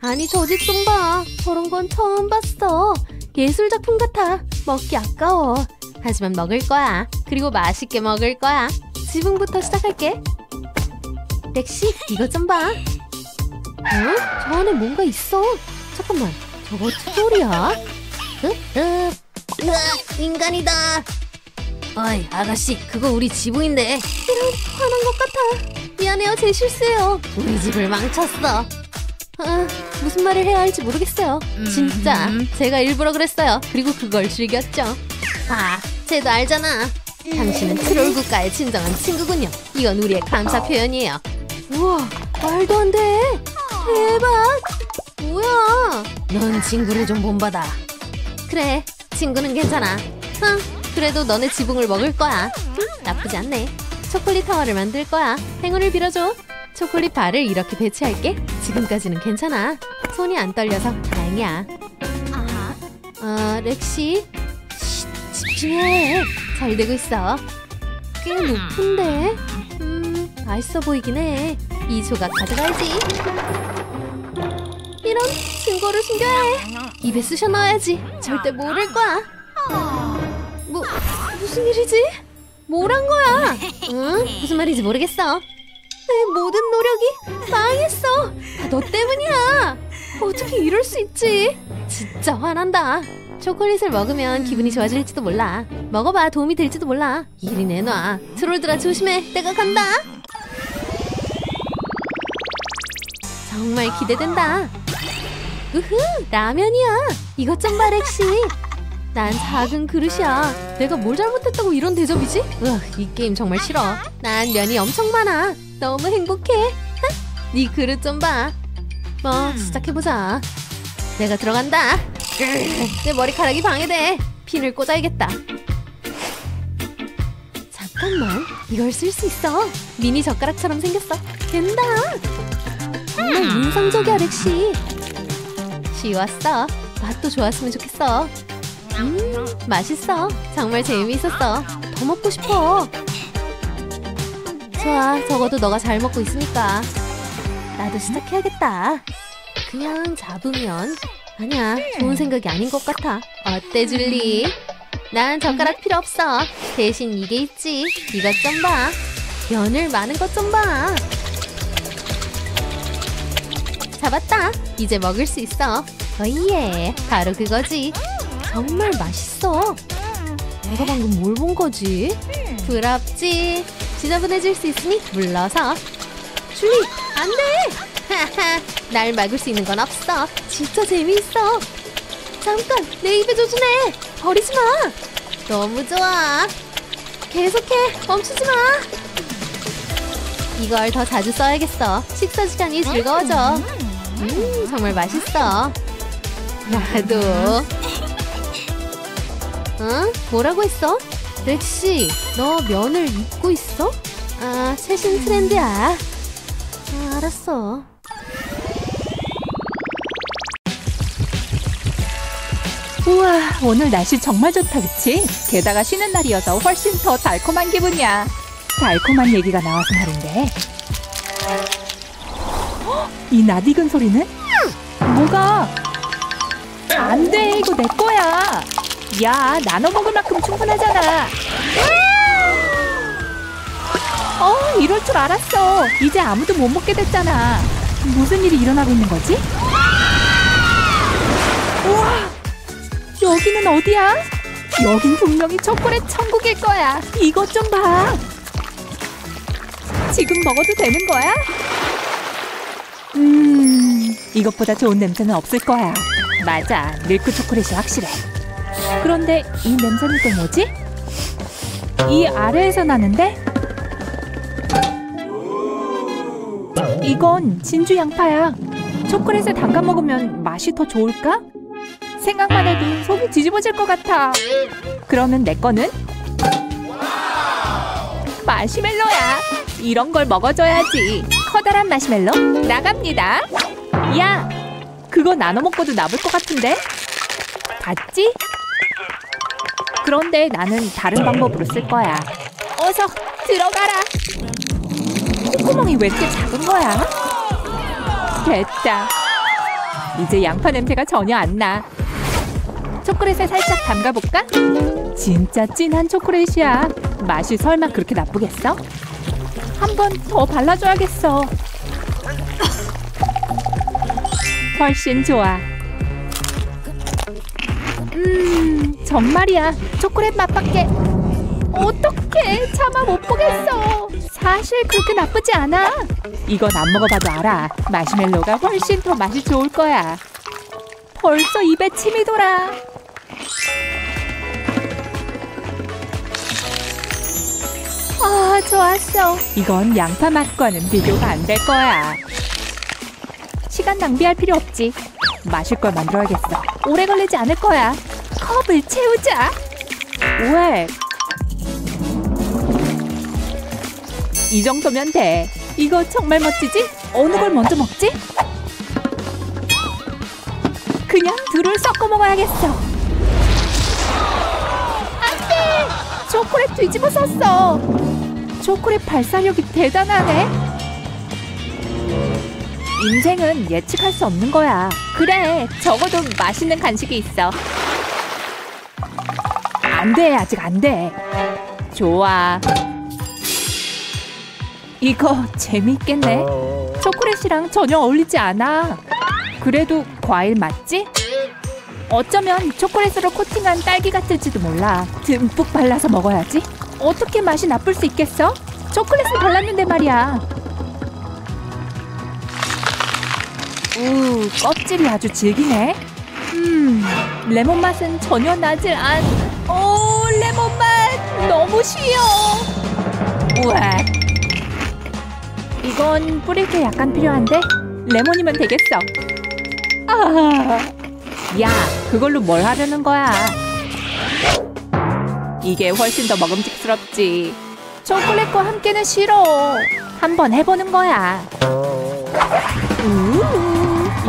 아니 저집좀 봐. 저런 건 처음 봤어. 예술 작품 같아. 먹기 아까워. 하지만 먹을 거야. 그리고 맛있게 먹을 거야. 지붕부터 시작할게. 렉시, 이것 좀 봐. 어? 저 안에 뭔가 있어. 잠깐만, 저거 투돌이야? 으, 으, 으악, 인간이다. 어이, 아가씨, 그거 우리 지붕인데. 이런, 화난 것 같아. 미안해요, 제 실수예요. 우리 집을 망쳤어. 아, 무슨 말을 해야 할지 모르겠어요. 진짜, 제가 일부러 그랬어요. 그리고 그걸 즐겼죠. 아, 쟤도 알잖아. 당신은 트롤 국가의 진정한 친구군요. 이건 우리의 감사 표현이에요. 우와, 말도 안 돼. 대박. 뭐야? 넌 친구를 좀 본받아. 그래, 친구는 괜찮아. 응, 그래도 너네 지붕을 먹을 거야. 응, 나쁘지 않네. 초콜릿 타워를 만들 거야. 행운을 빌어줘. 초콜릿 바를 이렇게 배치할게. 지금까지는 괜찮아. 손이 안 떨려서 다행이야. 아, 렉시. 쉿, 집중해야 해. 잘 되고 있어. 꽤 높은데? 음, 맛있어 보이긴 해. 이 조각 가져가야지. 이런 증거를 숨겨야 해. 입에 쑤셔 넣어야지. 절대 모를 거야. 뭐, 무슨 일이지? 뭐란 거야? 응? 무슨 말인지 모르겠어. 내 모든 노력이 망했어. 다 너 때문이야. 어떻게 이럴 수 있지? 진짜 화난다. 초콜릿을 먹으면 기분이 좋아질지도 몰라. 먹어봐 도움이 될지도 몰라. 이리 내놔. 트롤들아 조심해. 내가 간다. 정말 기대된다. 우후 라면이야. 이것 좀 봐 렉시. 난 작은 그릇이야. 내가 뭘 잘못했다고 이런 대접이지? 으, 이 게임 정말 싫어. 난 면이 엄청 많아. 너무 행복해. 하? 네 그릇 좀 봐. 뭐 시작해보자. 내가 들어간다. 으, 내 머리카락이 방해돼. 핀을 꽂아야겠다. 잠깐만, 이걸 쓸 수 있어. 미니 젓가락처럼 생겼어. 된다. 정말 인상적이야, 렉시. 쉬웠어. 맛도 좋았으면 좋겠어. 음, 맛있어. 정말 재미있었어. 더 먹고 싶어. 좋아, 적어도 너가 잘 먹고 있으니까. 나도 시작해야겠다. 그냥 잡으면 아니야, 좋은 생각이 아닌 것 같아. 어때, 줄리? 난 젓가락 필요 없어. 대신 이게 있지. 이것 좀 봐. 면을 많은 것 좀 봐. 잡았다. 이제 먹을 수 있어. 어이예, 바로 그거지. 정말 맛있어. 내가 방금 뭘 본 거지? 부럽지? 지저분해질 수 있으니 물러서. 줄리, 안 돼! 하하, 날 막을 수 있는 건 없어. 진짜 재미있어. 잠깐, 내 입에 조준해. 버리지 마. 너무 좋아. 계속해. 멈추지 마. 이걸 더 자주 써야겠어. 식사 시간이 즐거워져. 음, 정말 맛있어. 나도. 어? 뭐라고 했어? 렉시, 너 면을 입고 있어? 아, 최신 트렌드야. 아, 알았어. 우와, 오늘 날씨 정말 좋다, 그치? 게다가 쉬는 날이어서 훨씬 더 달콤한 기분이야. 달콤한 얘기가 나와서 말인데. 헉, 이 낯익은 소리는? 뭐가? 안 돼, 이거 내 거야. 야, 나눠 먹을 만큼 충분하잖아. 어, 이럴 줄 알았어. 이제 아무도 못 먹게 됐잖아. 무슨 일이 일어나고 있는 거지? 우와, 여기는 어디야? 여긴 분명히 초콜릿 천국일 거야. 이것 좀 봐. 지금 먹어도 되는 거야? 음, 이것보다 좋은 냄새는 없을 거야. 맞아, 밀크 초콜릿이 확실해. 그런데 이 냄새는 또 뭐지? 이 아래에서 나는데? 이건 진주 양파야. 초콜릿에 담가 먹으면 맛이 더 좋을까? 생각만 해도 속이 뒤집어질 것 같아. 그러면 내 거는? 마시멜로야. 이런 걸 먹어줘야지. 커다란 마시멜로 나갑니다. 야, 그거 나눠 먹고도 남을 것 같은데? 봤지? 그런데 나는 다른 방법으로 쓸 거야. 어서 들어가라. 콧구멍이 왜 이렇게 작은 거야? 됐다. 이제 양파 냄새가 전혀 안 나. 초콜릿에 살짝 담가볼까? 진짜 진한 초콜릿이야. 맛이 설마 그렇게 나쁘겠어? 한 번 더 발라줘야겠어. 훨씬 좋아. 음, 정말이야. 초콜릿 맛밖에. 어떡해. 차마 못 보겠어. 사실 그렇게 나쁘지 않아. 이건 안 먹어봐도 알아. 마시멜로가 훨씬 더 맛이 좋을 거야. 벌써 입에 침이 돌아. 아, 좋았어. 이건 양파 맛과는 비교가 안 될 거야. 시간 낭비할 필요 없지. 마실 걸 만들어야겠어. 오래 걸리지 않을 거야. 컵을 채우자. 왜? 이 정도면 돼. 이거 정말 멋지지? 어느 걸 먼저 먹지? 그냥 둘을 섞어 먹어야겠어. 안 돼! 초콜릿 뒤집어 썼어. 초콜릿 발사력이 대단하네. 인생은 예측할 수 없는 거야. 그래, 적어도 맛있는 간식이 있어. 안 돼, 아직 안 돼. 좋아. 이거 재미있겠네. 초콜릿이랑 전혀 어울리지 않아. 그래도 과일 맞지? 어쩌면 초콜릿으로 코팅한 딸기 같을지도 몰라. 듬뿍 발라서 먹어야지. 어떻게 맛이 나쁠 수 있겠어? 초콜릿을 발랐는데 말이야. 우, 껍질이 아주 질기네. 음, 레몬 맛은 전혀 나질 않. 오, 레몬 맛 너무 쉬워. 우와. 이건 뿌릴 게 약간 필요한데 레몬이면 되겠어. 아, 야, 그걸로 뭘 하려는 거야? 이게 훨씬 더 먹음직스럽지. 초콜릿과 함께는 싫어. 한번 해보는 거야. 우,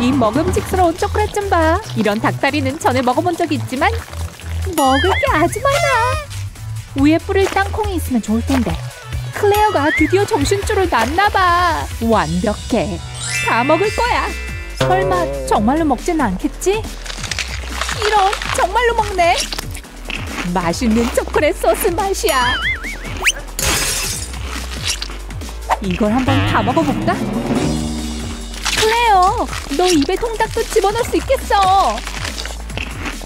이 먹음직스러운 초콜릿 좀 봐. 이런 닭다리는 전에 먹어본 적이 있지만 먹을 게 아주 많아. 위에 뿌릴 땅콩이 있으면 좋을 텐데. 클레어가 드디어 정신줄을 놨나 봐. 완벽해. 다 먹을 거야. 설마 정말로 먹지는 않겠지? 이런 정말로 먹네. 맛있는 초콜릿 소스 맛이야. 이걸 한번 다 먹어볼까? 클레어, 너 입에 통닭도 집어넣을 수 있겠어.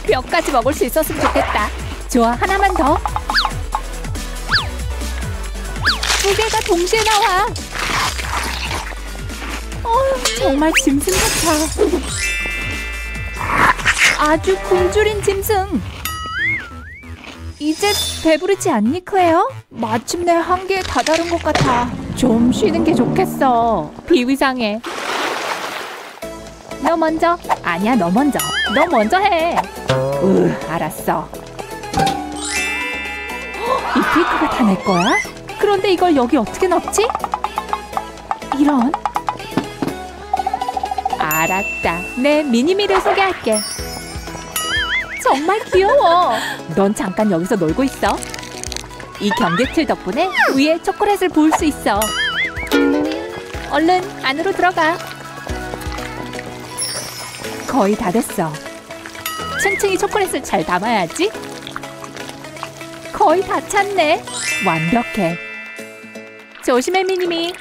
몇 가지 먹을 수 있었으면 좋겠다. 좋아, 하나만 더. 두 개가 동시에 나와. 어, 정말 짐승 같아. 아주 굶주린 짐승. 이제 배부르지 않니, 클레어? 마침내 한계에 다다른 것 같아. 좀 쉬는 게 좋겠어. 비위상해. 너 먼저. 아니야, 너 먼저. 너 먼저 해. 으, 알았어. 헉, 이 케이크가 다 내 거야? 그런데 이걸 여기 어떻게 넣지? 이런. 알았다. 내 미니미를 소개할게. 정말 귀여워. 넌 잠깐 여기서 놀고 있어. 이 경계틀 덕분에 위에 초콜릿을 부을 수 있어. 얼른 안으로 들어가. 거의 다 됐어. 층층이 초콜릿을 잘 담아야지. 거의 다 찼네. 완벽해. 조심해 미니미.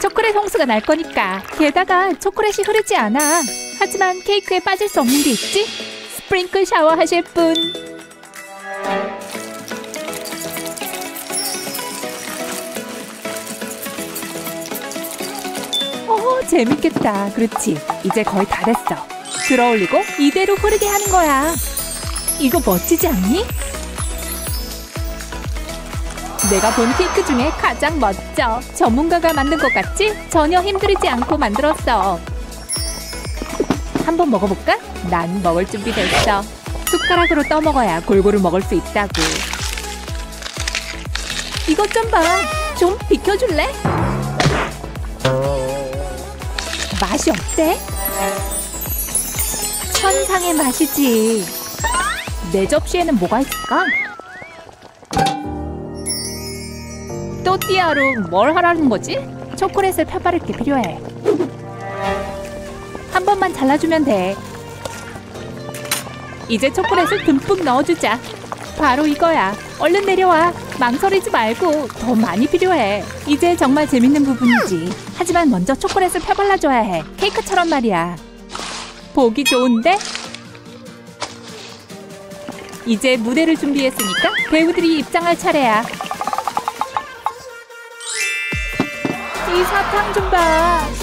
초콜릿 홍수가 날 거니까. 게다가 초콜릿이 흐르지 않아. 하지만 케이크에 빠질 수 없는 게 있지? 스프링클 샤워 하실 분. 어, 재밌겠다. 그렇지. 이제 거의 다 됐어. 들어올리고 이대로 흐르게 하는 거야. 이거 멋지지 않니? 내가 본 케이크 중에 가장 멋져. 전문가가 만든 것 같지? 전혀 힘들이지 않고 만들었어. 한번 먹어볼까? 난 먹을 준비 됐어. 숟가락으로 떠먹어야 골고루 먹을 수 있다고. 이것 좀 봐. 좀 비켜줄래? 맛이 어때? 천상의 맛이지. 내 접시에는 뭐가 있을까? 또띠아로 뭘 하라는 거지? 초콜릿을 펴바를 게 필요해. 한 번만 잘라주면 돼. 이제 초콜릿을 듬뿍 넣어주자. 바로 이거야. 얼른 내려와. 망설이지 말고 더 많이 필요해. 이제 정말 재밌는 부분이지. 하지만 먼저 초콜릿을 펴발라줘야 해. 케이크처럼 말이야. 보기 좋은데? 이제 무대를 준비했으니까 배우들이 입장할 차례야. 이 사탕 좀 봐.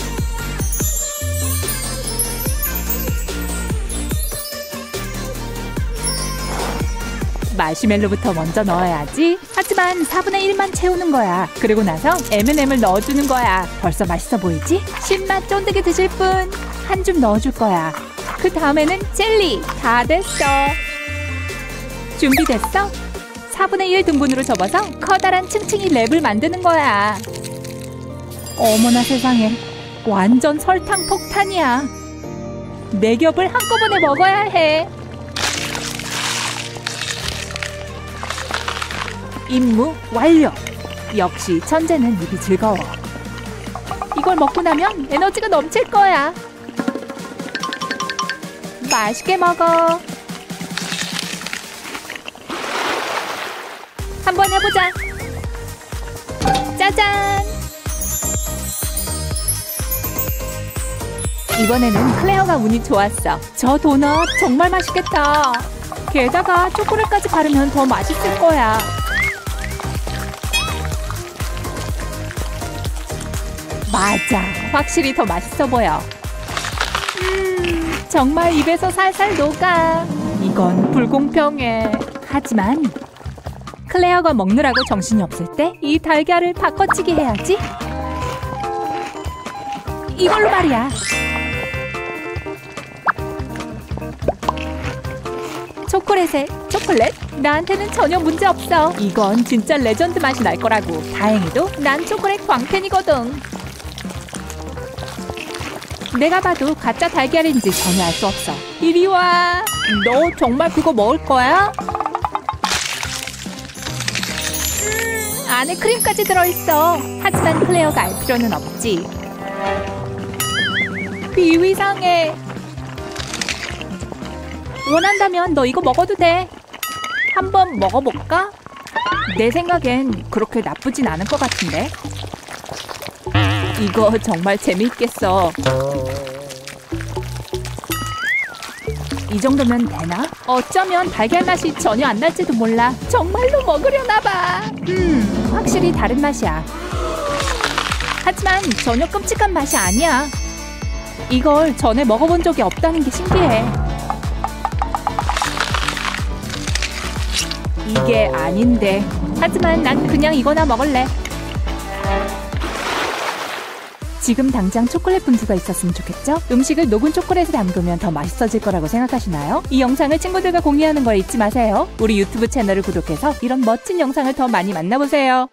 마시멜로부터 먼저 넣어야지. 하지만 4분의 1만 채우는 거야. 그리고 나서 M&M을 넣어주는 거야. 벌써 맛있어 보이지? 신맛 쫀득이 드실 분 한 줌 넣어줄 거야. 그 다음에는 젤리. 다 됐어. 준비됐어? 4분의 1 등분으로 접어서 커다란 층층이 랩을 만드는 거야. 어머나 세상에. 완전 설탕 폭탄이야. 네 겹을 한꺼번에 먹어야 해. 임무 완료. 역시 천재는 입이 즐거워. 이걸 먹고 나면 에너지가 넘칠 거야. 맛있게 먹어. 한번 해보자. 짜잔! 이번에는 클레어가 운이 좋았어. 저 도넛 정말 맛있겠다. 게다가 초콜릿까지 바르면 더 맛있을 거야. 맞아. 확실히 더 맛있어 보여. 음, 정말 입에서 살살 녹아. 이건 불공평해. 하지만 클레어가 먹느라고 정신이 없을 때 이 달걀을 바꿔치기 해야지. 이걸로 말이야. 초콜릿에 초콜릿? 나한테는 전혀 문제 없어. 이건 진짜 레전드 맛이 날 거라고. 다행히도 난 초콜릿 광팬이거든. 내가 봐도 가짜 달걀인지 전혀 알 수 없어. 이리 와. 너 정말 그거 먹을 거야? 음, 안에 크림까지 들어있어. 하지만 클레어가 알 필요는 없지. 비위상해. 원한다면 너 이거 먹어도 돼. 한번 먹어볼까? 내 생각엔 그렇게 나쁘진 않을 것 같은데. 이거 정말 재미있겠어. 이 정도면 되나? 어쩌면 달걀 맛이 전혀 안 날지도 몰라. 정말로 먹으려나 봐. 음, 확실히 다른 맛이야. 하지만 전혀 끔찍한 맛이 아니야. 이걸 전에 먹어본 적이 없다는 게 신기해. 이게 아닌데. 하지만 난 그냥 이거나 먹을래. 지금 당장 초콜릿 분수가 있었으면 좋겠죠? 음식을 녹은 초콜릿에 담그면 더 맛있어질 거라고 생각하시나요? 이 영상을 친구들과 공유하는 걸 잊지 마세요. 우리 유튜브 채널을 구독해서 이런 멋진 영상을 더 많이 만나보세요.